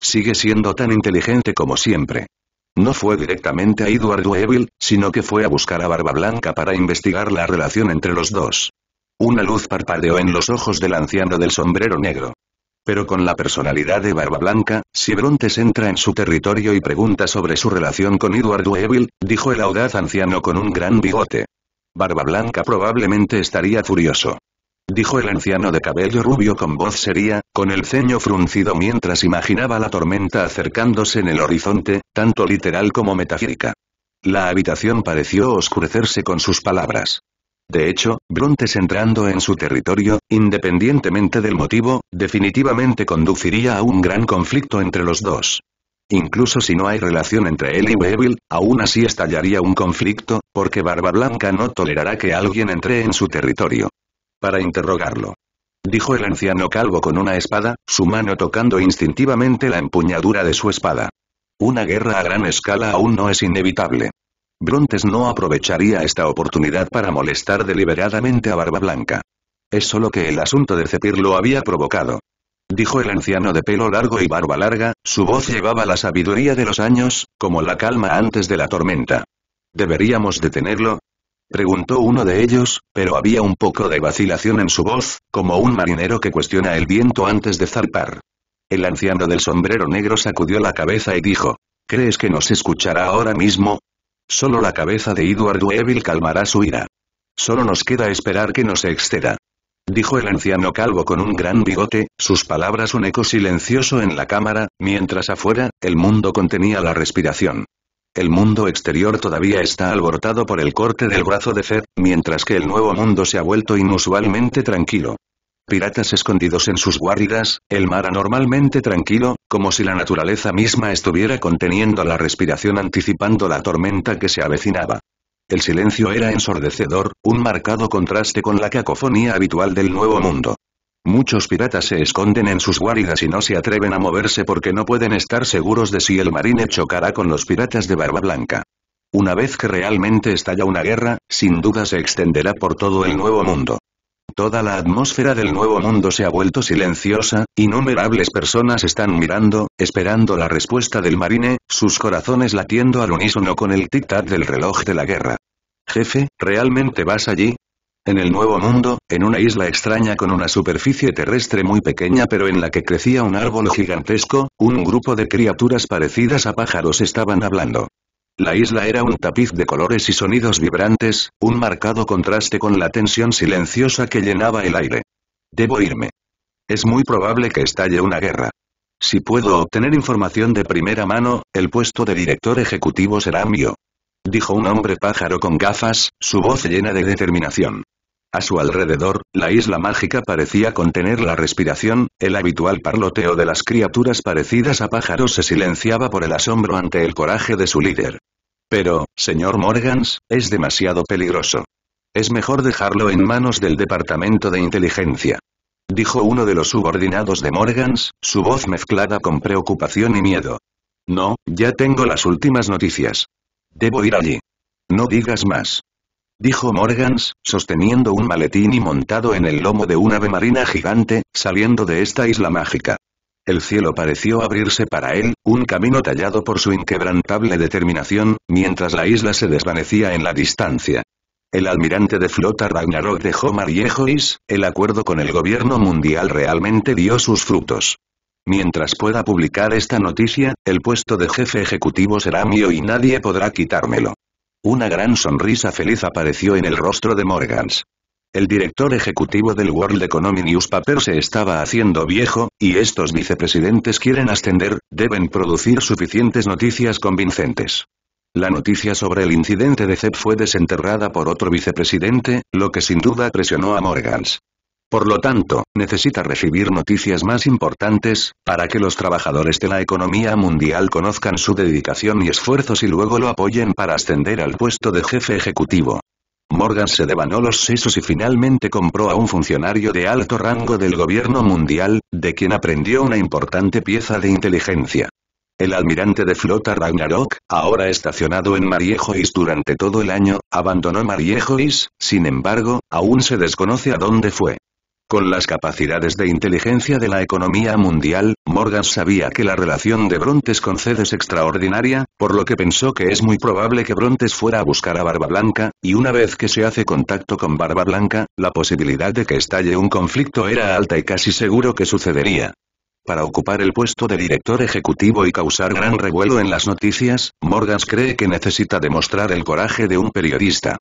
Sigue siendo tan inteligente como siempre. No fue directamente a Edward Weevil, sino que fue a buscar a Barba Blanca para investigar la relación entre los dos. Una luz parpadeó en los ojos del anciano del sombrero negro. Pero con la personalidad de Barba Blanca, si Brontes entra en su territorio y pregunta sobre su relación con Edward Weevil, dijo el audaz anciano con un gran bigote. Barba Blanca probablemente estaría furioso. Dijo el anciano de cabello rubio con voz seria, con el ceño fruncido mientras imaginaba la tormenta acercándose en el horizonte, tanto literal como metafírica. La habitación pareció oscurecerse con sus palabras. De hecho, Brontes entrando en su territorio, independientemente del motivo, definitivamente conduciría a un gran conflicto entre los dos. Incluso si no hay relación entre él y Weevil, aún así estallaría un conflicto, porque Barba Blanca no tolerará que alguien entre en su territorio. Para interrogarlo. Dijo el anciano calvo con una espada, su mano tocando instintivamente la empuñadura de su espada. Una guerra a gran escala aún no es inevitable. Brontes no aprovecharía esta oportunidad para molestar deliberadamente a Barba Blanca. Es solo que el asunto de Cepir lo había provocado. Dijo el anciano de pelo largo y barba larga, su voz llevaba la sabiduría de los años, como la calma antes de la tormenta. ¿Deberíamos detenerlo? Preguntó uno de ellos, pero había un poco de vacilación en su voz, como un marinero que cuestiona el viento antes de zarpar. El anciano del sombrero negro sacudió la cabeza y dijo, ¿Crees que nos escuchará ahora mismo? Solo la cabeza de Edward Weevil calmará su ira. Solo nos queda esperar que no se exceda. Dijo el anciano calvo con un gran bigote, sus palabras un eco silencioso en la cámara, mientras afuera, el mundo contenía la respiración. El mundo exterior todavía está alborotado por el corte del brazo de Fed, mientras que el nuevo mundo se ha vuelto inusualmente tranquilo. Piratas escondidos en sus guaridas, el mar anormalmente tranquilo, como si la naturaleza misma estuviera conteniendo la respiración anticipando la tormenta que se avecinaba. El silencio era ensordecedor, un marcado contraste con la cacofonía habitual del Nuevo Mundo. Muchos piratas se esconden en sus guaridas y no se atreven a moverse porque no pueden estar seguros de si el marine chocará con los piratas de Barba Blanca. Una vez que realmente estalla una guerra, sin duda se extenderá por todo el Nuevo Mundo. Toda la atmósfera del nuevo mundo se ha vuelto silenciosa, innumerables personas están mirando, esperando la respuesta del marine, sus corazones latiendo al unísono con el tic-tac del reloj de la guerra. Jefe, ¿realmente vas allí? En el nuevo mundo, en una isla extraña con una superficie terrestre muy pequeña pero en la que crecía un árbol gigantesco, un grupo de criaturas parecidas a pájaros estaban hablando. La isla era un tapiz de colores y sonidos vibrantes, un marcado contraste con la tensión silenciosa que llenaba el aire. Debo irme. Es muy probable que estalle una guerra. Si puedo obtener información de primera mano, el puesto de director ejecutivo será mío. Dijo un hombre pájaro con gafas, su voz llena de determinación. A su alrededor, la isla mágica parecía contener la respiración, el habitual parloteo de las criaturas parecidas a pájaros se silenciaba por el asombro ante el coraje de su líder. Pero, señor Morgans, es demasiado peligroso. Es mejor dejarlo en manos del Departamento de Inteligencia. Dijo uno de los subordinados de Morgans, su voz mezclada con preocupación y miedo. No, ya tengo las últimas noticias. Debo ir allí. No digas más. Dijo Morgans, sosteniendo un maletín y montado en el lomo de un ave marina gigante, saliendo de esta isla mágica. El cielo pareció abrirse para él, un camino tallado por su inquebrantable determinación, mientras la isla se desvanecía en la distancia. El almirante de flota Ragnarok dejó Mariejois, el acuerdo con el gobierno mundial realmente dio sus frutos. Mientras pueda publicar esta noticia, el puesto de jefe ejecutivo será mío y nadie podrá quitármelo. Una gran sonrisa feliz apareció en el rostro de Morgans. El director ejecutivo del World Economy Newspaper se estaba haciendo viejo, y estos vicepresidentes quieren ascender, deben producir suficientes noticias convincentes. La noticia sobre el incidente de CEP fue desenterrada por otro vicepresidente, lo que sin duda presionó a Morgans. Por lo tanto, necesita recibir noticias más importantes, para que los trabajadores de la economía mundial conozcan su dedicación y esfuerzos y luego lo apoyen para ascender al puesto de jefe ejecutivo. Morgan se devanó los sesos y finalmente compró a un funcionario de alto rango del gobierno mundial, de quien aprendió una importante pieza de inteligencia. El almirante de flota Ragnarok, ahora estacionado en Mariejois durante todo el año, abandonó Mariejois, sin embargo, aún se desconoce a dónde fue. Con las capacidades de inteligencia de la economía mundial, Morgan sabía que la relación de Brontes con Ced es extraordinaria, por lo que pensó que es muy probable que Brontes fuera a buscar a Barba Blanca, y una vez que se hace contacto con Barba Blanca, la posibilidad de que estalle un conflicto era alta y casi seguro que sucedería. Para ocupar el puesto de director ejecutivo y causar gran revuelo en las noticias, Morgan cree que necesita demostrar el coraje de un periodista.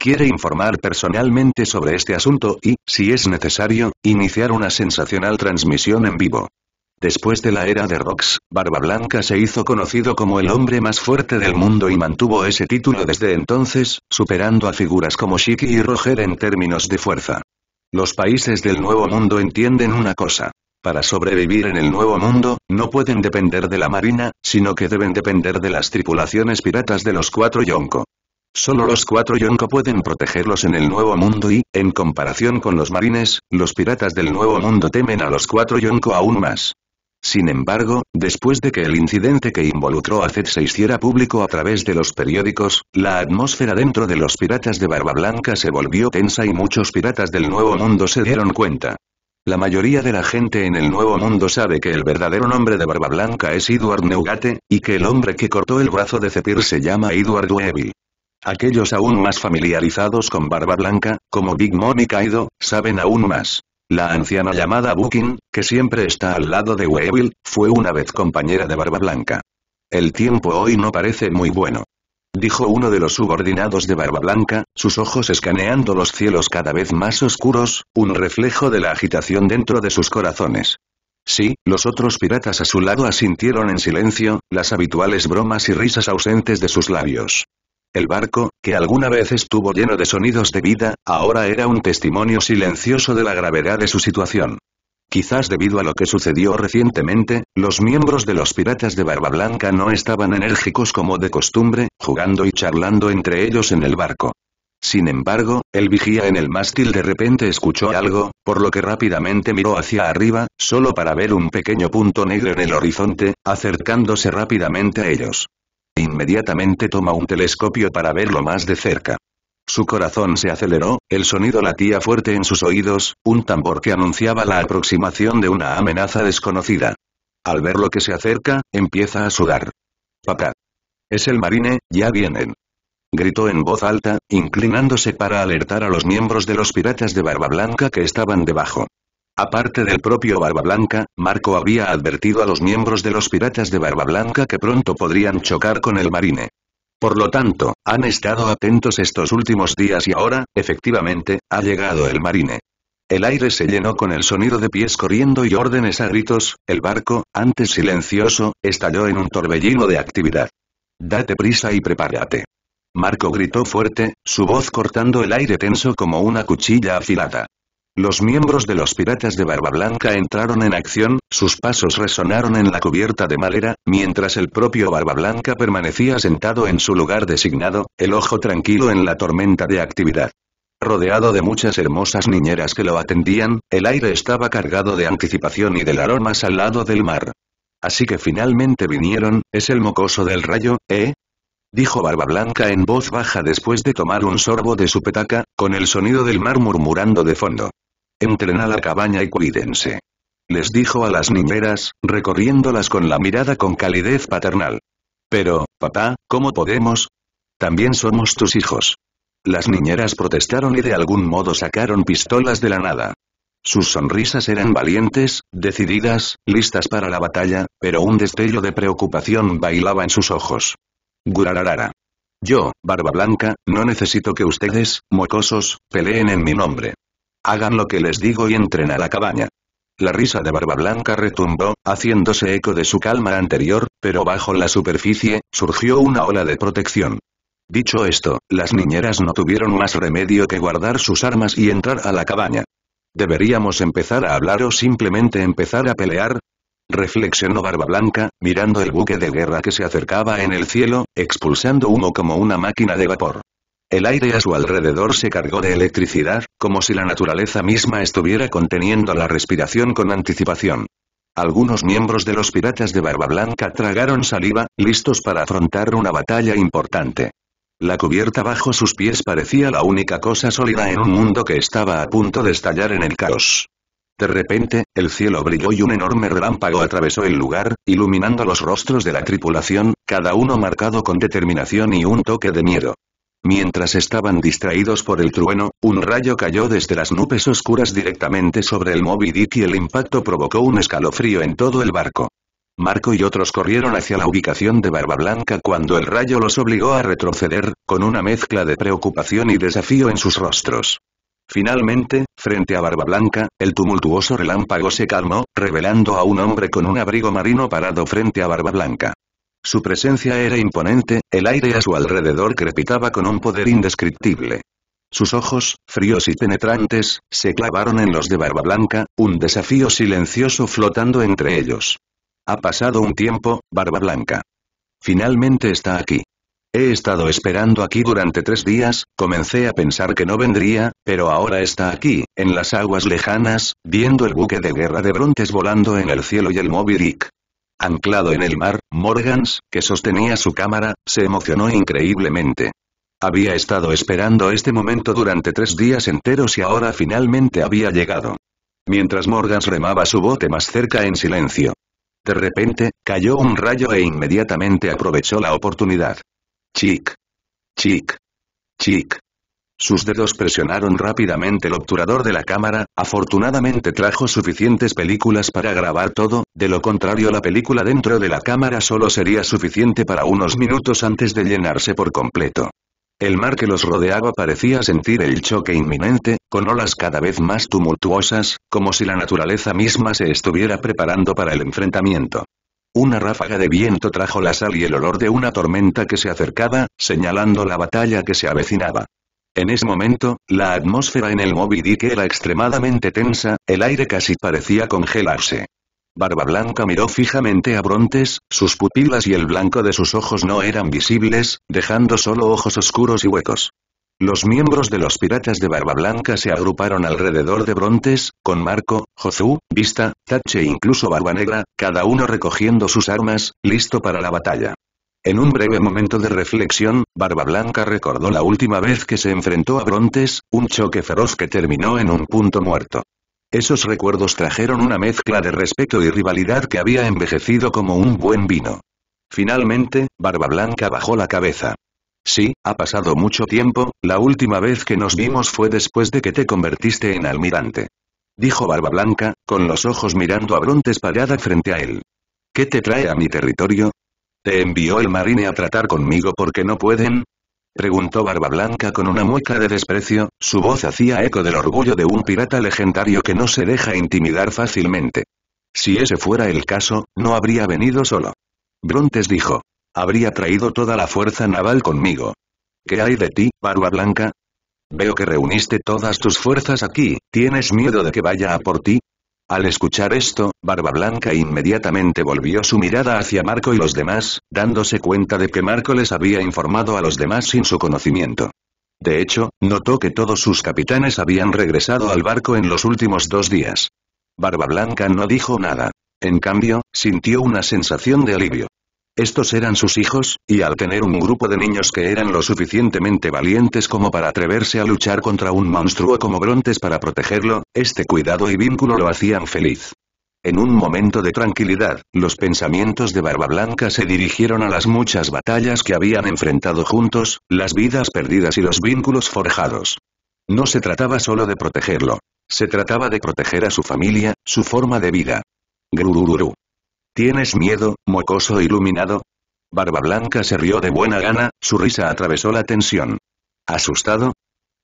Quiere informar personalmente sobre este asunto y, si es necesario, iniciar una sensacional transmisión en vivo. Después de la era de Rox, Barba Blanca se hizo conocido como el hombre más fuerte del mundo y mantuvo ese título desde entonces, superando a figuras como Shiki y Roger en términos de fuerza. Los países del Nuevo Mundo entienden una cosa. Para sobrevivir en el Nuevo Mundo, no pueden depender de la Marina, sino que deben depender de las tripulaciones piratas de los cuatro Yonko. Solo los cuatro Yonko pueden protegerlos en el Nuevo Mundo y, en comparación con los marines, los piratas del Nuevo Mundo temen a los cuatro Yonko aún más. Sin embargo, después de que el incidente que involucró a Zed se hiciera público a través de los periódicos, la atmósfera dentro de los piratas de Barba Blanca se volvió tensa y muchos piratas del Nuevo Mundo se dieron cuenta. La mayoría de la gente en el Nuevo Mundo sabe que el verdadero nombre de Barba Blanca es Edward Neugate, y que el hombre que cortó el brazo de Zephyr se llama Edward Weevil. Aquellos aún más familiarizados con Barba Blanca, como Big Mom y Kaido, saben aún más. La anciana llamada Bukin, que siempre está al lado de Weevil, fue una vez compañera de Barba Blanca. El tiempo hoy no parece muy bueno. Dijo uno de los subordinados de Barba Blanca, sus ojos escaneando los cielos cada vez más oscuros, un reflejo de la agitación dentro de sus corazones. Sí, los otros piratas a su lado asintieron en silencio, las habituales bromas y risas ausentes de sus labios. El barco, que alguna vez estuvo lleno de sonidos de vida, ahora era un testimonio silencioso de la gravedad de su situación. Quizás debido a lo que sucedió recientemente, los miembros de los piratas de Barba Blanca no estaban enérgicos como de costumbre, jugando y charlando entre ellos en el barco. Sin embargo, el vigía en el mástil de repente escuchó algo, por lo que rápidamente miró hacia arriba, solo para ver un pequeño punto negro en el horizonte, acercándose rápidamente a ellos. Inmediatamente toma un telescopio para verlo más de cerca. Su corazón se aceleró, el sonido latía fuerte en sus oídos, un tambor que anunciaba la aproximación de una amenaza desconocida. Al ver lo que se acerca, empieza a sudar. Papá. Es el marine, ya vienen. Gritó en voz alta, inclinándose para alertar a los miembros de los piratas de Barba Blanca que estaban debajo. Aparte del propio Barba Blanca, Marco había advertido a los miembros de los piratas de Barba Blanca que pronto podrían chocar con el marine. Por lo tanto, han estado atentos estos últimos días y ahora, efectivamente, ha llegado el marine. El aire se llenó con el sonido de pies corriendo y órdenes a gritos, el barco, antes silencioso, estalló en un torbellino de actividad. Date prisa y prepárate. Marco gritó fuerte, su voz cortando el aire tenso como una cuchilla afilada. Los miembros de los piratas de Barba Blanca entraron en acción, sus pasos resonaron en la cubierta de madera, mientras el propio Barba Blanca permanecía sentado en su lugar designado, el ojo tranquilo en la tormenta de actividad. Rodeado de muchas hermosas niñeras que lo atendían, el aire estaba cargado de anticipación y del aroma salado del mar. Así que finalmente vinieron, es el mocoso del rayo, ¿eh? Dijo Barba Blanca en voz baja después de tomar un sorbo de su petaca, con el sonido del mar murmurando de fondo. Entren a la cabaña y cuídense. Les dijo a las niñeras, recorriéndolas con la mirada con calidez paternal. Pero, papá, ¿cómo podemos? También somos tus hijos. Las niñeras protestaron y de algún modo sacaron pistolas de la nada. Sus sonrisas eran valientes, decididas, listas para la batalla, pero un destello de preocupación bailaba en sus ojos. Gurararara. Yo, Barba Blanca, no necesito que ustedes, mocosos, peleen en mi nombre. Hagan lo que les digo y entren a la cabaña. La risa de Barba Blanca retumbó, haciéndose eco de su calma anterior, pero bajo la superficie, surgió una ola de protección. Dicho esto, las niñeras no tuvieron más remedio que guardar sus armas y entrar a la cabaña. ¿Deberíamos empezar a hablar o simplemente empezar a pelear? Reflexionó Barba Blanca, mirando el buque de guerra que se acercaba en el cielo, expulsando humo como una máquina de vapor. El aire a su alrededor se cargó de electricidad, como si la naturaleza misma estuviera conteniendo la respiración con anticipación. Algunos miembros de los piratas de Barba Blanca tragaron saliva, listos para afrontar una batalla importante. La cubierta bajo sus pies parecía la única cosa sólida en un mundo que estaba a punto de estallar en el caos. De repente, el cielo brilló y un enorme relámpago atravesó el lugar, iluminando los rostros de la tripulación, cada uno marcado con determinación y un toque de miedo. Mientras estaban distraídos por el trueno, un rayo cayó desde las nubes oscuras directamente sobre el Moby Dick y el impacto provocó un escalofrío en todo el barco. Marco y otros corrieron hacia la ubicación de Barba Blanca cuando el rayo los obligó a retroceder, con una mezcla de preocupación y desafío en sus rostros. Finalmente, frente a Barba Blanca, el tumultuoso relámpago se calmó, revelando a un hombre con un abrigo marino parado frente a Barba Blanca. Su presencia era imponente, el aire a su alrededor crepitaba con un poder indescriptible. Sus ojos, fríos y penetrantes, se clavaron en los de Barba Blanca, un desafío silencioso flotando entre ellos. Ha pasado un tiempo, Barba Blanca. Finalmente está aquí. He estado esperando aquí durante tres días, comencé a pensar que no vendría, pero ahora está aquí, en las aguas lejanas, viendo el buque de guerra de Brontes volando en el cielo y el Moby Dick. Anclado en el mar, Morgans, que sostenía su cámara, se emocionó increíblemente. Había estado esperando este momento durante tres días enteros y ahora finalmente había llegado. Mientras Morgans remaba su bote más cerca en silencio. De repente, cayó un rayo e inmediatamente aprovechó la oportunidad. Chic. Chic. Chic. Sus dedos presionaron rápidamente el obturador de la cámara, afortunadamente trajo suficientes películas para grabar todo, de lo contrario la película dentro de la cámara solo sería suficiente para unos minutos antes de llenarse por completo. El mar que los rodeaba parecía sentir el choque inminente, con olas cada vez más tumultuosas, como si la naturaleza misma se estuviera preparando para el enfrentamiento. Una ráfaga de viento trajo la sal y el olor de una tormenta que se acercaba, señalando la batalla que se avecinaba. En ese momento, la atmósfera en el Moby Dick era extremadamente tensa, el aire casi parecía congelarse. Barba Blanca miró fijamente a Brontes, sus pupilas y el blanco de sus ojos no eran visibles, dejando solo ojos oscuros y huecos. Los miembros de los piratas de Barba Blanca se agruparon alrededor de Brontes, con Marco, Josu, Vista, Tache e incluso Barba Negra, cada uno recogiendo sus armas, listo para la batalla. En un breve momento de reflexión, Barba Blanca recordó la última vez que se enfrentó a Brontes, un choque feroz que terminó en un punto muerto. Esos recuerdos trajeron una mezcla de respeto y rivalidad que había envejecido como un buen vino. Finalmente, Barba Blanca bajó la cabeza. Sí, ha pasado mucho tiempo, la última vez que nos vimos fue después de que te convertiste en almirante. Dijo Barba Blanca, con los ojos mirando a Brontes parada frente a él. ¿Qué te trae a mi territorio? ¿Te envió el marine a tratar conmigo porque no pueden? Preguntó Barba Blanca con una mueca de desprecio, su voz hacía eco del orgullo de un pirata legendario que no se deja intimidar fácilmente. Si ese fuera el caso, no habría venido solo. Brontes dijo. Habría traído toda la fuerza naval conmigo. ¿Qué hay de ti, Barba Blanca? Veo que reuniste todas tus fuerzas aquí, ¿tienes miedo de que vaya a por ti? Al escuchar esto, Barba Blanca inmediatamente volvió su mirada hacia Marco y los demás, dándose cuenta de que Marco les había informado a los demás sin su conocimiento. De hecho, notó que todos sus capitanes habían regresado al barco en los últimos dos días. Barba Blanca no dijo nada. En cambio, sintió una sensación de alivio. Estos eran sus hijos, y al tener un grupo de niños que eran lo suficientemente valientes como para atreverse a luchar contra un monstruo como Brontes para protegerlo, este cuidado y vínculo lo hacían feliz. En un momento de tranquilidad, los pensamientos de Barba Blanca se dirigieron a las muchas batallas que habían enfrentado juntos, las vidas perdidas y los vínculos forjados. No se trataba solo de protegerlo. Se trataba de proteger a su familia, su forma de vida. Grurururu. ¿Tienes miedo, mocoso iluminado? Barba Blanca se rió de buena gana, su risa atravesó la tensión. ¿Asustado?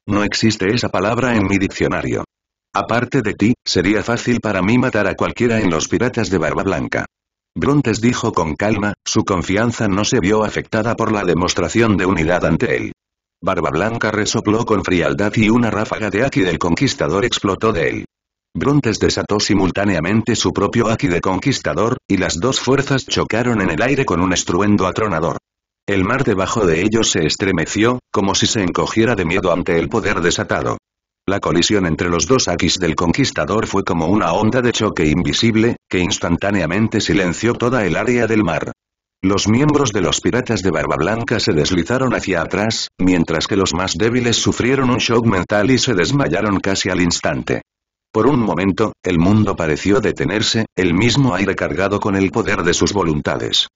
No existe esa palabra en mi diccionario. Aparte de ti, sería fácil para mí matar a cualquiera en los piratas de Barba Blanca. Brontes dijo con calma, su confianza no se vio afectada por la demostración de unidad ante él. Barba Blanca resopló con frialdad y una ráfaga de Aki del Conquistador explotó de él. Brontes desató simultáneamente su propio Aki de conquistador, y las dos fuerzas chocaron en el aire con un estruendo atronador. El mar debajo de ellos se estremeció, como si se encogiera de miedo ante el poder desatado. La colisión entre los dos Akis del conquistador fue como una onda de choque invisible, que instantáneamente silenció toda el área del mar. Los miembros de los piratas de Barba Blanca se deslizaron hacia atrás, mientras que los más débiles sufrieron un shock mental y se desmayaron casi al instante. Por un momento, el mundo pareció detenerse, el mismo aire cargado con el poder de sus voluntades.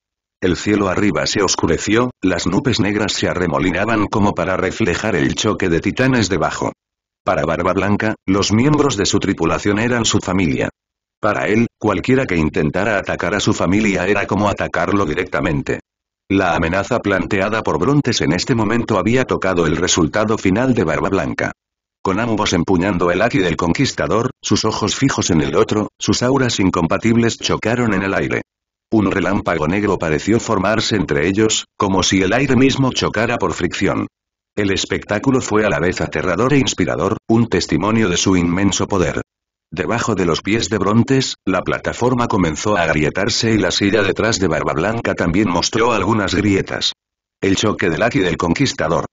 El cielo arriba se oscureció, las nubes negras se arremolinaban como para reflejar el choque de titanes debajo. Para Barba Blanca, los miembros de su tripulación eran su familia. Para él, cualquiera que intentara atacar a su familia era como atacarlo directamente. La amenaza planteada por Brontes en este momento había tocado el resultado final de Barba Blanca. Con ambos empuñando el Aki del conquistador, sus ojos fijos en el otro, sus auras incompatibles chocaron en el aire. Un relámpago negro pareció formarse entre ellos, como si el aire mismo chocara por fricción. El espectáculo fue a la vez aterrador e inspirador, un testimonio de su inmenso poder. Debajo de los pies de Brontes, la plataforma comenzó a agrietarse y la silla detrás de Barba Blanca también mostró algunas grietas. El choque del Aki del conquistador.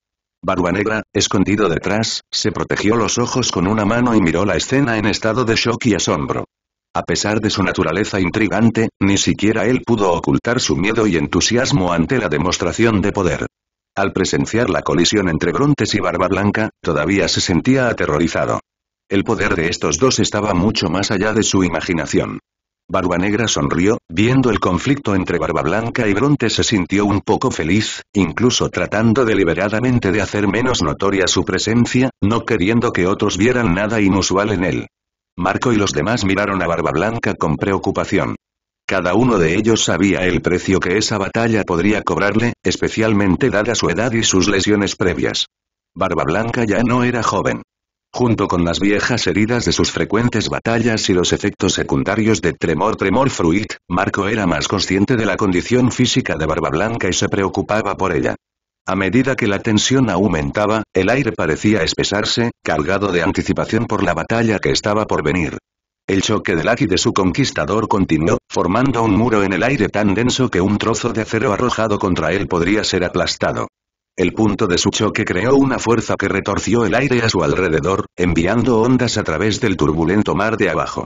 Barba Negra, escondido detrás, se protegió los ojos con una mano y miró la escena en estado de shock y asombro. A pesar de su naturaleza intrigante, ni siquiera él pudo ocultar su miedo y entusiasmo ante la demostración de poder. Al presenciar la colisión entre Brontes y Barba Blanca, todavía se sentía aterrorizado. El poder de estos dos estaba mucho más allá de su imaginación. Barba Negra sonrió, viendo el conflicto entre Barba Blanca y Bronte se sintió un poco feliz, incluso tratando deliberadamente de hacer menos notoria su presencia, no queriendo que otros vieran nada inusual en él. Marco y los demás miraron a Barba Blanca con preocupación. Cada uno de ellos sabía el precio que esa batalla podría cobrarle, especialmente dada su edad y sus lesiones previas. Barba Blanca ya no era joven. Junto con las viejas heridas de sus frecuentes batallas y los efectos secundarios de Tremor Tremor Fruit, Marco era más consciente de la condición física de Barba Blanca y se preocupaba por ella. A medida que la tensión aumentaba, el aire parecía espesarse, cargado de anticipación por la batalla que estaba por venir. El choque del Aki de su conquistador continuó, formando un muro en el aire tan denso que un trozo de acero arrojado contra él podría ser aplastado. El punto de su choque creó una fuerza que retorció el aire a su alrededor, enviando ondas a través del turbulento mar de abajo.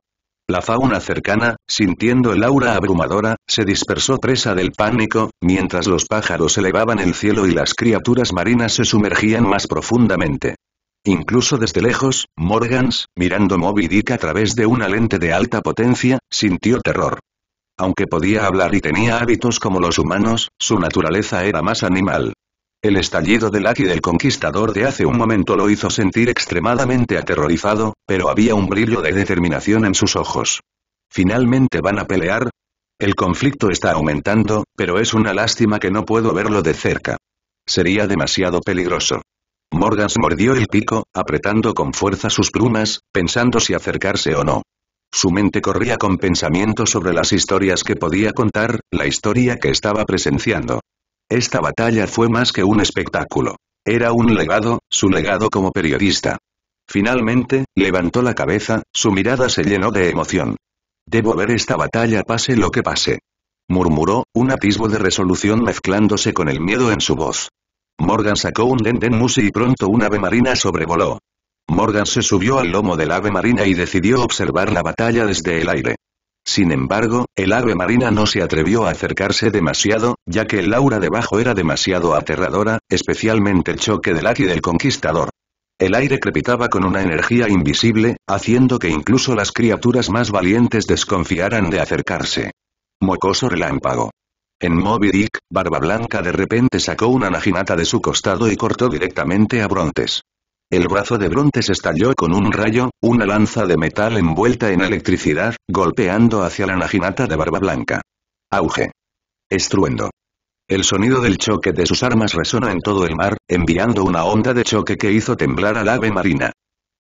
La fauna cercana, sintiendo el aura abrumadora, se dispersó presa del pánico, mientras los pájaros elevaban el cielo y las criaturas marinas se sumergían más profundamente. Incluso desde lejos, Morgans, mirando Moby Dick a través de una lente de alta potencia, sintió terror. Aunque podía hablar y tenía hábitos como los humanos, su naturaleza era más animal. El estallido del Aki del Conquistador de hace un momento lo hizo sentir extremadamente aterrorizado, pero había un brillo de determinación en sus ojos. ¿Finalmente van a pelear? El conflicto está aumentando, pero es una lástima que no puedo verlo de cerca. Sería demasiado peligroso. Morgan se mordió el pico, apretando con fuerza sus plumas, pensando si acercarse o no. Su mente corría con pensamientos sobre las historias que podía contar, la historia que estaba presenciando. Esta batalla fue más que un espectáculo. Era un legado, su legado como periodista. Finalmente, levantó la cabeza, su mirada se llenó de emoción. Debo ver esta batalla pase lo que pase. Murmuró, un atisbo de resolución mezclándose con el miedo en su voz. Morgan sacó un Denden Musi y pronto un ave marina sobrevoló. Morgan se subió al lomo del ave marina y decidió observar la batalla desde el aire. Sin embargo, el ave marina no se atrevió a acercarse demasiado, ya que el aura debajo era demasiado aterradora, especialmente el choque del Aki del conquistador. El aire crepitaba con una energía invisible, haciendo que incluso las criaturas más valientes desconfiaran de acercarse. Mocoso relámpago. En Moby Dick, Barba Blanca de repente sacó una naginata de su costado y cortó directamente a Brontes. El brazo de Brontes estalló con un rayo, una lanza de metal envuelta en electricidad, golpeando hacia la naginata de Barba Blanca. Auge. Estruendo. El sonido del choque de sus armas resonó en todo el mar, enviando una onda de choque que hizo temblar al ave marina.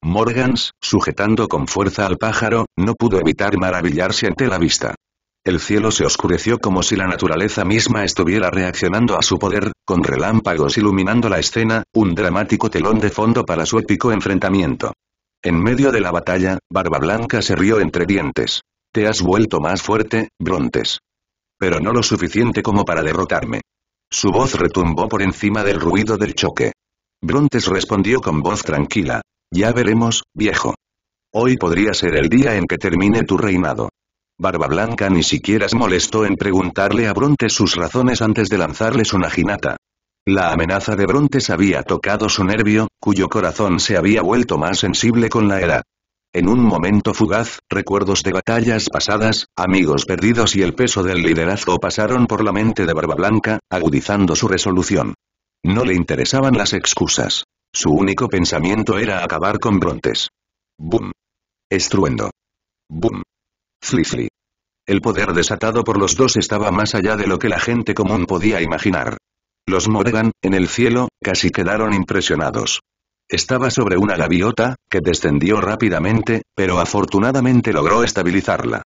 Morgans, sujetando con fuerza al pájaro, no pudo evitar maravillarse ante la vista. El cielo se oscureció como si la naturaleza misma estuviera reaccionando a su poder, con relámpagos iluminando la escena, un dramático telón de fondo para su épico enfrentamiento. En medio de la batalla, Barba Blanca se rió entre dientes. Te has vuelto más fuerte, Brontes. Pero no lo suficiente como para derrotarme. Su voz retumbó por encima del ruido del choque. Brontes respondió con voz tranquila. Ya veremos, viejo. Hoy podría ser el día en que termine tu reinado. Barba Blanca ni siquiera se molestó en preguntarle a Brontes sus razones antes de lanzarle su naginata. La amenaza de Brontes había tocado su nervio, cuyo corazón se había vuelto más sensible con la edad. En un momento fugaz, recuerdos de batallas pasadas, amigos perdidos y el peso del liderazgo pasaron por la mente de Barba Blanca, agudizando su resolución. No le interesaban las excusas. Su único pensamiento era acabar con Brontes. ¡Bum! Estruendo. ¡Bum! Flifli. El poder desatado por los dos estaba más allá de lo que la gente común podía imaginar. Los Morgan, en el cielo, casi quedaron impresionados. Estaba sobre una gaviota, que descendió rápidamente, pero afortunadamente logró estabilizarla.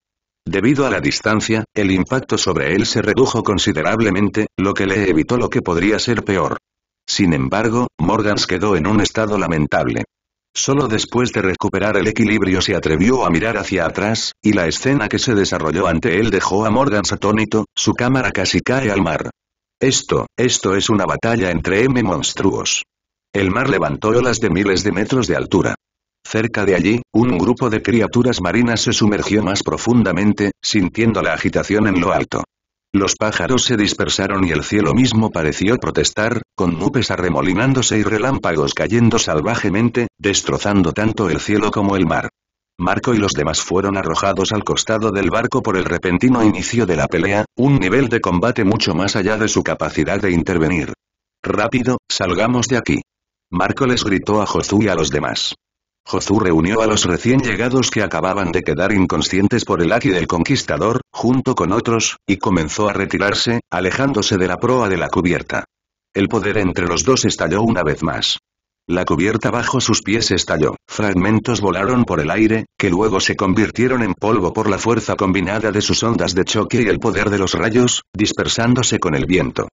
Debido a la distancia, el impacto sobre él se redujo considerablemente, lo que le evitó lo que podría ser peor. Sin embargo, Morgans quedó en un estado lamentable. Solo después de recuperar el equilibrio se atrevió a mirar hacia atrás, y la escena que se desarrolló ante él dejó a Morgans atónito, su cámara casi cae al mar. Esto, esto es una batalla entre M monstruos. El mar levantó olas de miles de metros de altura. Cerca de allí, un grupo de criaturas marinas se sumergió más profundamente, sintiendo la agitación en lo alto. Los pájaros se dispersaron y el cielo mismo pareció protestar, con nubes arremolinándose y relámpagos cayendo salvajemente, destrozando tanto el cielo como el mar. Marco y los demás fueron arrojados al costado del barco por el repentino inicio de la pelea, un nivel de combate mucho más allá de su capacidad de intervenir. Rápido, salgamos de aquí. Marco les gritó a Jozu y a los demás. Jozu reunió a los recién llegados que acababan de quedar inconscientes por el aki del conquistador, junto con otros, y comenzó a retirarse, alejándose de la proa de la cubierta. El poder entre los dos estalló una vez más. La cubierta bajo sus pies estalló, fragmentos volaron por el aire, que luego se convirtieron en polvo por la fuerza combinada de sus ondas de choque y el poder de los rayos, dispersándose con el viento.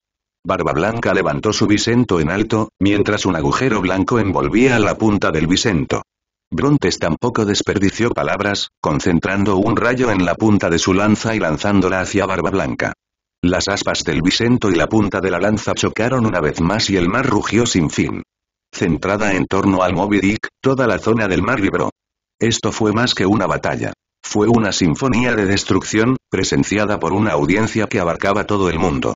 Barba Blanca levantó su bisento en alto, mientras un agujero blanco envolvía la punta del bisento. Brontes tampoco desperdició palabras, concentrando un rayo en la punta de su lanza y lanzándola hacia Barba Blanca. Las aspas del bisento y la punta de la lanza chocaron una vez más y el mar rugió sin fin. Centrada en torno al Moby Dick, toda la zona del mar vibró. Esto fue más que una batalla. Fue una sinfonía de destrucción, presenciada por una audiencia que abarcaba todo el mundo.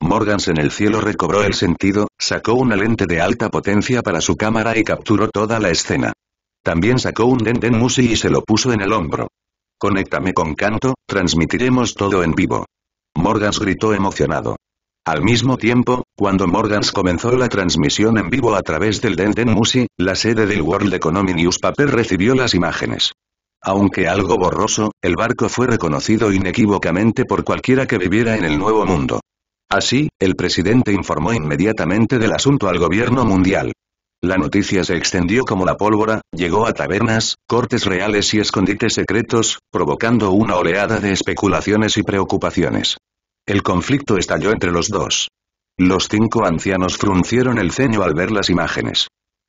Morgans en el cielo recobró el sentido, sacó una lente de alta potencia para su cámara y capturó toda la escena. También sacó un Denden Musi y se lo puso en el hombro. Conéctame con Canto, transmitiremos todo en vivo. Morgans gritó emocionado. Al mismo tiempo, cuando Morgans comenzó la transmisión en vivo a través del Denden Musi, la sede del World Economy Newspaper recibió las imágenes. Aunque algo borroso, el barco fue reconocido inequívocamente por cualquiera que viviera en el Nuevo Mundo. Así, el presidente informó inmediatamente del asunto al gobierno mundial. La noticia se extendió como la pólvora, llegó a tabernas, cortes reales y escondites secretos, provocando una oleada de especulaciones y preocupaciones. El conflicto estalló entre los dos. Los cinco ancianos fruncieron el ceño al ver las imágenes.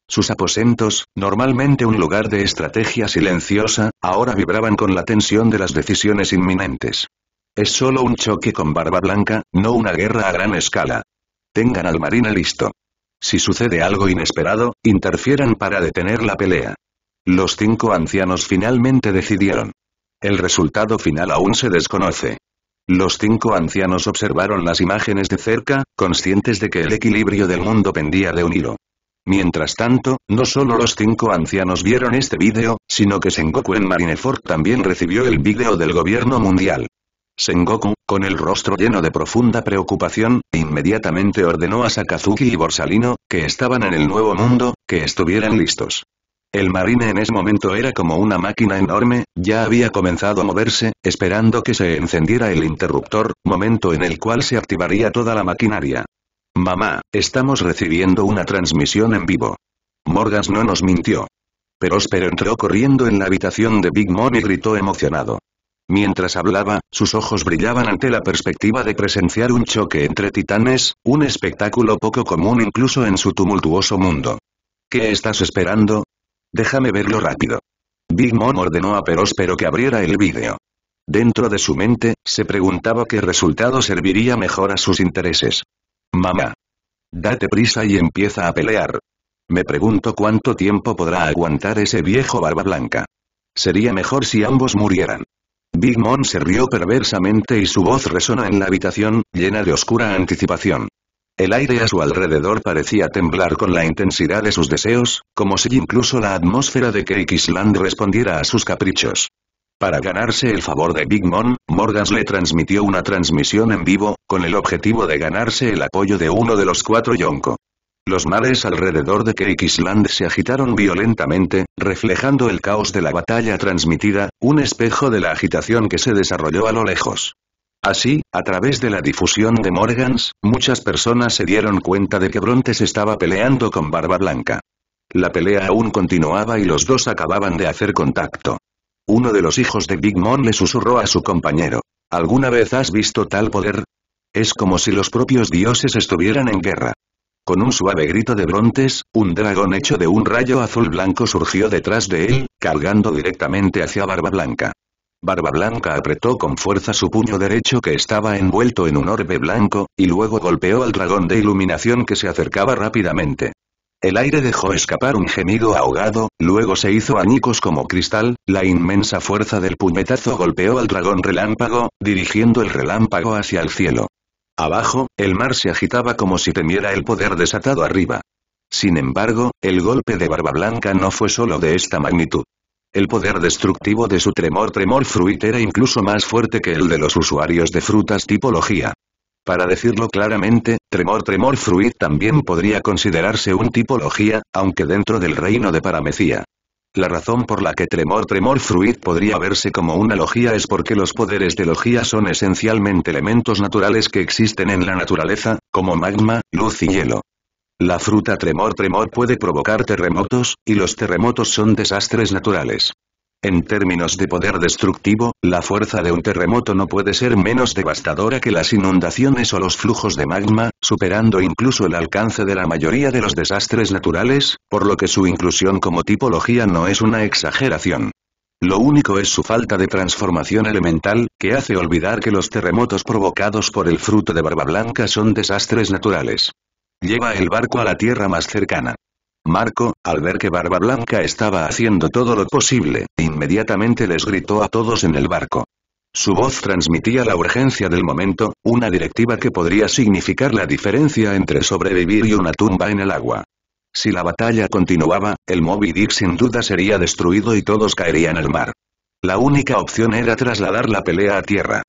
Sus aposentos, normalmente un lugar de estrategia silenciosa, ahora vibraban con la tensión de las decisiones inminentes. Es solo un choque con barba blanca, no una guerra a gran escala. Tengan al marine listo. Si sucede algo inesperado, interfieran para detener la pelea. Los cinco ancianos finalmente decidieron. El resultado final aún se desconoce. Los cinco ancianos observaron las imágenes de cerca, conscientes de que el equilibrio del mundo pendía de un hilo. Mientras tanto, no solo los cinco ancianos vieron este vídeo, sino que Sengoku en Marineford también recibió el vídeo del gobierno mundial. Sengoku, con el rostro lleno de profunda preocupación, inmediatamente ordenó a Sakazuki y Borsalino, que estaban en el Nuevo Mundo, que estuvieran listos. El marine en ese momento era como una máquina enorme, ya había comenzado a moverse, esperando que se encendiera el interruptor, momento en el cual se activaría toda la maquinaria. Mamá, estamos recibiendo una transmisión en vivo. Morgas no nos mintió. Pero entró corriendo en la habitación de Big Mom y gritó emocionado. Mientras hablaba, sus ojos brillaban ante la perspectiva de presenciar un choque entre titanes, un espectáculo poco común incluso en su tumultuoso mundo. ¿Qué estás esperando? Déjame verlo rápido. Big Mom ordenó a Peróspero que abriera el vídeo. Dentro de su mente, se preguntaba qué resultado serviría mejor a sus intereses. Mamá. Date prisa y empieza a pelear. Me pregunto cuánto tiempo podrá aguantar ese viejo barba blanca. Sería mejor si ambos murieran. Big Mom se rió perversamente y su voz resonó en la habitación, llena de oscura anticipación. El aire a su alrededor parecía temblar con la intensidad de sus deseos, como si incluso la atmósfera de Island respondiera a sus caprichos. Para ganarse el favor de Big Mom, Morgans le transmitió una transmisión en vivo, con el objetivo de ganarse el apoyo de uno de los cuatro Yonko. Los mares alrededor de Cake se agitaron violentamente, reflejando el caos de la batalla transmitida, un espejo de la agitación que se desarrolló a lo lejos. Así, a través de la difusión de Morgans, muchas personas se dieron cuenta de que Brontes estaba peleando con Barba Blanca. La pelea aún continuaba y los dos acababan de hacer contacto. Uno de los hijos de Big Mom le susurró a su compañero. ¿Alguna vez has visto tal poder? Es como si los propios dioses estuvieran en guerra. Con un suave grito de Brontes, un dragón hecho de un rayo azul blanco surgió detrás de él, cargando directamente hacia Barba Blanca. Barba Blanca apretó con fuerza su puño derecho que estaba envuelto en un orbe blanco, y luego golpeó al dragón de iluminación que se acercaba rápidamente. El aire dejó escapar un gemido ahogado, luego se hizo añicos como cristal, la inmensa fuerza del puñetazo golpeó al dragón relámpago, dirigiendo el relámpago hacia el cielo. Abajo, el mar se agitaba como si temiera el poder desatado arriba. Sin embargo, el golpe de Barba Blanca no fue solo de esta magnitud. El poder destructivo de su tremor tremor fruit era incluso más fuerte que el de los usuarios de frutas tipología. Para decirlo claramente, Tremor Tremor Fruit también podría considerarse un tipología, aunque dentro del reino de Paramecía. La razón por la que Tremor Tremor Fruit podría verse como una logía es porque los poderes de logía son esencialmente elementos naturales que existen en la naturaleza, como magma, luz y hielo. La fruta Tremor Tremor puede provocar terremotos, y los terremotos son desastres naturales. En términos de poder destructivo, la fuerza de un terremoto no puede ser menos devastadora que las inundaciones o los flujos de magma, superando incluso el alcance de la mayoría de los desastres naturales, por lo que su inclusión como tipología no es una exageración. Lo único es su falta de transformación elemental, que hace olvidar que los terremotos provocados por el fruto de barba blanca son desastres naturales. Lleva el barco a la tierra más cercana. Marco, al ver que Barba Blanca estaba haciendo todo lo posible, inmediatamente les gritó a todos en el barco. Su voz transmitía la urgencia del momento, una directiva que podría significar la diferencia entre sobrevivir y una tumba en el agua. Si la batalla continuaba, el Moby Dick sin duda sería destruido y todos caerían al mar. La única opción era trasladar la pelea a tierra.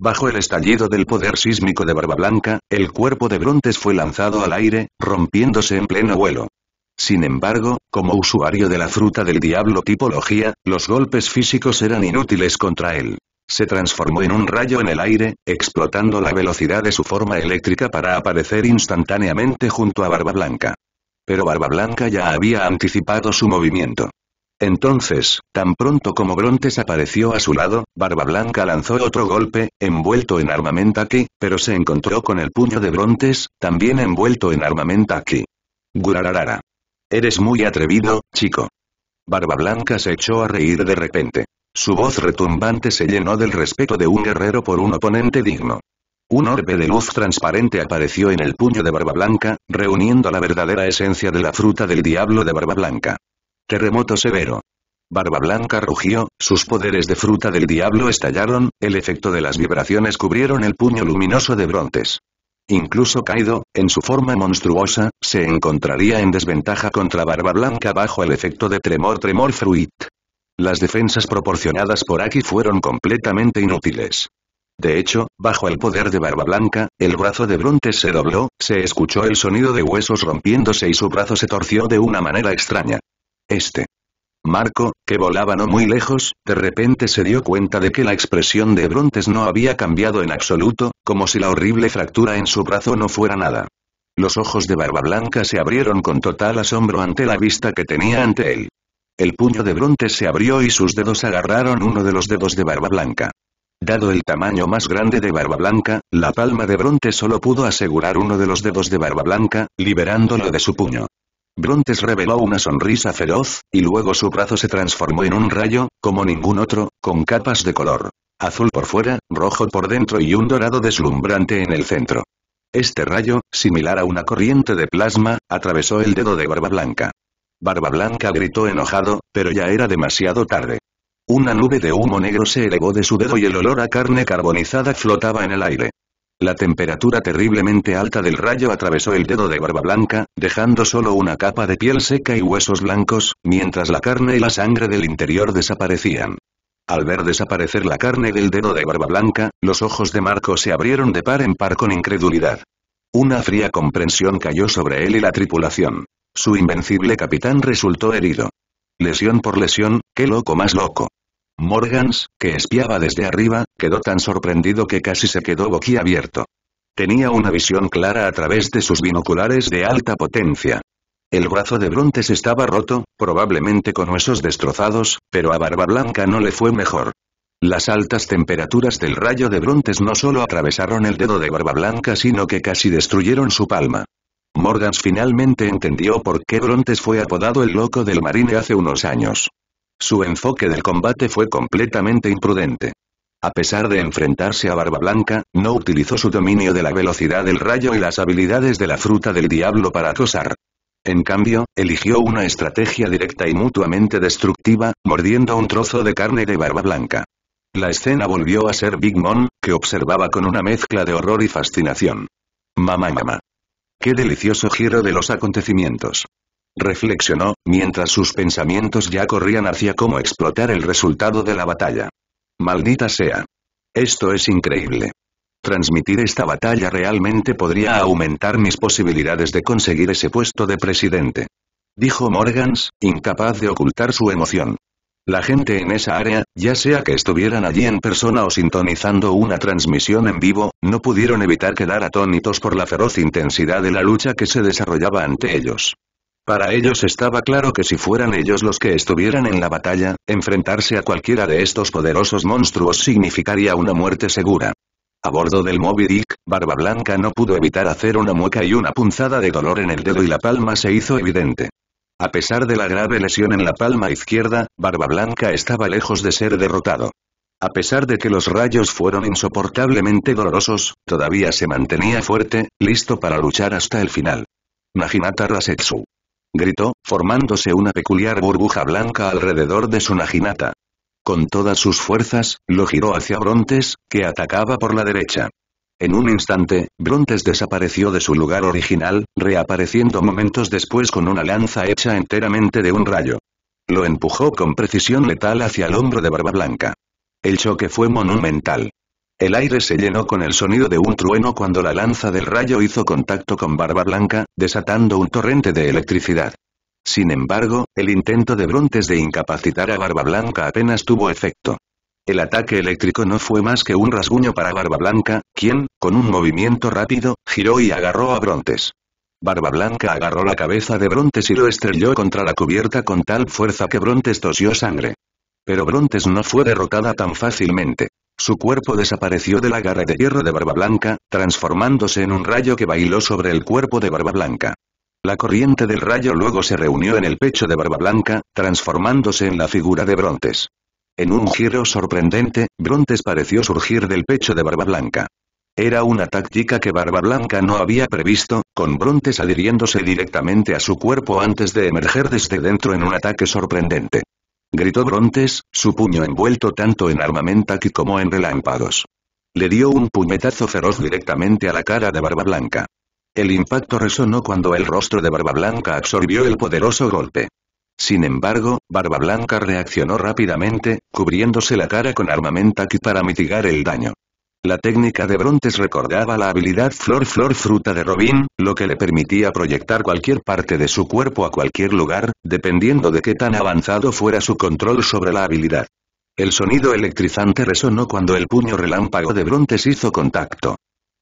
Bajo el estallido del poder sísmico de Barba Blanca, el cuerpo de Brontes fue lanzado al aire, rompiéndose en pleno vuelo. Sin embargo, como usuario de la fruta del diablo tipología, los golpes físicos eran inútiles contra él. Se transformó en un rayo en el aire, explotando la velocidad de su forma eléctrica para aparecer instantáneamente junto a Barba Blanca. Pero Barba Blanca ya había anticipado su movimiento. Entonces, tan pronto como Brontes apareció a su lado, Barba Blanca lanzó otro golpe, envuelto en armamento aquí, pero se encontró con el puño de Brontes, también envuelto en armamento aquí. Gurararara. Eres muy atrevido, chico. Barba Blanca se echó a reír de repente. Su voz retumbante se llenó del respeto de un guerrero por un oponente digno. Un orbe de luz transparente apareció en el puño de Barba Blanca, reuniendo la verdadera esencia de la fruta del diablo de Barba Blanca. Terremoto severo. Barba Blanca rugió, sus poderes de fruta del diablo estallaron, el efecto de las vibraciones cubrieron el puño luminoso de Brontes. Incluso Kaido, en su forma monstruosa, se encontraría en desventaja contra Barba Blanca bajo el efecto de Tremor Tremor Fruit. Las defensas proporcionadas por Aki fueron completamente inútiles. De hecho, bajo el poder de Barba Blanca, el brazo de Brontes se dobló, se escuchó el sonido de huesos rompiéndose y su brazo se torció de una manera extraña. Este. Marco, que volaba no muy lejos, de repente se dio cuenta de que la expresión de Brontes no había cambiado en absoluto, como si la horrible fractura en su brazo no fuera nada. Los ojos de Barba Blanca se abrieron con total asombro ante la vista que tenía ante él. El puño de Brontes se abrió y sus dedos agarraron uno de los dedos de Barba Blanca. Dado el tamaño más grande de Barba Blanca, la palma de Brontes solo pudo asegurar uno de los dedos de Barba Blanca, liberándolo de su puño. Brontes reveló una sonrisa feroz, y luego su brazo se transformó en un rayo, como ningún otro, con capas de color azul por fuera, rojo por dentro y un dorado deslumbrante en el centro. Este rayo, similar a una corriente de plasma, atravesó el dedo de Barba Blanca. Barba Blanca gritó enojado, pero ya era demasiado tarde. Una nube de humo negro se elevó de su dedo y el olor a carne carbonizada flotaba en el aire. La temperatura terriblemente alta del rayo atravesó el dedo de Barba Blanca, dejando solo una capa de piel seca y huesos blancos, mientras la carne y la sangre del interior desaparecían. Al ver desaparecer la carne del dedo de Barba Blanca, los ojos de Marco se abrieron de par en par con incredulidad. Una fría comprensión cayó sobre él y la tripulación. Su invencible capitán resultó herido. Lesión por lesión, qué loco más loco. Morgans, que espiaba desde arriba, quedó tan sorprendido que casi se quedó boquiabierto. Tenía una visión clara a través de sus binoculares de alta potencia. El brazo de Brontes estaba roto, probablemente con huesos destrozados, pero a Barba Blanca no le fue mejor. Las altas temperaturas del rayo de Brontes no solo atravesaron el dedo de Barba Blanca sino que casi destruyeron su palma. Morgans finalmente entendió por qué Brontes fue apodado el loco del marine hace unos años. Su enfoque del combate fue completamente imprudente. A pesar de enfrentarse a Barba Blanca, no utilizó su dominio de la velocidad del rayo y las habilidades de la fruta del diablo para acosar. En cambio, eligió una estrategia directa y mutuamente destructiva, mordiendo un trozo de carne de barba blanca. La escena volvió a ser Big Mom, que observaba con una mezcla de horror y fascinación. Mamá mamá. Qué delicioso giro de los acontecimientos. Reflexionó, mientras sus pensamientos ya corrían hacia cómo explotar el resultado de la batalla. Maldita sea. Esto es increíble. Transmitir esta batalla realmente podría aumentar mis posibilidades de conseguir ese puesto de presidente. Dijo Morgans, incapaz de ocultar su emoción. La gente en esa área, ya sea que estuvieran allí en persona o sintonizando una transmisión en vivo, no pudieron evitar quedar atónitos por la feroz intensidad de la lucha que se desarrollaba ante ellos. Para ellos estaba claro que si fueran ellos los que estuvieran en la batalla, enfrentarse a cualquiera de estos poderosos monstruos significaría una muerte segura. A bordo del Moby Dick, Barba Blanca no pudo evitar hacer una mueca y una punzada de dolor en el dedo y la palma se hizo evidente. A pesar de la grave lesión en la palma izquierda, Barba Blanca estaba lejos de ser derrotado. A pesar de que los rayos fueron insoportablemente dolorosos, todavía se mantenía fuerte, listo para luchar hasta el final. Naginata Rasetsu. Gritó, formándose una peculiar burbuja blanca alrededor de su Naginata. Con todas sus fuerzas, lo giró hacia Brontes, que atacaba por la derecha. En un instante, Brontes desapareció de su lugar original, reapareciendo momentos después con una lanza hecha enteramente de un rayo. Lo empujó con precisión letal hacia el hombro de Barba Blanca. El choque fue monumental. El aire se llenó con el sonido de un trueno cuando la lanza del rayo hizo contacto con Barba Blanca, desatando un torrente de electricidad. Sin embargo, el intento de Brontes de incapacitar a Barba Blanca apenas tuvo efecto. El ataque eléctrico no fue más que un rasguño para Barba Blanca, quien, con un movimiento rápido, giró y agarró a Brontes. Barba Blanca agarró la cabeza de Brontes y lo estrelló contra la cubierta con tal fuerza que Brontes tosió sangre. Pero Brontes no fue derrotada tan fácilmente. Su cuerpo desapareció de la garra de hierro de Barba Blanca, transformándose en un rayo que bailó sobre el cuerpo de Barba Blanca. La corriente del rayo luego se reunió en el pecho de Barba Blanca, transformándose en la figura de Brontes. En un giro sorprendente, Brontes pareció surgir del pecho de Barba Blanca. Era una táctica que Barba Blanca no había previsto, con Brontes adhiriéndose directamente a su cuerpo antes de emerger desde dentro en un ataque sorprendente. Gritó Brontes, su puño envuelto tanto en armamentac como en relámpagos. Le dio un puñetazo feroz directamente a la cara de Barba Blanca. El impacto resonó cuando el rostro de Barba Blanca absorbió el poderoso golpe. Sin embargo, Barba Blanca reaccionó rápidamente, cubriéndose la cara con armamentac para mitigar el daño. La técnica de Brontes recordaba la habilidad Flor Flor Fruta de Robin, lo que le permitía proyectar cualquier parte de su cuerpo a cualquier lugar, dependiendo de qué tan avanzado fuera su control sobre la habilidad. El sonido electrizante resonó cuando el puño relámpago de Brontes hizo contacto.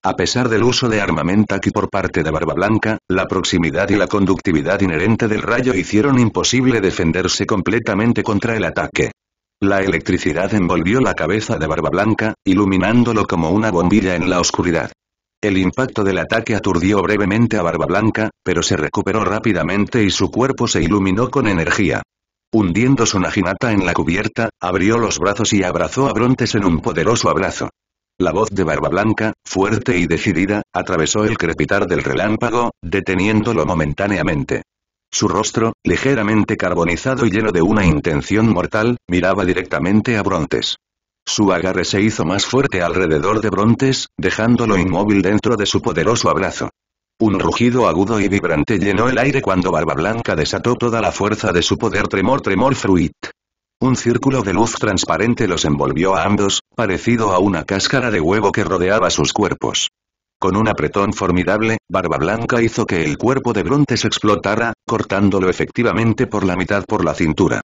A pesar del uso de armamentac por parte de Barba Blanca, la proximidad y la conductividad inherente del rayo hicieron imposible defenderse completamente contra el ataque. La electricidad envolvió la cabeza de Barba Blanca, iluminándolo como una bombilla en la oscuridad. El impacto del ataque aturdió brevemente a Barba Blanca, pero se recuperó rápidamente y su cuerpo se iluminó con energía. Hundiendo su naginata en la cubierta, abrió los brazos y abrazó a Brontes en un poderoso abrazo. La voz de Barba Blanca, fuerte y decidida, atravesó el crepitar del relámpago, deteniéndolo momentáneamente. Su rostro, ligeramente carbonizado y lleno de una intención mortal, miraba directamente a Brontes. Su agarre se hizo más fuerte alrededor de Brontes, dejándolo inmóvil dentro de su poderoso abrazo. Un rugido agudo y vibrante llenó el aire cuando Barba Blanca desató toda la fuerza de su poder Tremor Tremor Fruit. Un círculo de luz transparente los envolvió a ambos, parecido a una cáscara de huevo que rodeaba sus cuerpos. Con un apretón formidable, Barba Blanca hizo que el cuerpo de Brontes explotara, cortándolo efectivamente por la mitad por la cintura.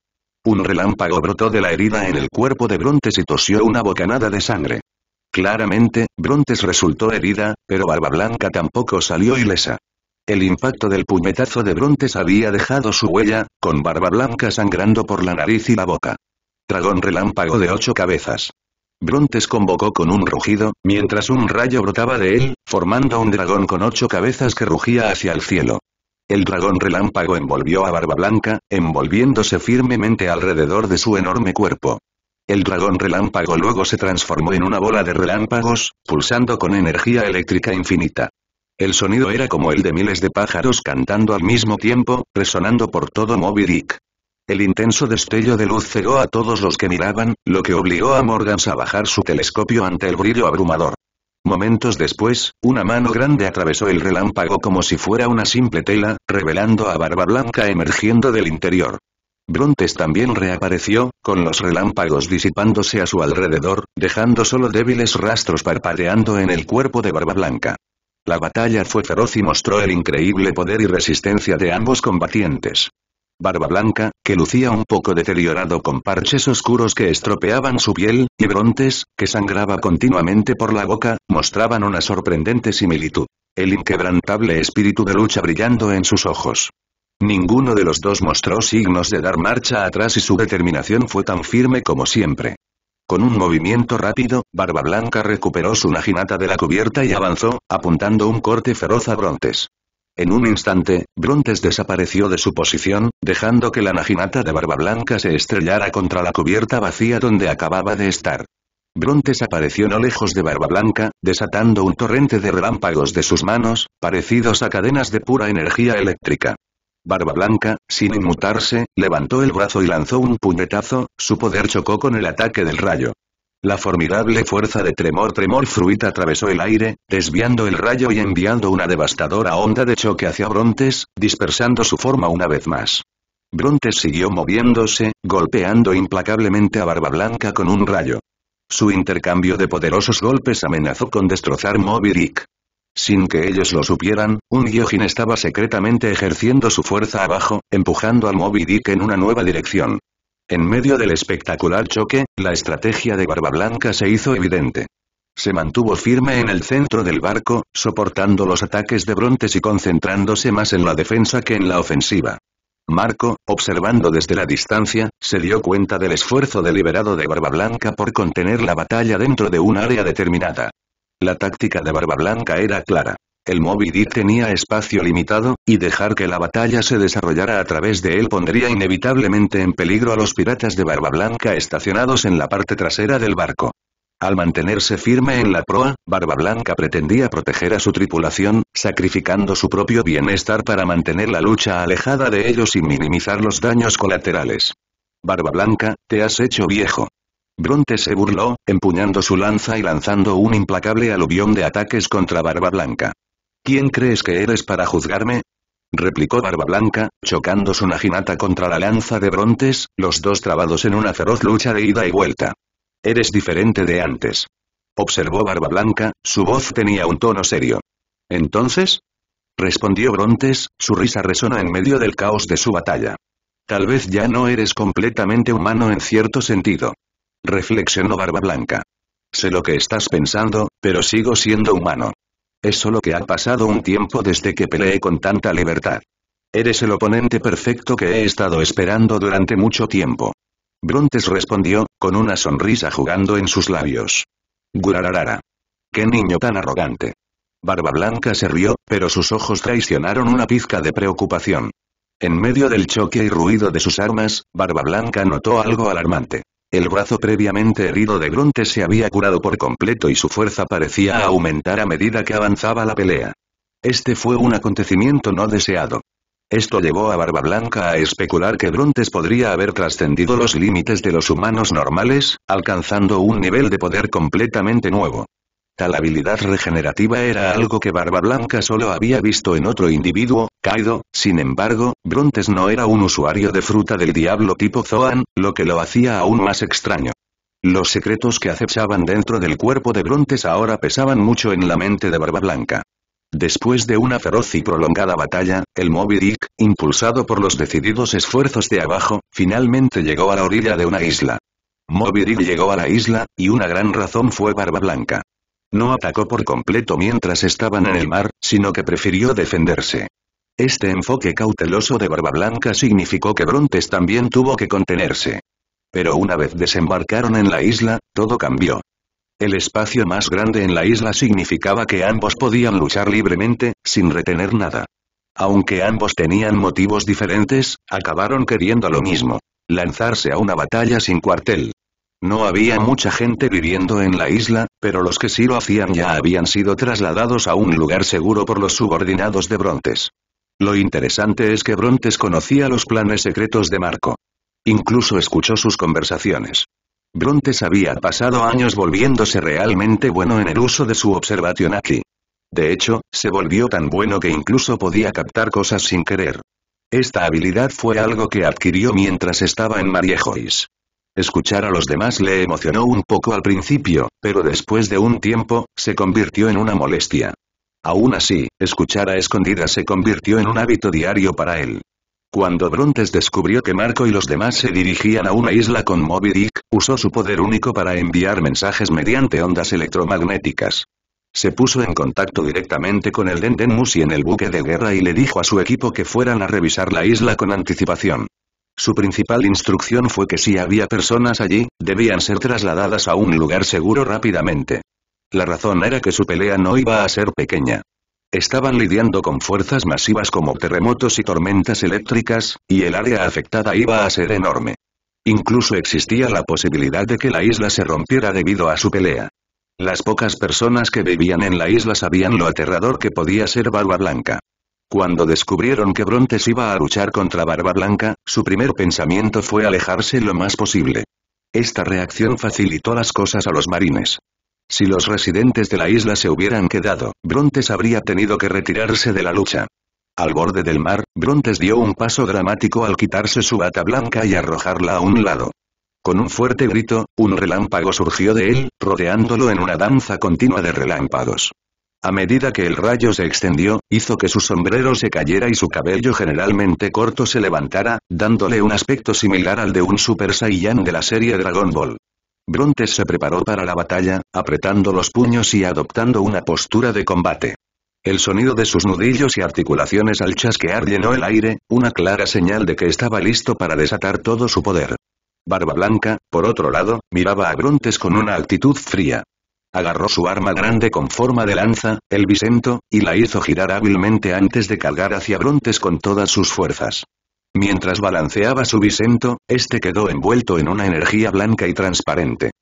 Un relámpago brotó de la herida en el cuerpo de Brontes y tosió una bocanada de sangre. Claramente, Brontes resultó herida, pero Barba Blanca tampoco salió ilesa. El impacto del puñetazo de Brontes había dejado su huella, con Barba Blanca sangrando por la nariz y la boca. Dragón relámpago de ocho cabezas. Brontes convocó con un rugido, mientras un rayo brotaba de él, formando un dragón con ocho cabezas que rugía hacia el cielo. El dragón relámpago envolvió a Barba Blanca, envolviéndose firmemente alrededor de su enorme cuerpo. El dragón relámpago luego se transformó en una bola de relámpagos, pulsando con energía eléctrica infinita. El sonido era como el de miles de pájaros cantando al mismo tiempo, resonando por todo Moby Dick. El intenso destello de luz cegó a todos los que miraban, lo que obligó a Morgans a bajar su telescopio ante el brillo abrumador. Momentos después, una mano grande atravesó el relámpago como si fuera una simple tela, revelando a Barba Blanca emergiendo del interior. Brontes también reapareció, con los relámpagos disipándose a su alrededor, dejando solo débiles rastros parpadeando en el cuerpo de Barba Blanca. La batalla fue feroz y mostró el increíble poder y resistencia de ambos combatientes. Barba Blanca, que lucía un poco deteriorado con parches oscuros que estropeaban su piel, y Brontes, que sangraba continuamente por la boca, mostraban una sorprendente similitud. El inquebrantable espíritu de lucha brillando en sus ojos. Ninguno de los dos mostró signos de dar marcha atrás y su determinación fue tan firme como siempre. Con un movimiento rápido, Barba Blanca recuperó su naginata de la cubierta y avanzó, apuntando un corte feroz a Brontes. En un instante, Brontes desapareció de su posición, dejando que la naginata de Barba Blanca se estrellara contra la cubierta vacía donde acababa de estar. Brontes apareció no lejos de Barba Blanca, desatando un torrente de relámpagos de sus manos, parecidos a cadenas de pura energía eléctrica. Barba Blanca, sin inmutarse, levantó el brazo y lanzó un puñetazo, su poder chocó con el ataque del rayo. La formidable fuerza de Tremor Tremor Fruit atravesó el aire, desviando el rayo y enviando una devastadora onda de choque hacia Brontes, dispersando su forma una vez más. Brontes siguió moviéndose, golpeando implacablemente a Barba Blanca con un rayo. Su intercambio de poderosos golpes amenazó con destrozar Moby Dick. Sin que ellos lo supieran, un Gyojin estaba secretamente ejerciendo su fuerza abajo, empujando al Moby Dick en una nueva dirección. En medio del espectacular choque, la estrategia de Barba Blanca se hizo evidente. Se mantuvo firme en el centro del barco, soportando los ataques de Brontes y concentrándose más en la defensa que en la ofensiva. Marco, observando desde la distancia, se dio cuenta del esfuerzo deliberado de Barba Blanca por contener la batalla dentro de un área determinada. La táctica de Barba Blanca era clara. El Moby Dick tenía espacio limitado, y dejar que la batalla se desarrollara a través de él pondría inevitablemente en peligro a los piratas de Barba Blanca estacionados en la parte trasera del barco. Al mantenerse firme en la proa, Barba Blanca pretendía proteger a su tripulación, sacrificando su propio bienestar para mantener la lucha alejada de ellos y minimizar los daños colaterales. Barba Blanca, te has hecho viejo. Bronte se burló, empuñando su lanza y lanzando un implacable aluvión de ataques contra Barba Blanca. ¿Quién crees que eres para juzgarme? replicó Barba Blanca, chocando su naginata contra la lanza de Brontes, los dos trabados en una feroz lucha de ida y vuelta. Eres diferente de antes. Observó Barba Blanca, su voz tenía un tono serio. ¿Entonces? Respondió Brontes, su risa resonó en medio del caos de su batalla. Tal vez ya no eres completamente humano en cierto sentido. Reflexionó Barba Blanca. Sé lo que estás pensando, pero sigo siendo humano. Es solo que ha pasado un tiempo desde que peleé con tanta libertad. Eres el oponente perfecto que he estado esperando durante mucho tiempo. Brontes respondió, con una sonrisa jugando en sus labios. Gurararara. ¡Qué niño tan arrogante! Barba Blanca se rió, pero sus ojos traicionaron una pizca de preocupación. En medio del choque y ruido de sus armas, Barba Blanca notó algo alarmante. El brazo previamente herido de Brontes se había curado por completo y su fuerza parecía aumentar a medida que avanzaba la pelea. Este fue un acontecimiento no deseado. Esto llevó a Barba Blanca a especular que Brontes podría haber trascendido los límites de los humanos normales, alcanzando un nivel de poder completamente nuevo. Tal habilidad regenerativa era algo que Barba Blanca solo había visto en otro individuo, Kaido, sin embargo, Brontes no era un usuario de fruta del diablo tipo Zoan, lo que lo hacía aún más extraño. Los secretos que acechaban dentro del cuerpo de Brontes ahora pesaban mucho en la mente de Barba Blanca. Después de una feroz y prolongada batalla, el Moby Dick, impulsado por los decididos esfuerzos de abajo, finalmente llegó a la orilla de una isla. Moby Dick llegó a la isla, y una gran razón fue Barba Blanca. No atacó por completo mientras estaban en el mar, sino que prefirió defenderse. Este enfoque cauteloso de Barba Blanca significó que Brontes también tuvo que contenerse. Pero una vez desembarcaron en la isla, todo cambió. El espacio más grande en la isla significaba que ambos podían luchar libremente, sin retener nada. Aunque ambos tenían motivos diferentes, acabaron queriendo lo mismo. Lanzarse a una batalla sin cuartel. No había mucha gente viviendo en la isla, pero los que sí lo hacían ya habían sido trasladados a un lugar seguro por los subordinados de Brontes. Lo interesante es que Brontes conocía los planes secretos de Marco. Incluso escuchó sus conversaciones. Brontes había pasado años volviéndose realmente bueno en el uso de su observación aquí. De hecho, se volvió tan bueno que incluso podía captar cosas sin querer. Esta habilidad fue algo que adquirió mientras estaba en Mariejois. Escuchar a los demás le emocionó un poco al principio, pero después de un tiempo, se convirtió en una molestia. Aún así, escuchar a escondidas se convirtió en un hábito diario para él. Cuando Brontes descubrió que Marco y los demás se dirigían a una isla con Moby Dick, usó su poder único para enviar mensajes mediante ondas electromagnéticas. Se puso en contacto directamente con el Denden Musi en el buque de guerra y le dijo a su equipo que fueran a revisar la isla con anticipación. Su principal instrucción fue que si había personas allí, debían ser trasladadas a un lugar seguro rápidamente. La razón era que su pelea no iba a ser pequeña. Estaban lidiando con fuerzas masivas como terremotos y tormentas eléctricas, y el área afectada iba a ser enorme. Incluso existía la posibilidad de que la isla se rompiera debido a su pelea. Las pocas personas que vivían en la isla sabían lo aterrador que podía ser Barba Blanca. Cuando descubrieron que Brontes iba a luchar contra Barba Blanca, su primer pensamiento fue alejarse lo más posible. Esta reacción facilitó las cosas a los marines. Si los residentes de la isla se hubieran quedado, Brontes habría tenido que retirarse de la lucha. Al borde del mar, Brontes dio un paso dramático al quitarse su bata blanca y arrojarla a un lado. Con un fuerte grito, un relámpago surgió de él, rodeándolo en una danza continua de relámpagos. A medida que el rayo se extendió, hizo que su sombrero se cayera y su cabello generalmente corto se levantara, dándole un aspecto similar al de un Super Saiyan de la serie Dragon Ball. Brontes se preparó para la batalla, apretando los puños y adoptando una postura de combate. El sonido de sus nudillos y articulaciones al chasquear llenó el aire, una clara señal de que estaba listo para desatar todo su poder. Barba Blanca, por otro lado, miraba a Brontes con una actitud fría. Agarró su arma grande con forma de lanza, el bisento, y la hizo girar hábilmente antes de cargar hacia Brontes con todas sus fuerzas. Mientras balanceaba su bisento, este quedó envuelto en una energía blanca y transparente.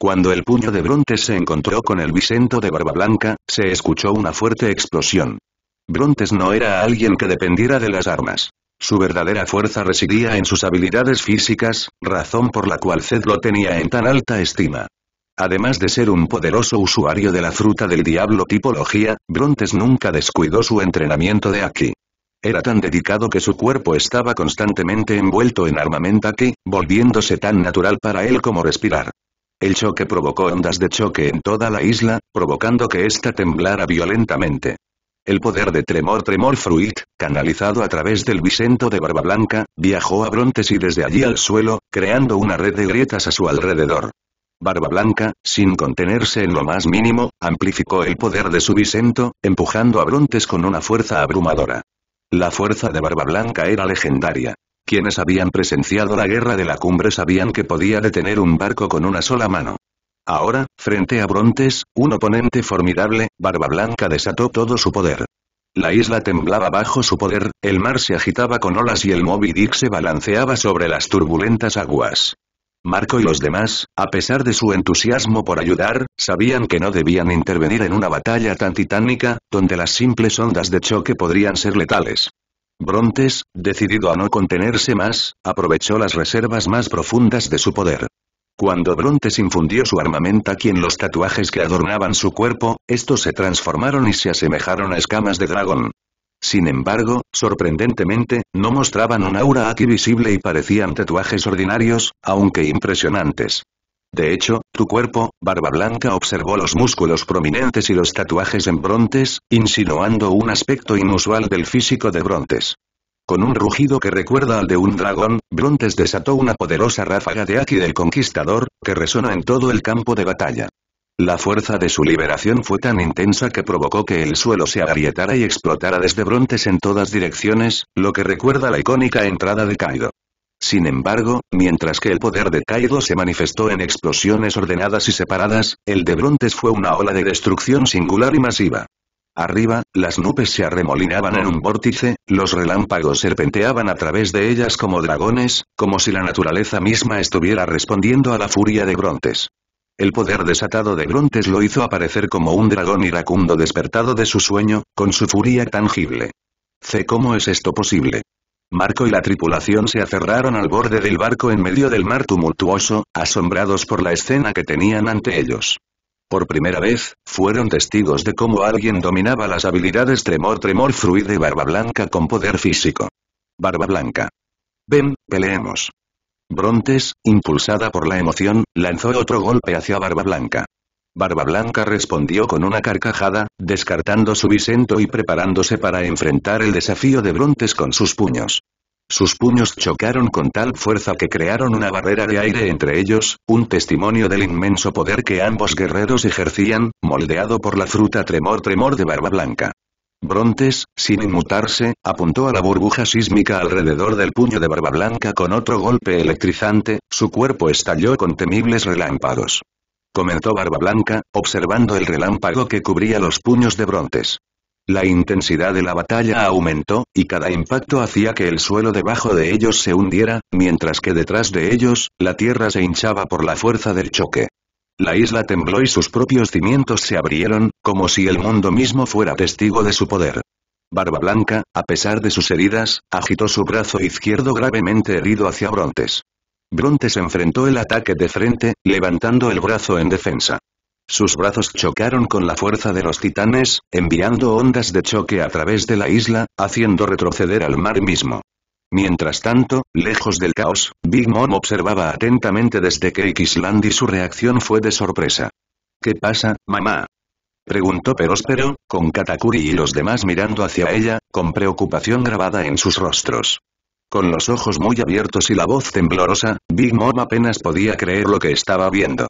Cuando el puño de Brontes se encontró con el bisento de Barba Blanca, se escuchó una fuerte explosión. Brontes no era alguien que dependiera de las armas. Su verdadera fuerza residía en sus habilidades físicas, razón por la cual Zed lo tenía en tan alta estima. Además de ser un poderoso usuario de la fruta del diablo tipología, Brontes nunca descuidó su entrenamiento de Aki. Era tan dedicado que su cuerpo estaba constantemente envuelto en armamento Aki, volviéndose tan natural para él como respirar. El choque provocó ondas de choque en toda la isla, provocando que ésta temblara violentamente. El poder de Tremor Tremor Fruit, canalizado a través del bisento de Barba Blanca, viajó a Brontes y desde allí al suelo, creando una red de grietas a su alrededor. Barba Blanca, sin contenerse en lo más mínimo, amplificó el poder de su bisento, empujando a Brontes con una fuerza abrumadora. La fuerza de Barba Blanca era legendaria. Quienes habían presenciado la guerra de la cumbre sabían que podía detener un barco con una sola mano. Ahora, frente a Brontes, un oponente formidable, Barba Blanca desató todo su poder. La isla temblaba bajo su poder, el mar se agitaba con olas y el Moby Dick se balanceaba sobre las turbulentas aguas. Marco y los demás, a pesar de su entusiasmo por ayudar, sabían que no debían intervenir en una batalla tan titánica, donde las simples ondas de choque podrían ser letales. Brontes, decidido a no contenerse más, aprovechó las reservas más profundas de su poder. Cuando Brontes infundió su armamento en los tatuajes que adornaban su cuerpo, estos se transformaron y se asemejaron a escamas de dragón. Sin embargo, sorprendentemente, no mostraban un aura aquí visible y parecían tatuajes ordinarios, aunque impresionantes. De hecho, tu cuerpo, Barba Blanca observó los músculos prominentes y los tatuajes en Brontes, insinuando un aspecto inusual del físico de Brontes. Con un rugido que recuerda al de un dragón, Brontes desató una poderosa ráfaga de Aki del Conquistador, que resonó en todo el campo de batalla. La fuerza de su liberación fue tan intensa que provocó que el suelo se agrietara y explotara desde Brontes en todas direcciones, lo que recuerda la icónica entrada de Kaido. Sin embargo, mientras que el poder de Kaido se manifestó en explosiones ordenadas y separadas, el de Brontes fue una ola de destrucción singular y masiva. Arriba, las nubes se arremolinaban en un vórtice, los relámpagos serpenteaban a través de ellas como dragones, como si la naturaleza misma estuviera respondiendo a la furia de Brontes. El poder desatado de Brontes lo hizo aparecer como un dragón iracundo despertado de su sueño, con su furia tangible. C. ¿Cómo es esto posible? Marco y la tripulación se aferraron al borde del barco en medio del mar tumultuoso, asombrados por la escena que tenían ante ellos. Por primera vez, fueron testigos de cómo alguien dominaba las habilidades Tremor Tremor Fruide y Barba Blanca con poder físico. Barba Blanca. Ven, peleemos. Brontes, impulsada por la emoción, lanzó otro golpe hacia Barba Blanca. Barba Blanca respondió con una carcajada, descartando su visento y preparándose para enfrentar el desafío de Brontes con sus puños. Sus puños chocaron con tal fuerza que crearon una barrera de aire entre ellos, un testimonio del inmenso poder que ambos guerreros ejercían, moldeado por la fruta tremor tremor de barba blanca. Brontes, sin inmutarse, apuntó a la burbuja sísmica alrededor del puño de barba blanca con otro golpe electrizante, su cuerpo estalló con temibles relámpagos. Comentó Barba Blanca, observando el relámpago que cubría los puños de Brontes. La intensidad de la batalla aumentó, y cada impacto hacía que el suelo debajo de ellos se hundiera, mientras que detrás de ellos, la tierra se hinchaba por la fuerza del choque. La isla tembló y sus propios cimientos se abrieron, como si el mundo mismo fuera testigo de su poder. Barba Blanca, a pesar de sus heridas, agitó su brazo izquierdo gravemente herido hacia Brontes. Brontes enfrentó el ataque de frente, levantando el brazo en defensa. Sus brazos chocaron con la fuerza de los titanes, enviando ondas de choque a través de la isla, haciendo retroceder al mar mismo. Mientras tanto, lejos del caos, Big Mom observaba atentamente desde que Island y su reacción fue de sorpresa. ¿Qué pasa, mamá? Preguntó Peróspero, con Katakuri y los demás mirando hacia ella, con preocupación grabada en sus rostros. Con los ojos muy abiertos y la voz temblorosa, Big Mom apenas podía creer lo que estaba viendo.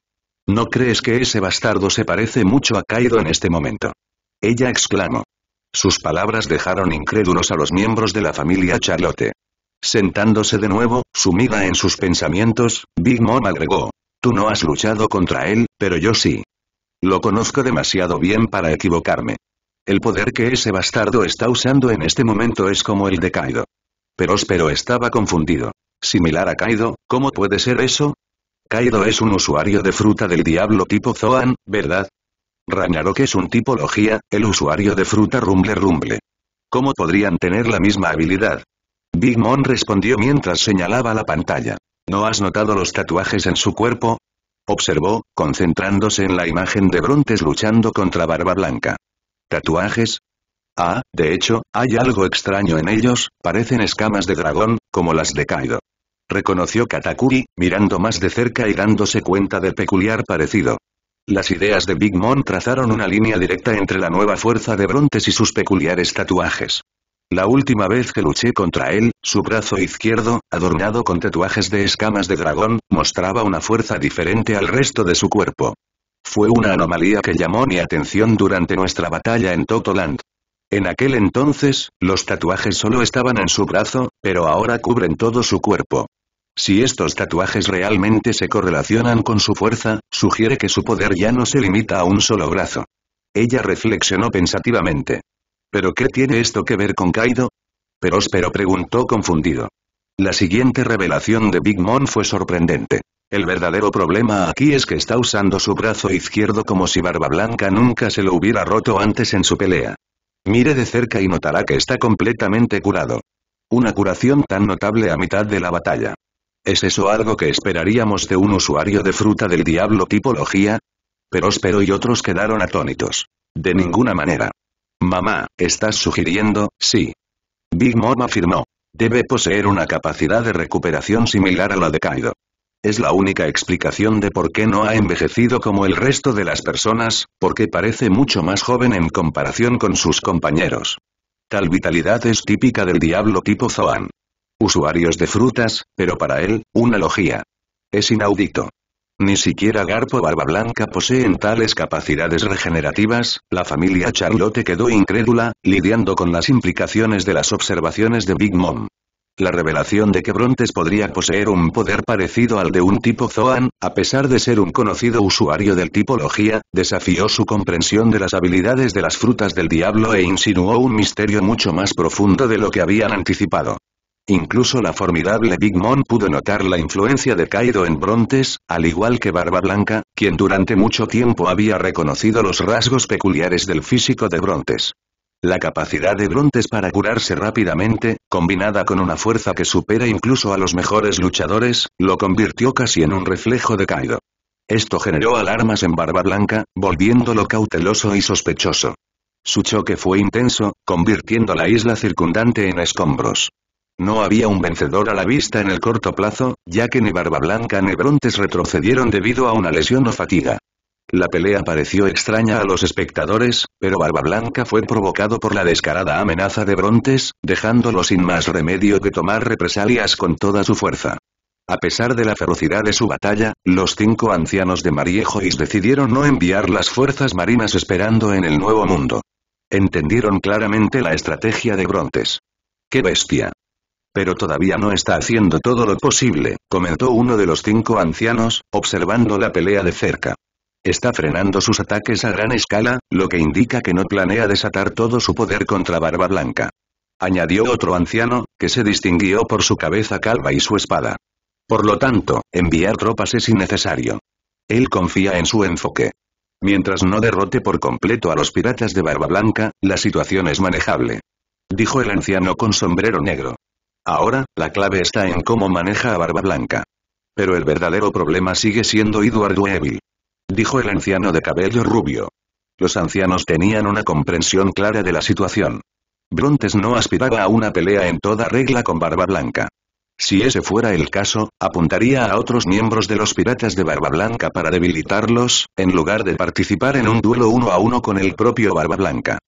¿No crees que ese bastardo se parece mucho a Kaido en este momento? Ella exclamó. Sus palabras dejaron incrédulos a los miembros de la familia Charlotte. Sentándose de nuevo, sumida en sus pensamientos, Big Mom agregó. Tú no has luchado contra él, pero yo sí. Lo conozco demasiado bien para equivocarme. El poder que ese bastardo está usando en este momento es como el de Kaido. Pero Spero estaba confundido. Similar a Kaido, ¿cómo puede ser eso? Kaido es un usuario de fruta del diablo tipo Zoan, ¿verdad? Ragnarok es un tipología, el usuario de fruta rumble rumble. ¿Cómo podrían tener la misma habilidad? Big Mom respondió mientras señalaba la pantalla. ¿No has notado los tatuajes en su cuerpo? Observó, concentrándose en la imagen de Brontes luchando contra Barba Blanca. ¿Tatuajes? Ah, de hecho, hay algo extraño en ellos, parecen escamas de dragón, como las de Kaido reconoció Katakuri, mirando más de cerca y dándose cuenta del peculiar parecido. Las ideas de Big Mom trazaron una línea directa entre la nueva fuerza de Brontes y sus peculiares tatuajes. La última vez que luché contra él, su brazo izquierdo, adornado con tatuajes de escamas de dragón, mostraba una fuerza diferente al resto de su cuerpo. Fue una anomalía que llamó mi atención durante nuestra batalla en Totoland. En aquel entonces, los tatuajes solo estaban en su brazo, pero ahora cubren todo su cuerpo. Si estos tatuajes realmente se correlacionan con su fuerza, sugiere que su poder ya no se limita a un solo brazo. Ella reflexionó pensativamente. ¿Pero qué tiene esto que ver con Kaido? Peróspero preguntó confundido. La siguiente revelación de Big Mom fue sorprendente. El verdadero problema aquí es que está usando su brazo izquierdo como si Barba Blanca nunca se lo hubiera roto antes en su pelea. Mire de cerca y notará que está completamente curado. Una curación tan notable a mitad de la batalla. ¿Es eso algo que esperaríamos de un usuario de fruta del diablo tipología? Peróspero y otros quedaron atónitos. De ninguna manera. Mamá, ¿estás sugiriendo? Sí. Big Mom afirmó. Debe poseer una capacidad de recuperación similar a la de Kaido. Es la única explicación de por qué no ha envejecido como el resto de las personas, porque parece mucho más joven en comparación con sus compañeros. Tal vitalidad es típica del diablo tipo Zoan. Usuarios de frutas, pero para él, una logía. Es inaudito. Ni siquiera Garpo Barba Blanca poseen tales capacidades regenerativas, la familia Charlotte quedó incrédula, lidiando con las implicaciones de las observaciones de Big Mom. La revelación de que Brontes podría poseer un poder parecido al de un tipo Zoan, a pesar de ser un conocido usuario del tipología, desafió su comprensión de las habilidades de las frutas del diablo e insinuó un misterio mucho más profundo de lo que habían anticipado. Incluso la formidable Big Mom pudo notar la influencia de Kaido en Brontes, al igual que Barba Blanca, quien durante mucho tiempo había reconocido los rasgos peculiares del físico de Brontes. La capacidad de Brontes para curarse rápidamente, combinada con una fuerza que supera incluso a los mejores luchadores, lo convirtió casi en un reflejo de Kaido. Esto generó alarmas en Barba Blanca, volviéndolo cauteloso y sospechoso. Su choque fue intenso, convirtiendo la isla circundante en escombros. No había un vencedor a la vista en el corto plazo, ya que ni Barba Blanca ni Brontes retrocedieron debido a una lesión o fatiga. La pelea pareció extraña a los espectadores, pero Barba Blanca fue provocado por la descarada amenaza de Brontes, dejándolo sin más remedio que tomar represalias con toda su fuerza. A pesar de la ferocidad de su batalla, los cinco ancianos de Mariejois decidieron no enviar las fuerzas marinas esperando en el Nuevo Mundo. Entendieron claramente la estrategia de Brontes. ¡Qué bestia! Pero todavía no está haciendo todo lo posible, comentó uno de los cinco ancianos, observando la pelea de cerca. Está frenando sus ataques a gran escala, lo que indica que no planea desatar todo su poder contra Barba Blanca. Añadió otro anciano, que se distinguió por su cabeza calva y su espada. Por lo tanto, enviar tropas es innecesario. Él confía en su enfoque. Mientras no derrote por completo a los piratas de Barba Blanca, la situación es manejable. Dijo el anciano con sombrero negro. Ahora, la clave está en cómo maneja a Barba Blanca. Pero el verdadero problema sigue siendo Edward Weevil dijo el anciano de cabello rubio. Los ancianos tenían una comprensión clara de la situación. Brontes no aspiraba a una pelea en toda regla con Barba Blanca. Si ese fuera el caso, apuntaría a otros miembros de los piratas de Barba Blanca para debilitarlos, en lugar de participar en un duelo uno a uno con el propio Barba Blanca.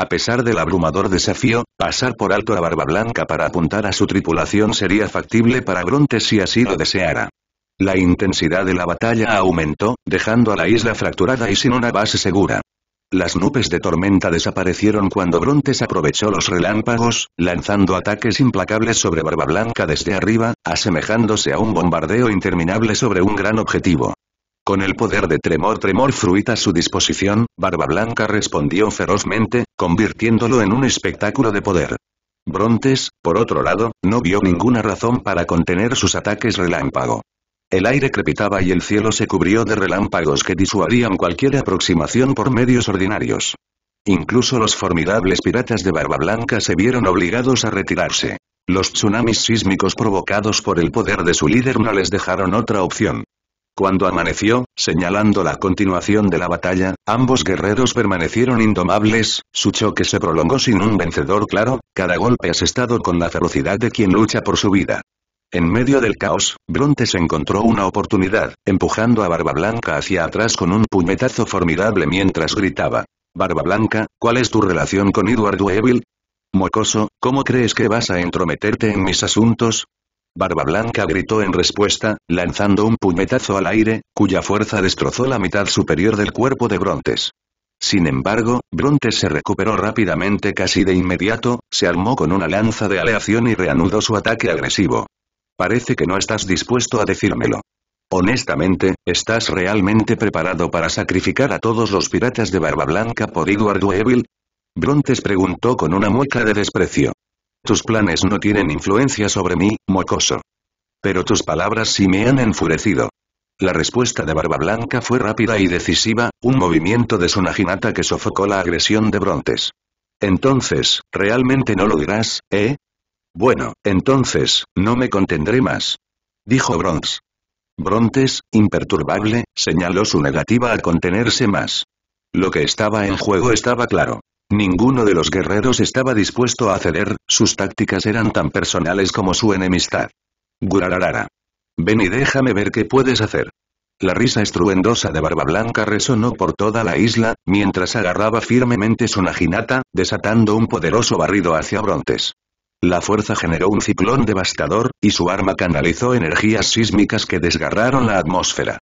A pesar del abrumador desafío, pasar por alto a Barba Blanca para apuntar a su tripulación sería factible para Brontes si así lo deseara. La intensidad de la batalla aumentó, dejando a la isla fracturada y sin una base segura. Las nubes de tormenta desaparecieron cuando Brontes aprovechó los relámpagos, lanzando ataques implacables sobre Barba Blanca desde arriba, asemejándose a un bombardeo interminable sobre un gran objetivo. Con el poder de Tremor Tremor Fruit a su disposición, Barba Blanca respondió ferozmente, convirtiéndolo en un espectáculo de poder. Brontes, por otro lado, no vio ninguna razón para contener sus ataques relámpago. El aire crepitaba y el cielo se cubrió de relámpagos que disuadían cualquier aproximación por medios ordinarios. Incluso los formidables piratas de Barba Blanca se vieron obligados a retirarse. Los tsunamis sísmicos provocados por el poder de su líder no les dejaron otra opción. Cuando amaneció, señalando la continuación de la batalla, ambos guerreros permanecieron indomables, su choque se prolongó sin un vencedor claro, cada golpe asestado con la ferocidad de quien lucha por su vida. En medio del caos, Brontes encontró una oportunidad, empujando a Barba Blanca hacia atrás con un puñetazo formidable mientras gritaba. Barba Blanca, ¿cuál es tu relación con Edward Weevil? Mocoso, ¿cómo crees que vas a entrometerte en mis asuntos? Barba Blanca gritó en respuesta, lanzando un puñetazo al aire, cuya fuerza destrozó la mitad superior del cuerpo de Brontes. Sin embargo, Brontes se recuperó rápidamente casi de inmediato, se armó con una lanza de aleación y reanudó su ataque agresivo. Parece que no estás dispuesto a decírmelo. Honestamente, ¿estás realmente preparado para sacrificar a todos los piratas de Barba Blanca por Edward Weevil? Brontes preguntó con una mueca de desprecio. Tus planes no tienen influencia sobre mí, mocoso. Pero tus palabras sí me han enfurecido. La respuesta de Barba Blanca fue rápida y decisiva, un movimiento de su naginata que sofocó la agresión de Brontes. Entonces, ¿realmente no lo dirás, eh? Bueno, entonces, no me contendré más. Dijo Bronx. Brontes, imperturbable, señaló su negativa a contenerse más. Lo que estaba en juego estaba claro. Ninguno de los guerreros estaba dispuesto a ceder, sus tácticas eran tan personales como su enemistad. Gurararara. Ven y déjame ver qué puedes hacer. La risa estruendosa de Barba Blanca resonó por toda la isla, mientras agarraba firmemente su naginata, desatando un poderoso barrido hacia Brontes. La fuerza generó un ciclón devastador, y su arma canalizó energías sísmicas que desgarraron la atmósfera.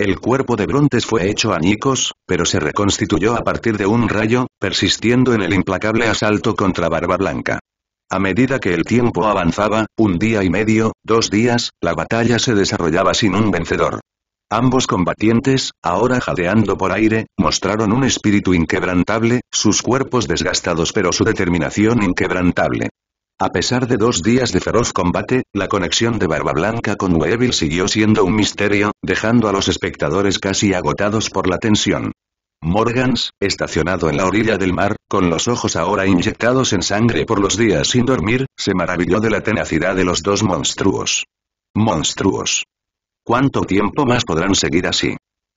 El cuerpo de Brontes fue hecho añicos, pero se reconstituyó a partir de un rayo, persistiendo en el implacable asalto contra Barba Blanca. A medida que el tiempo avanzaba, un día y medio, dos días, la batalla se desarrollaba sin un vencedor. Ambos combatientes, ahora jadeando por aire, mostraron un espíritu inquebrantable, sus cuerpos desgastados pero su determinación inquebrantable. A pesar de dos días de feroz combate, la conexión de Barba Blanca con Weevil siguió siendo un misterio, dejando a los espectadores casi agotados por la tensión. Morgans, estacionado en la orilla del mar, con los ojos ahora inyectados en sangre por los días sin dormir, se maravilló de la tenacidad de los dos monstruos. Monstruos. ¿Cuánto tiempo más podrán seguir así?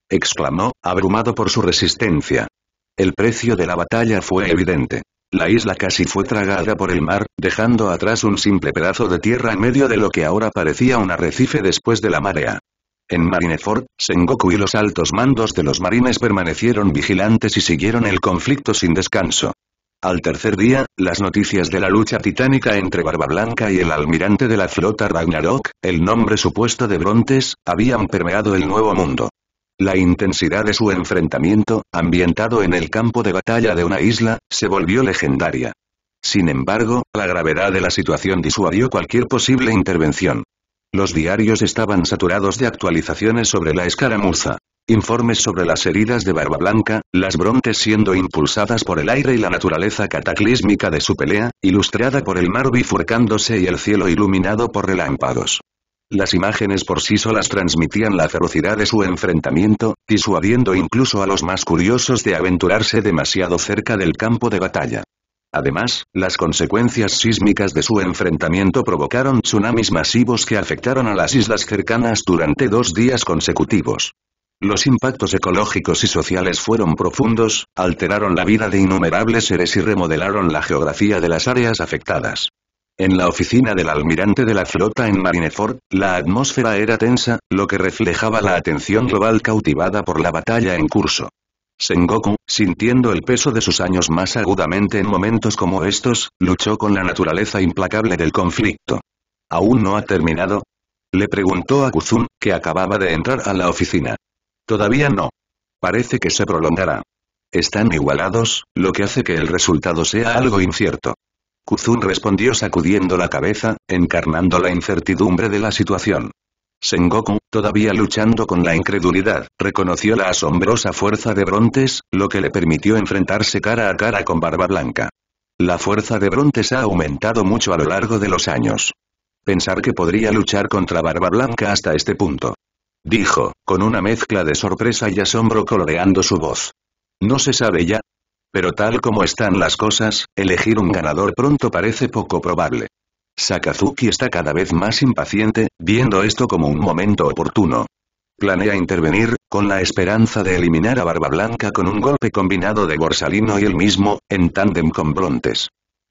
exclamó, abrumado por su resistencia. El precio de la batalla fue evidente. La isla casi fue tragada por el mar, dejando atrás un simple pedazo de tierra en medio de lo que ahora parecía un arrecife después de la marea. En Marineford, Sengoku y los altos mandos de los marines permanecieron vigilantes y siguieron el conflicto sin descanso. Al tercer día, las noticias de la lucha titánica entre Barba Blanca y el almirante de la flota Ragnarok, el nombre supuesto de Brontes, habían permeado el nuevo mundo. La intensidad de su enfrentamiento, ambientado en el campo de batalla de una isla, se volvió legendaria. Sin embargo, la gravedad de la situación disuadió cualquier posible intervención. Los diarios estaban saturados de actualizaciones sobre la escaramuza. Informes sobre las heridas de Barba Blanca, las brontes siendo impulsadas por el aire y la naturaleza cataclísmica de su pelea, ilustrada por el mar bifurcándose y el cielo iluminado por relámpagos. Las imágenes por sí solas transmitían la ferocidad de su enfrentamiento, disuadiendo incluso a los más curiosos de aventurarse demasiado cerca del campo de batalla. Además, las consecuencias sísmicas de su enfrentamiento provocaron tsunamis masivos que afectaron a las islas cercanas durante dos días consecutivos. Los impactos ecológicos y sociales fueron profundos, alteraron la vida de innumerables seres y remodelaron la geografía de las áreas afectadas. En la oficina del almirante de la flota en Marineford, la atmósfera era tensa, lo que reflejaba la atención global cautivada por la batalla en curso. Sengoku, sintiendo el peso de sus años más agudamente en momentos como estos, luchó con la naturaleza implacable del conflicto. ¿Aún no ha terminado? Le preguntó a Kuzun, que acababa de entrar a la oficina. Todavía no. Parece que se prolongará. Están igualados, lo que hace que el resultado sea algo incierto. Kuzun respondió sacudiendo la cabeza, encarnando la incertidumbre de la situación. Sengoku, todavía luchando con la incredulidad, reconoció la asombrosa fuerza de Brontes, lo que le permitió enfrentarse cara a cara con Barba Blanca. La fuerza de Brontes ha aumentado mucho a lo largo de los años. Pensar que podría luchar contra Barba Blanca hasta este punto. Dijo, con una mezcla de sorpresa y asombro coloreando su voz. No se sabe ya. Pero tal como están las cosas, elegir un ganador pronto parece poco probable. Sakazuki está cada vez más impaciente, viendo esto como un momento oportuno. Planea intervenir, con la esperanza de eliminar a Barba Blanca con un golpe combinado de Borsalino y él mismo, en tándem con Brontes.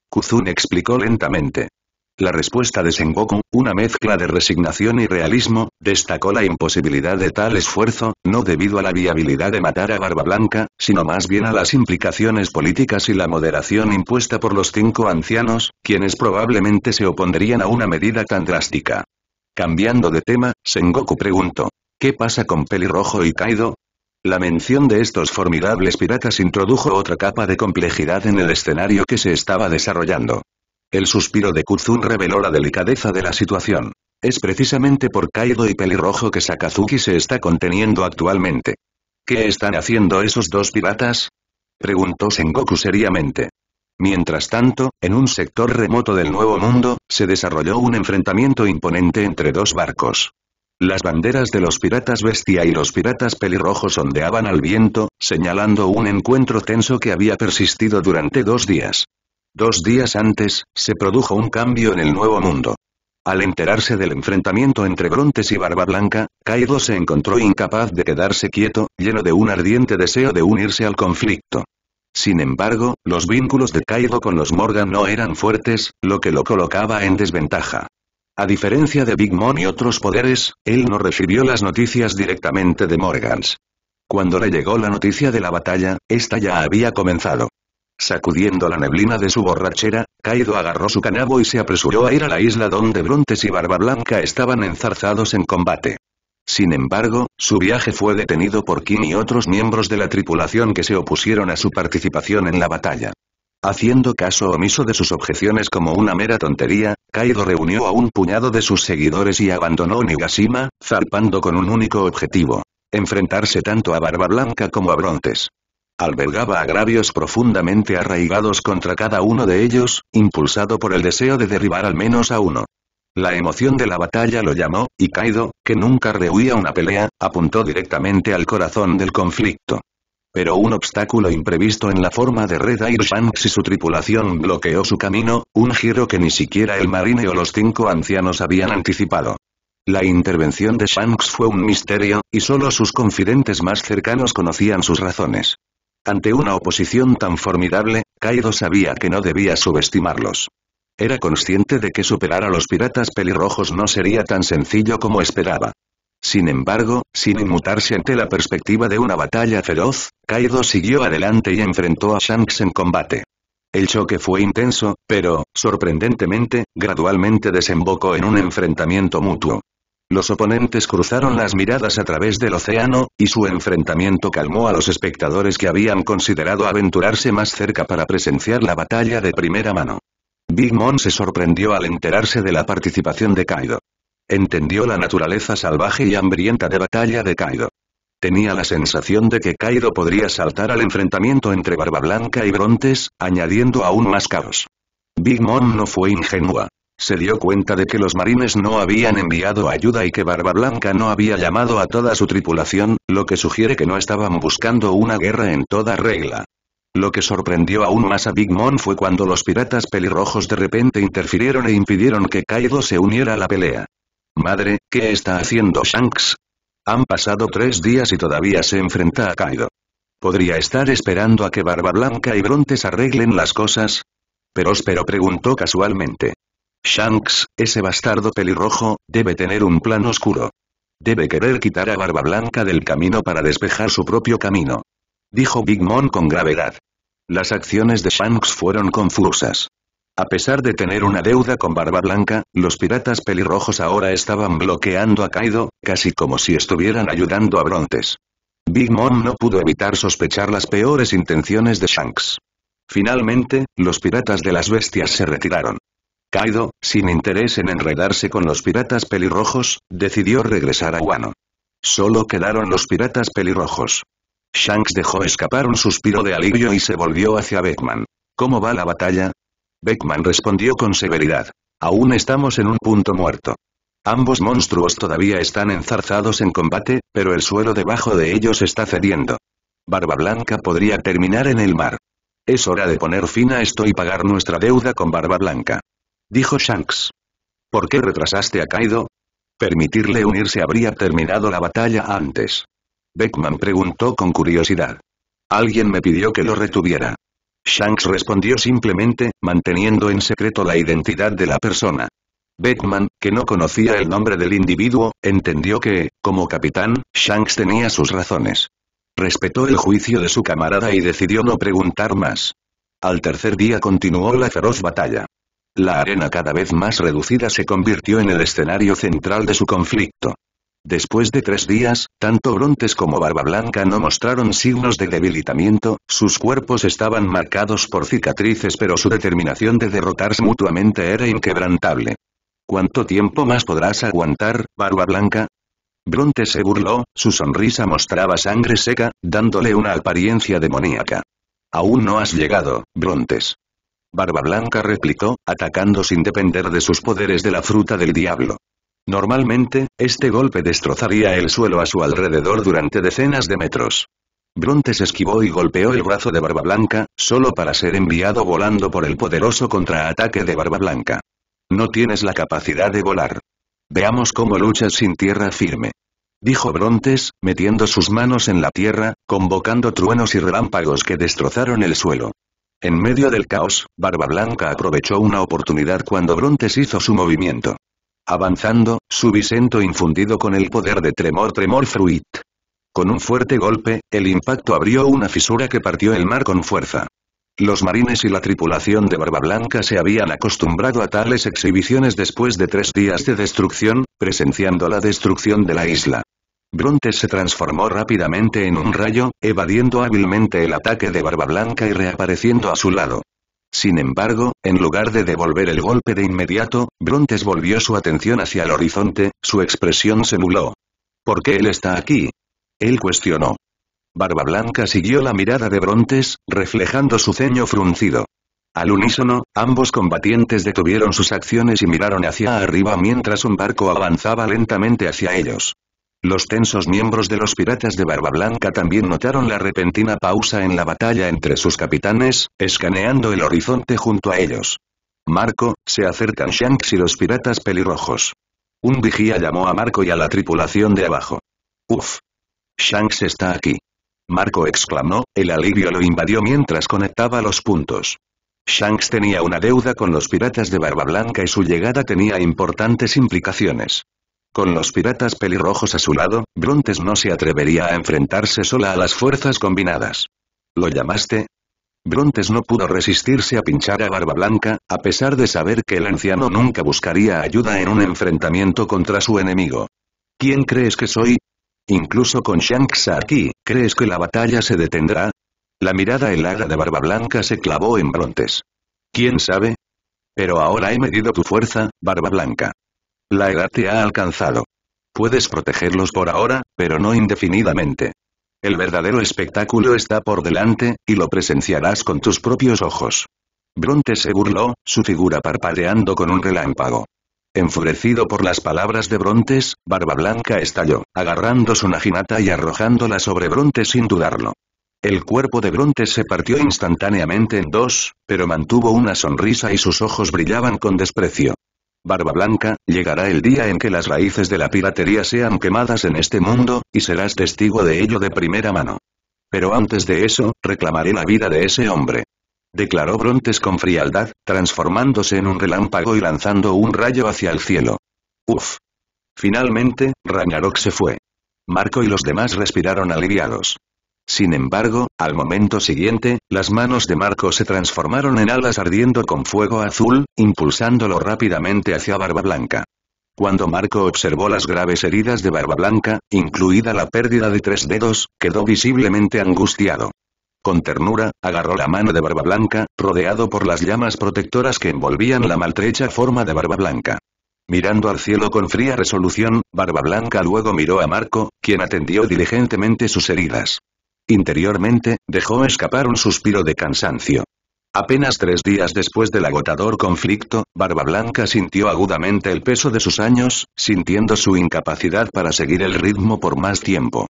Kuzun explicó lentamente. La respuesta de Sengoku, una mezcla de resignación y realismo, destacó la imposibilidad de tal esfuerzo, no debido a la viabilidad de matar a Barba Blanca, sino más bien a las implicaciones políticas y la moderación impuesta por los cinco ancianos, quienes probablemente se opondrían a una medida tan drástica. Cambiando de tema, Sengoku preguntó. ¿Qué pasa con Pelirrojo y Kaido? La mención de estos formidables piratas introdujo otra capa de complejidad en el escenario que se estaba desarrollando. El suspiro de Kuzun reveló la delicadeza de la situación. Es precisamente por Kaido y Pelirrojo que Sakazuki se está conteniendo actualmente. ¿Qué están haciendo esos dos piratas? Preguntó Sengoku seriamente. Mientras tanto, en un sector remoto del Nuevo Mundo, se desarrolló un enfrentamiento imponente entre dos barcos. Las banderas de los piratas bestia y los piratas pelirrojos ondeaban al viento, señalando un encuentro tenso que había persistido durante dos días. Dos días antes, se produjo un cambio en el Nuevo Mundo. Al enterarse del enfrentamiento entre Brontes y Barba Blanca, Kaido se encontró incapaz de quedarse quieto, lleno de un ardiente deseo de unirse al conflicto. Sin embargo, los vínculos de Kaido con los Morgan no eran fuertes, lo que lo colocaba en desventaja. A diferencia de Big Mom y otros poderes, él no recibió las noticias directamente de Morgans. Cuando le llegó la noticia de la batalla, esta ya había comenzado. Sacudiendo la neblina de su borrachera, Kaido agarró su canabo y se apresuró a ir a la isla donde Brontes y Barba Blanca estaban enzarzados en combate. Sin embargo, su viaje fue detenido por Kim y otros miembros de la tripulación que se opusieron a su participación en la batalla. Haciendo caso omiso de sus objeciones como una mera tontería, Kaido reunió a un puñado de sus seguidores y abandonó Nigashima, zarpando con un único objetivo. Enfrentarse tanto a Barba Blanca como a Brontes. Albergaba agravios profundamente arraigados contra cada uno de ellos, impulsado por el deseo de derribar al menos a uno. La emoción de la batalla lo llamó, y Kaido, que nunca rehuía una pelea, apuntó directamente al corazón del conflicto. Pero un obstáculo imprevisto en la forma de Red Air Shanks y su tripulación bloqueó su camino, un giro que ni siquiera el marine o los cinco ancianos habían anticipado. La intervención de Shanks fue un misterio, y solo sus confidentes más cercanos conocían sus razones. Ante una oposición tan formidable, Kaido sabía que no debía subestimarlos. Era consciente de que superar a los piratas pelirrojos no sería tan sencillo como esperaba. Sin embargo, sin inmutarse ante la perspectiva de una batalla feroz, Kaido siguió adelante y enfrentó a Shanks en combate. El choque fue intenso, pero, sorprendentemente, gradualmente desembocó en un enfrentamiento mutuo. Los oponentes cruzaron las miradas a través del océano, y su enfrentamiento calmó a los espectadores que habían considerado aventurarse más cerca para presenciar la batalla de primera mano. Big Mom se sorprendió al enterarse de la participación de Kaido. Entendió la naturaleza salvaje y hambrienta de batalla de Kaido. Tenía la sensación de que Kaido podría saltar al enfrentamiento entre Barba Blanca y Brontes, añadiendo aún más caos. Big Mom no fue ingenua. Se dio cuenta de que los marines no habían enviado ayuda y que Barba Blanca no había llamado a toda su tripulación, lo que sugiere que no estaban buscando una guerra en toda regla. Lo que sorprendió aún más a Big Mom fue cuando los piratas pelirrojos de repente interfirieron e impidieron que Kaido se uniera a la pelea. Madre, ¿qué está haciendo Shanks? Han pasado tres días y todavía se enfrenta a Kaido. ¿Podría estar esperando a que Barba Blanca y Brontes arreglen las cosas? Peróspero preguntó casualmente. Shanks, ese bastardo pelirrojo, debe tener un plan oscuro. Debe querer quitar a Barba Blanca del camino para despejar su propio camino. Dijo Big Mom con gravedad. Las acciones de Shanks fueron confusas. A pesar de tener una deuda con Barba Blanca, los piratas pelirrojos ahora estaban bloqueando a Kaido, casi como si estuvieran ayudando a Brontes. Big Mom no pudo evitar sospechar las peores intenciones de Shanks. Finalmente, los piratas de las bestias se retiraron. Kaido, sin interés en enredarse con los piratas pelirrojos, decidió regresar a Wano. Solo quedaron los piratas pelirrojos. Shanks dejó escapar un suspiro de alivio y se volvió hacia Beckman. ¿Cómo va la batalla? Beckman respondió con severidad. Aún estamos en un punto muerto. Ambos monstruos todavía están enzarzados en combate, pero el suelo debajo de ellos está cediendo. Barba Blanca podría terminar en el mar. Es hora de poner fin a esto y pagar nuestra deuda con Barba Blanca. Dijo Shanks. ¿Por qué retrasaste a Kaido? Permitirle unirse habría terminado la batalla antes. Beckman preguntó con curiosidad. Alguien me pidió que lo retuviera. Shanks respondió simplemente, manteniendo en secreto la identidad de la persona. Beckman, que no conocía el nombre del individuo, entendió que, como capitán, Shanks tenía sus razones. Respetó el juicio de su camarada y decidió no preguntar más. Al tercer día continuó la feroz batalla. La arena cada vez más reducida se convirtió en el escenario central de su conflicto. Después de tres días, tanto Brontes como Barba Blanca no mostraron signos de debilitamiento, sus cuerpos estaban marcados por cicatrices pero su determinación de derrotarse mutuamente era inquebrantable. ¿Cuánto tiempo más podrás aguantar, Barba Blanca? Bronte se burló, su sonrisa mostraba sangre seca, dándole una apariencia demoníaca. Aún no has llegado, Brontes. Barba Blanca replicó, atacando sin depender de sus poderes de la fruta del diablo. Normalmente, este golpe destrozaría el suelo a su alrededor durante decenas de metros. Brontes esquivó y golpeó el brazo de Barba Blanca, solo para ser enviado volando por el poderoso contraataque de Barba Blanca. No tienes la capacidad de volar. Veamos cómo luchas sin tierra firme. Dijo Brontes, metiendo sus manos en la tierra, convocando truenos y relámpagos que destrozaron el suelo. En medio del caos, Barba Blanca aprovechó una oportunidad cuando Brontes hizo su movimiento. Avanzando, su bisento infundido con el poder de Tremor Tremor Fruit. Con un fuerte golpe, el impacto abrió una fisura que partió el mar con fuerza. Los marines y la tripulación de Barba Blanca se habían acostumbrado a tales exhibiciones después de tres días de destrucción, presenciando la destrucción de la isla. Brontes se transformó rápidamente en un rayo, evadiendo hábilmente el ataque de Barba Blanca y reapareciendo a su lado. Sin embargo, en lugar de devolver el golpe de inmediato, Brontes volvió su atención hacia el horizonte, su expresión se nubló. ¿Por qué él está aquí? Él cuestionó. Barba Blanca siguió la mirada de Brontes, reflejando su ceño fruncido. Al unísono, ambos combatientes detuvieron sus acciones y miraron hacia arriba mientras un barco avanzaba lentamente hacia ellos. Los tensos miembros de los piratas de Barba Blanca también notaron la repentina pausa en la batalla entre sus capitanes, escaneando el horizonte junto a ellos. Marco, se acercan Shanks y los piratas pelirrojos. Un vigía llamó a Marco y a la tripulación de abajo. Uf. Shanks está aquí. Marco exclamó, el alivio lo invadió mientras conectaba los puntos. Shanks tenía una deuda con los piratas de Barba Blanca y su llegada tenía importantes implicaciones. Con los piratas pelirrojos a su lado, Brontes no se atrevería a enfrentarse sola a las fuerzas combinadas. ¿Lo llamaste? Brontes no pudo resistirse a pinchar a Barba Blanca, a pesar de saber que el anciano nunca buscaría ayuda en un enfrentamiento contra su enemigo. ¿Quién crees que soy? Incluso con Shanks aquí, ¿crees que la batalla se detendrá? La mirada helada de Barba Blanca se clavó en Brontes. ¿Quién sabe? Pero ahora he medido tu fuerza, Barba Blanca. La edad te ha alcanzado. Puedes protegerlos por ahora, pero no indefinidamente. El verdadero espectáculo está por delante, y lo presenciarás con tus propios ojos. Brontes se burló, su figura parpadeando con un relámpago. Enfurecido por las palabras de Brontes, Barba Blanca estalló, agarrando su naginata y arrojándola sobre Brontes sin dudarlo. El cuerpo de Brontes se partió instantáneamente en dos, pero mantuvo una sonrisa y sus ojos brillaban con desprecio. Barba Blanca, llegará el día en que las raíces de la piratería sean quemadas en este mundo, y serás testigo de ello de primera mano. Pero antes de eso, reclamaré la vida de ese hombre declaró Brontes con frialdad, transformándose en un relámpago y lanzando un rayo hacia el cielo. Uf. Finalmente, Ragnarok se fue. Marco y los demás respiraron aliviados. Sin embargo, al momento siguiente, las manos de Marco se transformaron en alas ardiendo con fuego azul, impulsándolo rápidamente hacia Barba Blanca. Cuando Marco observó las graves heridas de Barba Blanca, incluida la pérdida de tres dedos, quedó visiblemente angustiado. Con ternura, agarró la mano de Barba Blanca, rodeado por las llamas protectoras que envolvían la maltrecha forma de Barba Blanca. Mirando al cielo con fría resolución, Barba Blanca luego miró a Marco, quien atendió diligentemente sus heridas. Interiormente, dejó escapar un suspiro de cansancio. Apenas tres días después del agotador conflicto, Barba Blanca sintió agudamente el peso de sus años, sintiendo su incapacidad para seguir el ritmo por más tiempo.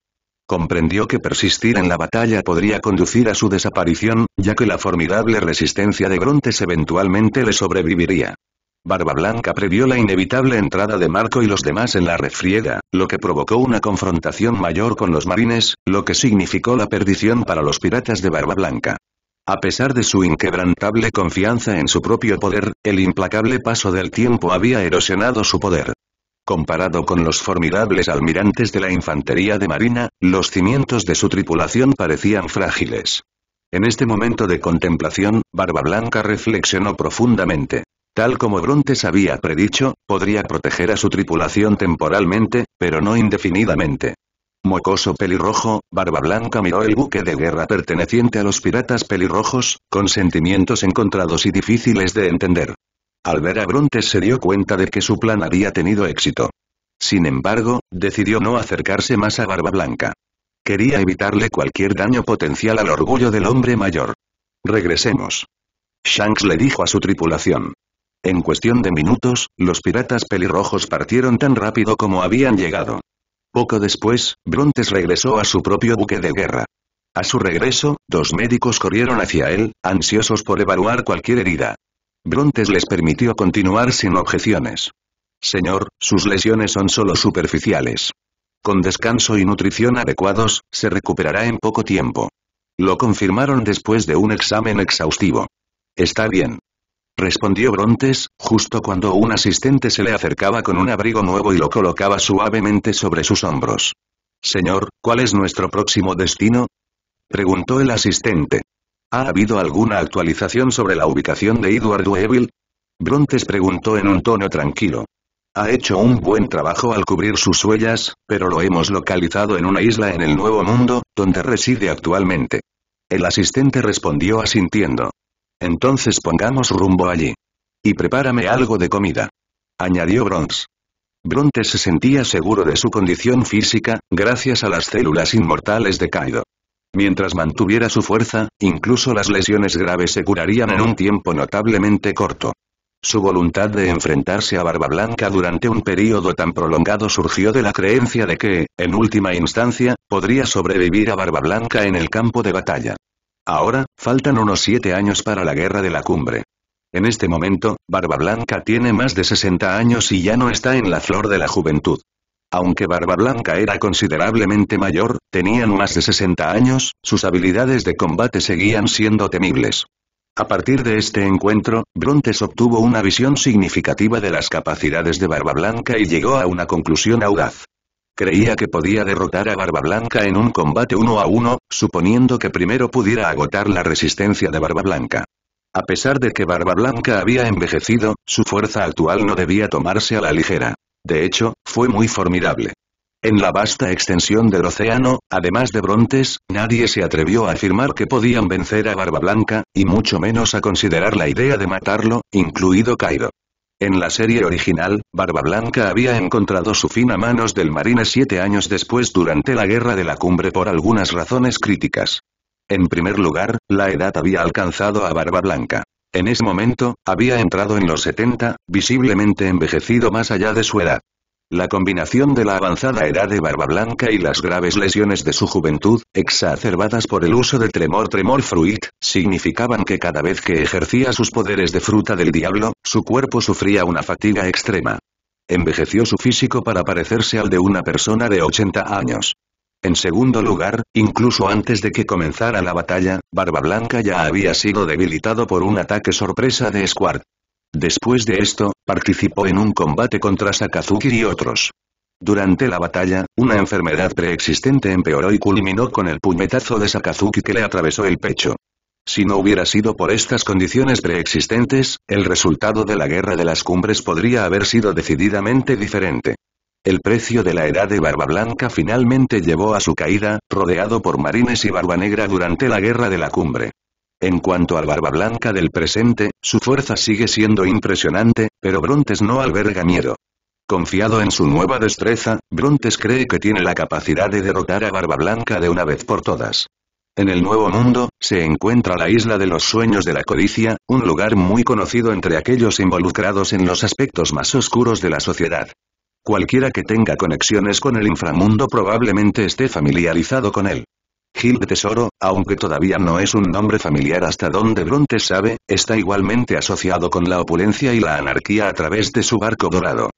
Comprendió que persistir en la batalla podría conducir a su desaparición, ya que la formidable resistencia de Brontes eventualmente le sobreviviría. Barba Blanca previó la inevitable entrada de Marco y los demás en la refriega, lo que provocó una confrontación mayor con los marines, lo que significó la perdición para los piratas de Barba Blanca. A pesar de su inquebrantable confianza en su propio poder, el implacable paso del tiempo había erosionado su poder. Comparado con los formidables almirantes de la infantería de marina, los cimientos de su tripulación parecían frágiles. En este momento de contemplación, Barba Blanca reflexionó profundamente. Tal como Brontes había predicho, podría proteger a su tripulación temporalmente, pero no indefinidamente. Mocoso pelirrojo, Barba Blanca miró el buque de guerra perteneciente a los piratas pelirrojos, con sentimientos encontrados y difíciles de entender. Al ver a Brontes se dio cuenta de que su plan había tenido éxito. Sin embargo, decidió no acercarse más a Barba Blanca. Quería evitarle cualquier daño potencial al orgullo del hombre mayor. Regresemos. Shanks le dijo a su tripulación. En cuestión de minutos, los piratas pelirrojos partieron tan rápido como habían llegado. Poco después, Brontes regresó a su propio buque de guerra. A su regreso, dos médicos corrieron hacia él, ansiosos por evaluar cualquier herida. Brontes les permitió continuar sin objeciones. Señor, sus lesiones son solo superficiales. Con descanso y nutrición adecuados, se recuperará en poco tiempo. Lo confirmaron después de un examen exhaustivo. Está bien. Respondió Brontes, justo cuando un asistente se le acercaba con un abrigo nuevo y lo colocaba suavemente sobre sus hombros. Señor, ¿cuál es nuestro próximo destino? Preguntó el asistente. ¿Ha habido alguna actualización sobre la ubicación de Edward Weevil? Brontes preguntó en un tono tranquilo. Ha hecho un buen trabajo al cubrir sus huellas, pero lo hemos localizado en una isla en el Nuevo Mundo, donde reside actualmente. El asistente respondió asintiendo. Entonces pongamos rumbo allí. Y prepárame algo de comida. Añadió Bronx. Brontes se sentía seguro de su condición física, gracias a las células inmortales de Kaido. Mientras mantuviera su fuerza, incluso las lesiones graves se curarían en un tiempo notablemente corto. Su voluntad de enfrentarse a Barba Blanca durante un período tan prolongado surgió de la creencia de que, en última instancia, podría sobrevivir a Barba Blanca en el campo de batalla. Ahora, faltan unos siete años para la guerra de la cumbre. En este momento, Barba Blanca tiene más de 60 años y ya no está en la flor de la juventud. Aunque Barba Blanca era considerablemente mayor, tenían más de 60 años, sus habilidades de combate seguían siendo temibles. A partir de este encuentro, Brontes obtuvo una visión significativa de las capacidades de Barba Blanca y llegó a una conclusión audaz. Creía que podía derrotar a Barba Blanca en un combate uno a uno, suponiendo que primero pudiera agotar la resistencia de Barba Blanca. A pesar de que Barba Blanca había envejecido, su fuerza actual no debía tomarse a la ligera. De hecho, fue muy formidable. En la vasta extensión del océano, además de Brontes, nadie se atrevió a afirmar que podían vencer a Barba Blanca, y mucho menos a considerar la idea de matarlo, incluido Cairo. En la serie original, Barba Blanca había encontrado su fin a manos del marine siete años después durante la Guerra de la Cumbre por algunas razones críticas. En primer lugar, la edad había alcanzado a Barba Blanca. En ese momento, había entrado en los 70, visiblemente envejecido más allá de su edad. La combinación de la avanzada edad de Barba Blanca y las graves lesiones de su juventud, exacerbadas por el uso de Tremor Tremor Fruit, significaban que cada vez que ejercía sus poderes de fruta del diablo, su cuerpo sufría una fatiga extrema. Envejeció su físico para parecerse al de una persona de 80 años. En segundo lugar, incluso antes de que comenzara la batalla, Barba Blanca ya había sido debilitado por un ataque sorpresa de Squart. Después de esto, participó en un combate contra Sakazuki y otros. Durante la batalla, una enfermedad preexistente empeoró y culminó con el puñetazo de Sakazuki que le atravesó el pecho. Si no hubiera sido por estas condiciones preexistentes, el resultado de la guerra de las cumbres podría haber sido decididamente diferente. El precio de la edad de Barba Blanca finalmente llevó a su caída, rodeado por marines y Barba Negra durante la Guerra de la Cumbre. En cuanto al Barba Blanca del presente, su fuerza sigue siendo impresionante, pero Brontes no alberga miedo. Confiado en su nueva destreza, Brontes cree que tiene la capacidad de derrotar a Barba Blanca de una vez por todas. En el Nuevo Mundo, se encuentra la Isla de los Sueños de la Codicia, un lugar muy conocido entre aquellos involucrados en los aspectos más oscuros de la sociedad. Cualquiera que tenga conexiones con el inframundo probablemente esté familiarizado con él. Gil de Tesoro, aunque todavía no es un nombre familiar hasta donde Brontes sabe, está igualmente asociado con la opulencia y la anarquía a través de su barco dorado.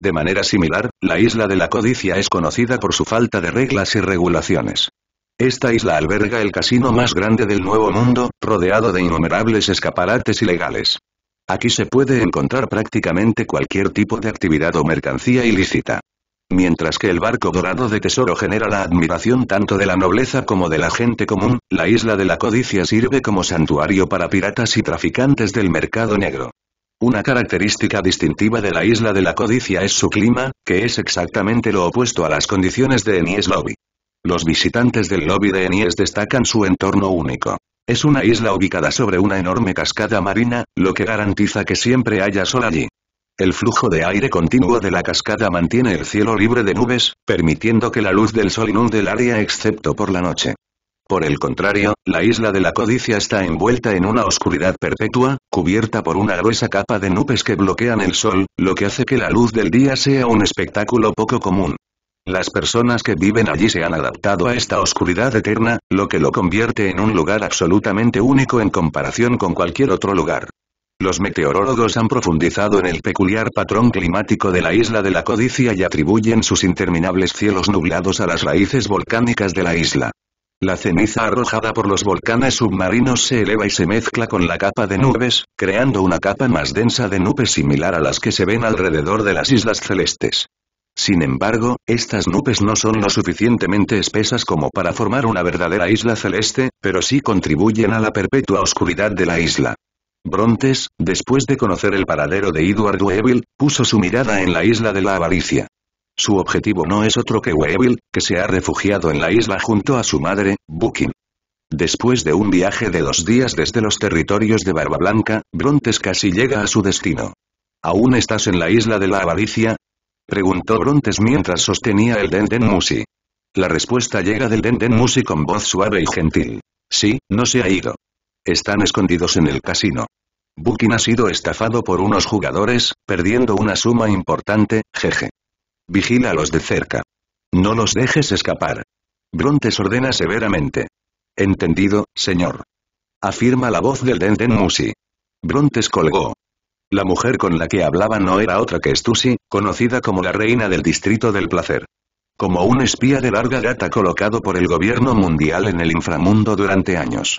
De manera similar, la isla de la codicia es conocida por su falta de reglas y regulaciones. Esta isla alberga el casino más grande del Nuevo Mundo, rodeado de innumerables escaparates ilegales. Aquí se puede encontrar prácticamente cualquier tipo de actividad o mercancía ilícita. Mientras que el barco dorado de tesoro genera la admiración tanto de la nobleza como de la gente común, la isla de la codicia sirve como santuario para piratas y traficantes del mercado negro. Una característica distintiva de la isla de la codicia es su clima, que es exactamente lo opuesto a las condiciones de Enies Lobby. Los visitantes del lobby de Enies destacan su entorno único. Es una isla ubicada sobre una enorme cascada marina, lo que garantiza que siempre haya sol allí. El flujo de aire continuo de la cascada mantiene el cielo libre de nubes, permitiendo que la luz del sol inunde el área excepto por la noche. Por el contrario, la isla de la codicia está envuelta en una oscuridad perpetua, cubierta por una gruesa capa de nubes que bloquean el sol, lo que hace que la luz del día sea un espectáculo poco común. Las personas que viven allí se han adaptado a esta oscuridad eterna, lo que lo convierte en un lugar absolutamente único en comparación con cualquier otro lugar. Los meteorólogos han profundizado en el peculiar patrón climático de la isla de la codicia y atribuyen sus interminables cielos nublados a las raíces volcánicas de la isla. La ceniza arrojada por los volcanes submarinos se eleva y se mezcla con la capa de nubes, creando una capa más densa de nubes similar a las que se ven alrededor de las islas celestes. Sin embargo, estas nubes no son lo suficientemente espesas como para formar una verdadera isla celeste, pero sí contribuyen a la perpetua oscuridad de la isla. Brontes, después de conocer el paradero de Edward Weevil, puso su mirada en la isla de la avaricia. Su objetivo no es otro que Weevil, que se ha refugiado en la isla junto a su madre, Bukin. Después de un viaje de dos días desde los territorios de Barba Blanca, Brontes casi llega a su destino. ¿Aún estás en la isla de la avaricia? Preguntó Brontes mientras sostenía el Denden Musi. La respuesta llega del Denden Musi con voz suave y gentil. Sí, no se ha ido. Están escondidos en el casino. Bukin ha sido estafado por unos jugadores, perdiendo una suma importante, jeje. Vigílalos de cerca. No los dejes escapar. Brontes ordena severamente. Entendido, señor. Afirma la voz del Denden Musi. Brontes colgó. La mujer con la que hablaba no era otra que Stussy, conocida como la reina del distrito del placer. Como un espía de larga data colocado por el gobierno mundial en el inframundo durante años.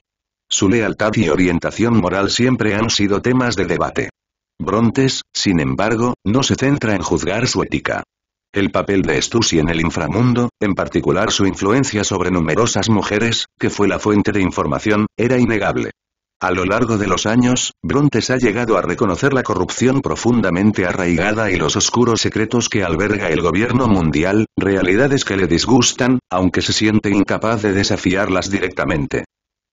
Su lealtad y orientación moral siempre han sido temas de debate. Brontes, sin embargo, no se centra en juzgar su ética. El papel de Stussy en el inframundo, en particular su influencia sobre numerosas mujeres, que fue la fuente de información, era innegable. A lo largo de los años, Brontes ha llegado a reconocer la corrupción profundamente arraigada y los oscuros secretos que alberga el gobierno mundial, realidades que le disgustan, aunque se siente incapaz de desafiarlas directamente.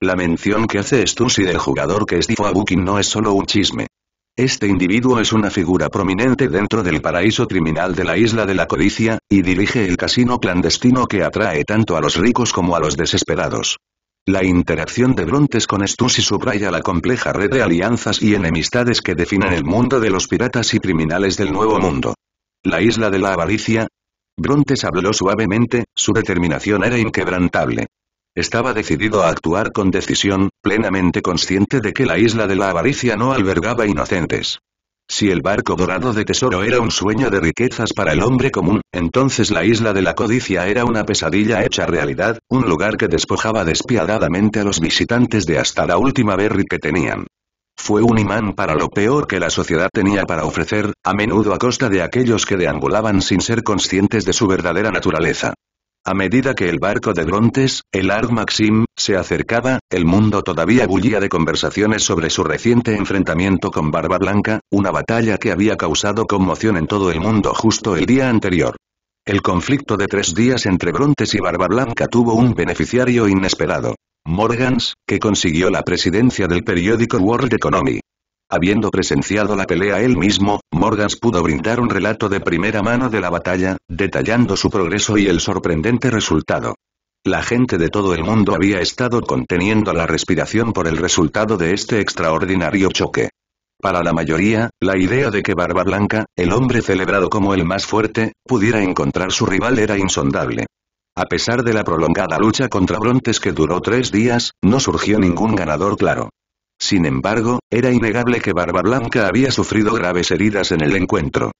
La mención que hace Stussy del jugador que estifó a Bukin no es solo un chisme. Este individuo es una figura prominente dentro del paraíso criminal de la isla de la codicia, y dirige el casino clandestino que atrae tanto a los ricos como a los desesperados. La interacción de Brontes con Stussy subraya la compleja red de alianzas y enemistades que definen el mundo de los piratas y criminales del Nuevo Mundo. La isla de la avaricia. Brontes habló suavemente, su determinación era inquebrantable. Estaba decidido a actuar con decisión, plenamente consciente de que la isla de la avaricia no albergaba inocentes. Si el barco dorado de tesoro era un sueño de riquezas para el hombre común, entonces la isla de la codicia era una pesadilla hecha realidad, un lugar que despojaba despiadadamente a los visitantes de hasta la última berry que tenían. Fue un imán para lo peor que la sociedad tenía para ofrecer, a menudo a costa de aquellos que deambulaban sin ser conscientes de su verdadera naturaleza. A medida que el barco de Brontes, el Arg Maxim, se acercaba, el mundo todavía bullía de conversaciones sobre su reciente enfrentamiento con Barba Blanca, una batalla que había causado conmoción en todo el mundo justo el día anterior. El conflicto de tres días entre Brontes y Barba Blanca tuvo un beneficiario inesperado. Morgans, que consiguió la presidencia del periódico World Economy. Habiendo presenciado la pelea él mismo, Morgans pudo brindar un relato de primera mano de la batalla, detallando su progreso y el sorprendente resultado. La gente de todo el mundo había estado conteniendo la respiración por el resultado de este extraordinario choque. Para la mayoría, la idea de que Barba Blanca, el hombre celebrado como el más fuerte, pudiera encontrar su rival era insondable. A pesar de la prolongada lucha contra Brontes que duró tres días, no surgió ningún ganador claro. Sin embargo, era innegable que Barba Blanca había sufrido graves heridas en el encuentro.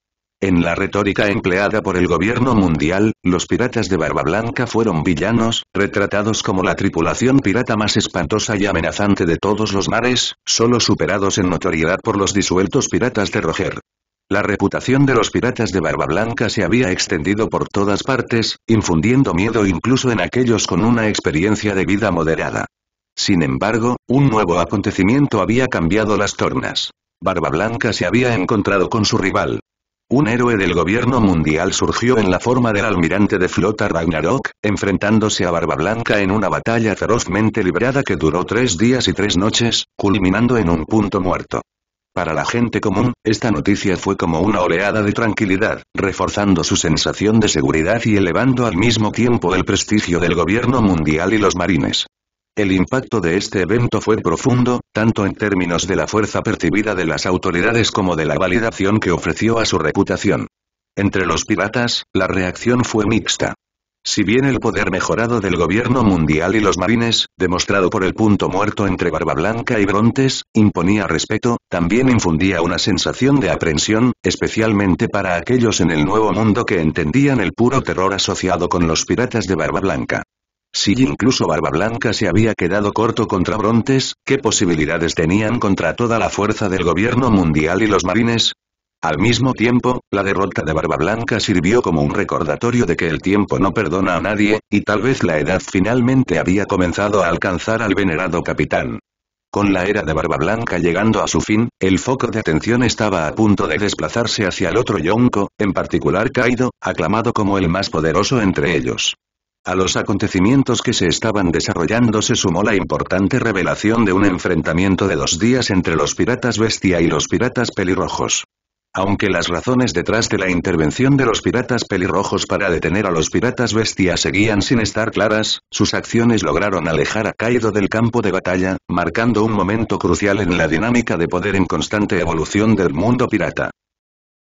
En la retórica empleada por el gobierno mundial, los piratas de Barba Blanca fueron villanos, retratados como la tripulación pirata más espantosa y amenazante de todos los mares, solo superados en notoriedad por los disueltos piratas de Roger. La reputación de los piratas de Barba Blanca se había extendido por todas partes, infundiendo miedo incluso en aquellos con una experiencia de vida moderada. Sin embargo, un nuevo acontecimiento había cambiado las tornas. Barba Blanca se había encontrado con su rival. Un héroe del gobierno mundial surgió en la forma del almirante de flota Ragnarok, enfrentándose a Barba Blanca en una batalla ferozmente librada que duró tres días y tres noches, culminando en un punto muerto. Para la gente común, esta noticia fue como una oleada de tranquilidad, reforzando su sensación de seguridad y elevando al mismo tiempo el prestigio del gobierno mundial y los marines. El impacto de este evento fue profundo, tanto en términos de la fuerza percibida de las autoridades como de la validación que ofreció a su reputación. Entre los piratas, la reacción fue mixta. Si bien el poder mejorado del gobierno mundial y los marines, demostrado por el punto muerto entre Barba Blanca y Brontes, imponía respeto, también infundía una sensación de aprensión, especialmente para aquellos en el Nuevo Mundo que entendían el puro terror asociado con los piratas de Barba Blanca. Si incluso Barba Blanca se había quedado corto contra Brontes, ¿qué posibilidades tenían contra toda la fuerza del gobierno mundial y los marines? Al mismo tiempo, la derrota de Barba Blanca sirvió como un recordatorio de que el tiempo no perdona a nadie, y tal vez la edad finalmente había comenzado a alcanzar al venerado capitán. Con la era de Barba Blanca llegando a su fin, el foco de atención estaba a punto de desplazarse hacia el otro Yonko, en particular Kaido, aclamado como el más poderoso entre ellos. A los acontecimientos que se estaban desarrollando se sumó la importante revelación de un enfrentamiento de dos días entre los piratas bestia y los piratas pelirrojos. Aunque las razones detrás de la intervención de los piratas pelirrojos para detener a los piratas bestia seguían sin estar claras, sus acciones lograron alejar a Kaido del campo de batalla, marcando un momento crucial en la dinámica de poder en constante evolución del mundo pirata.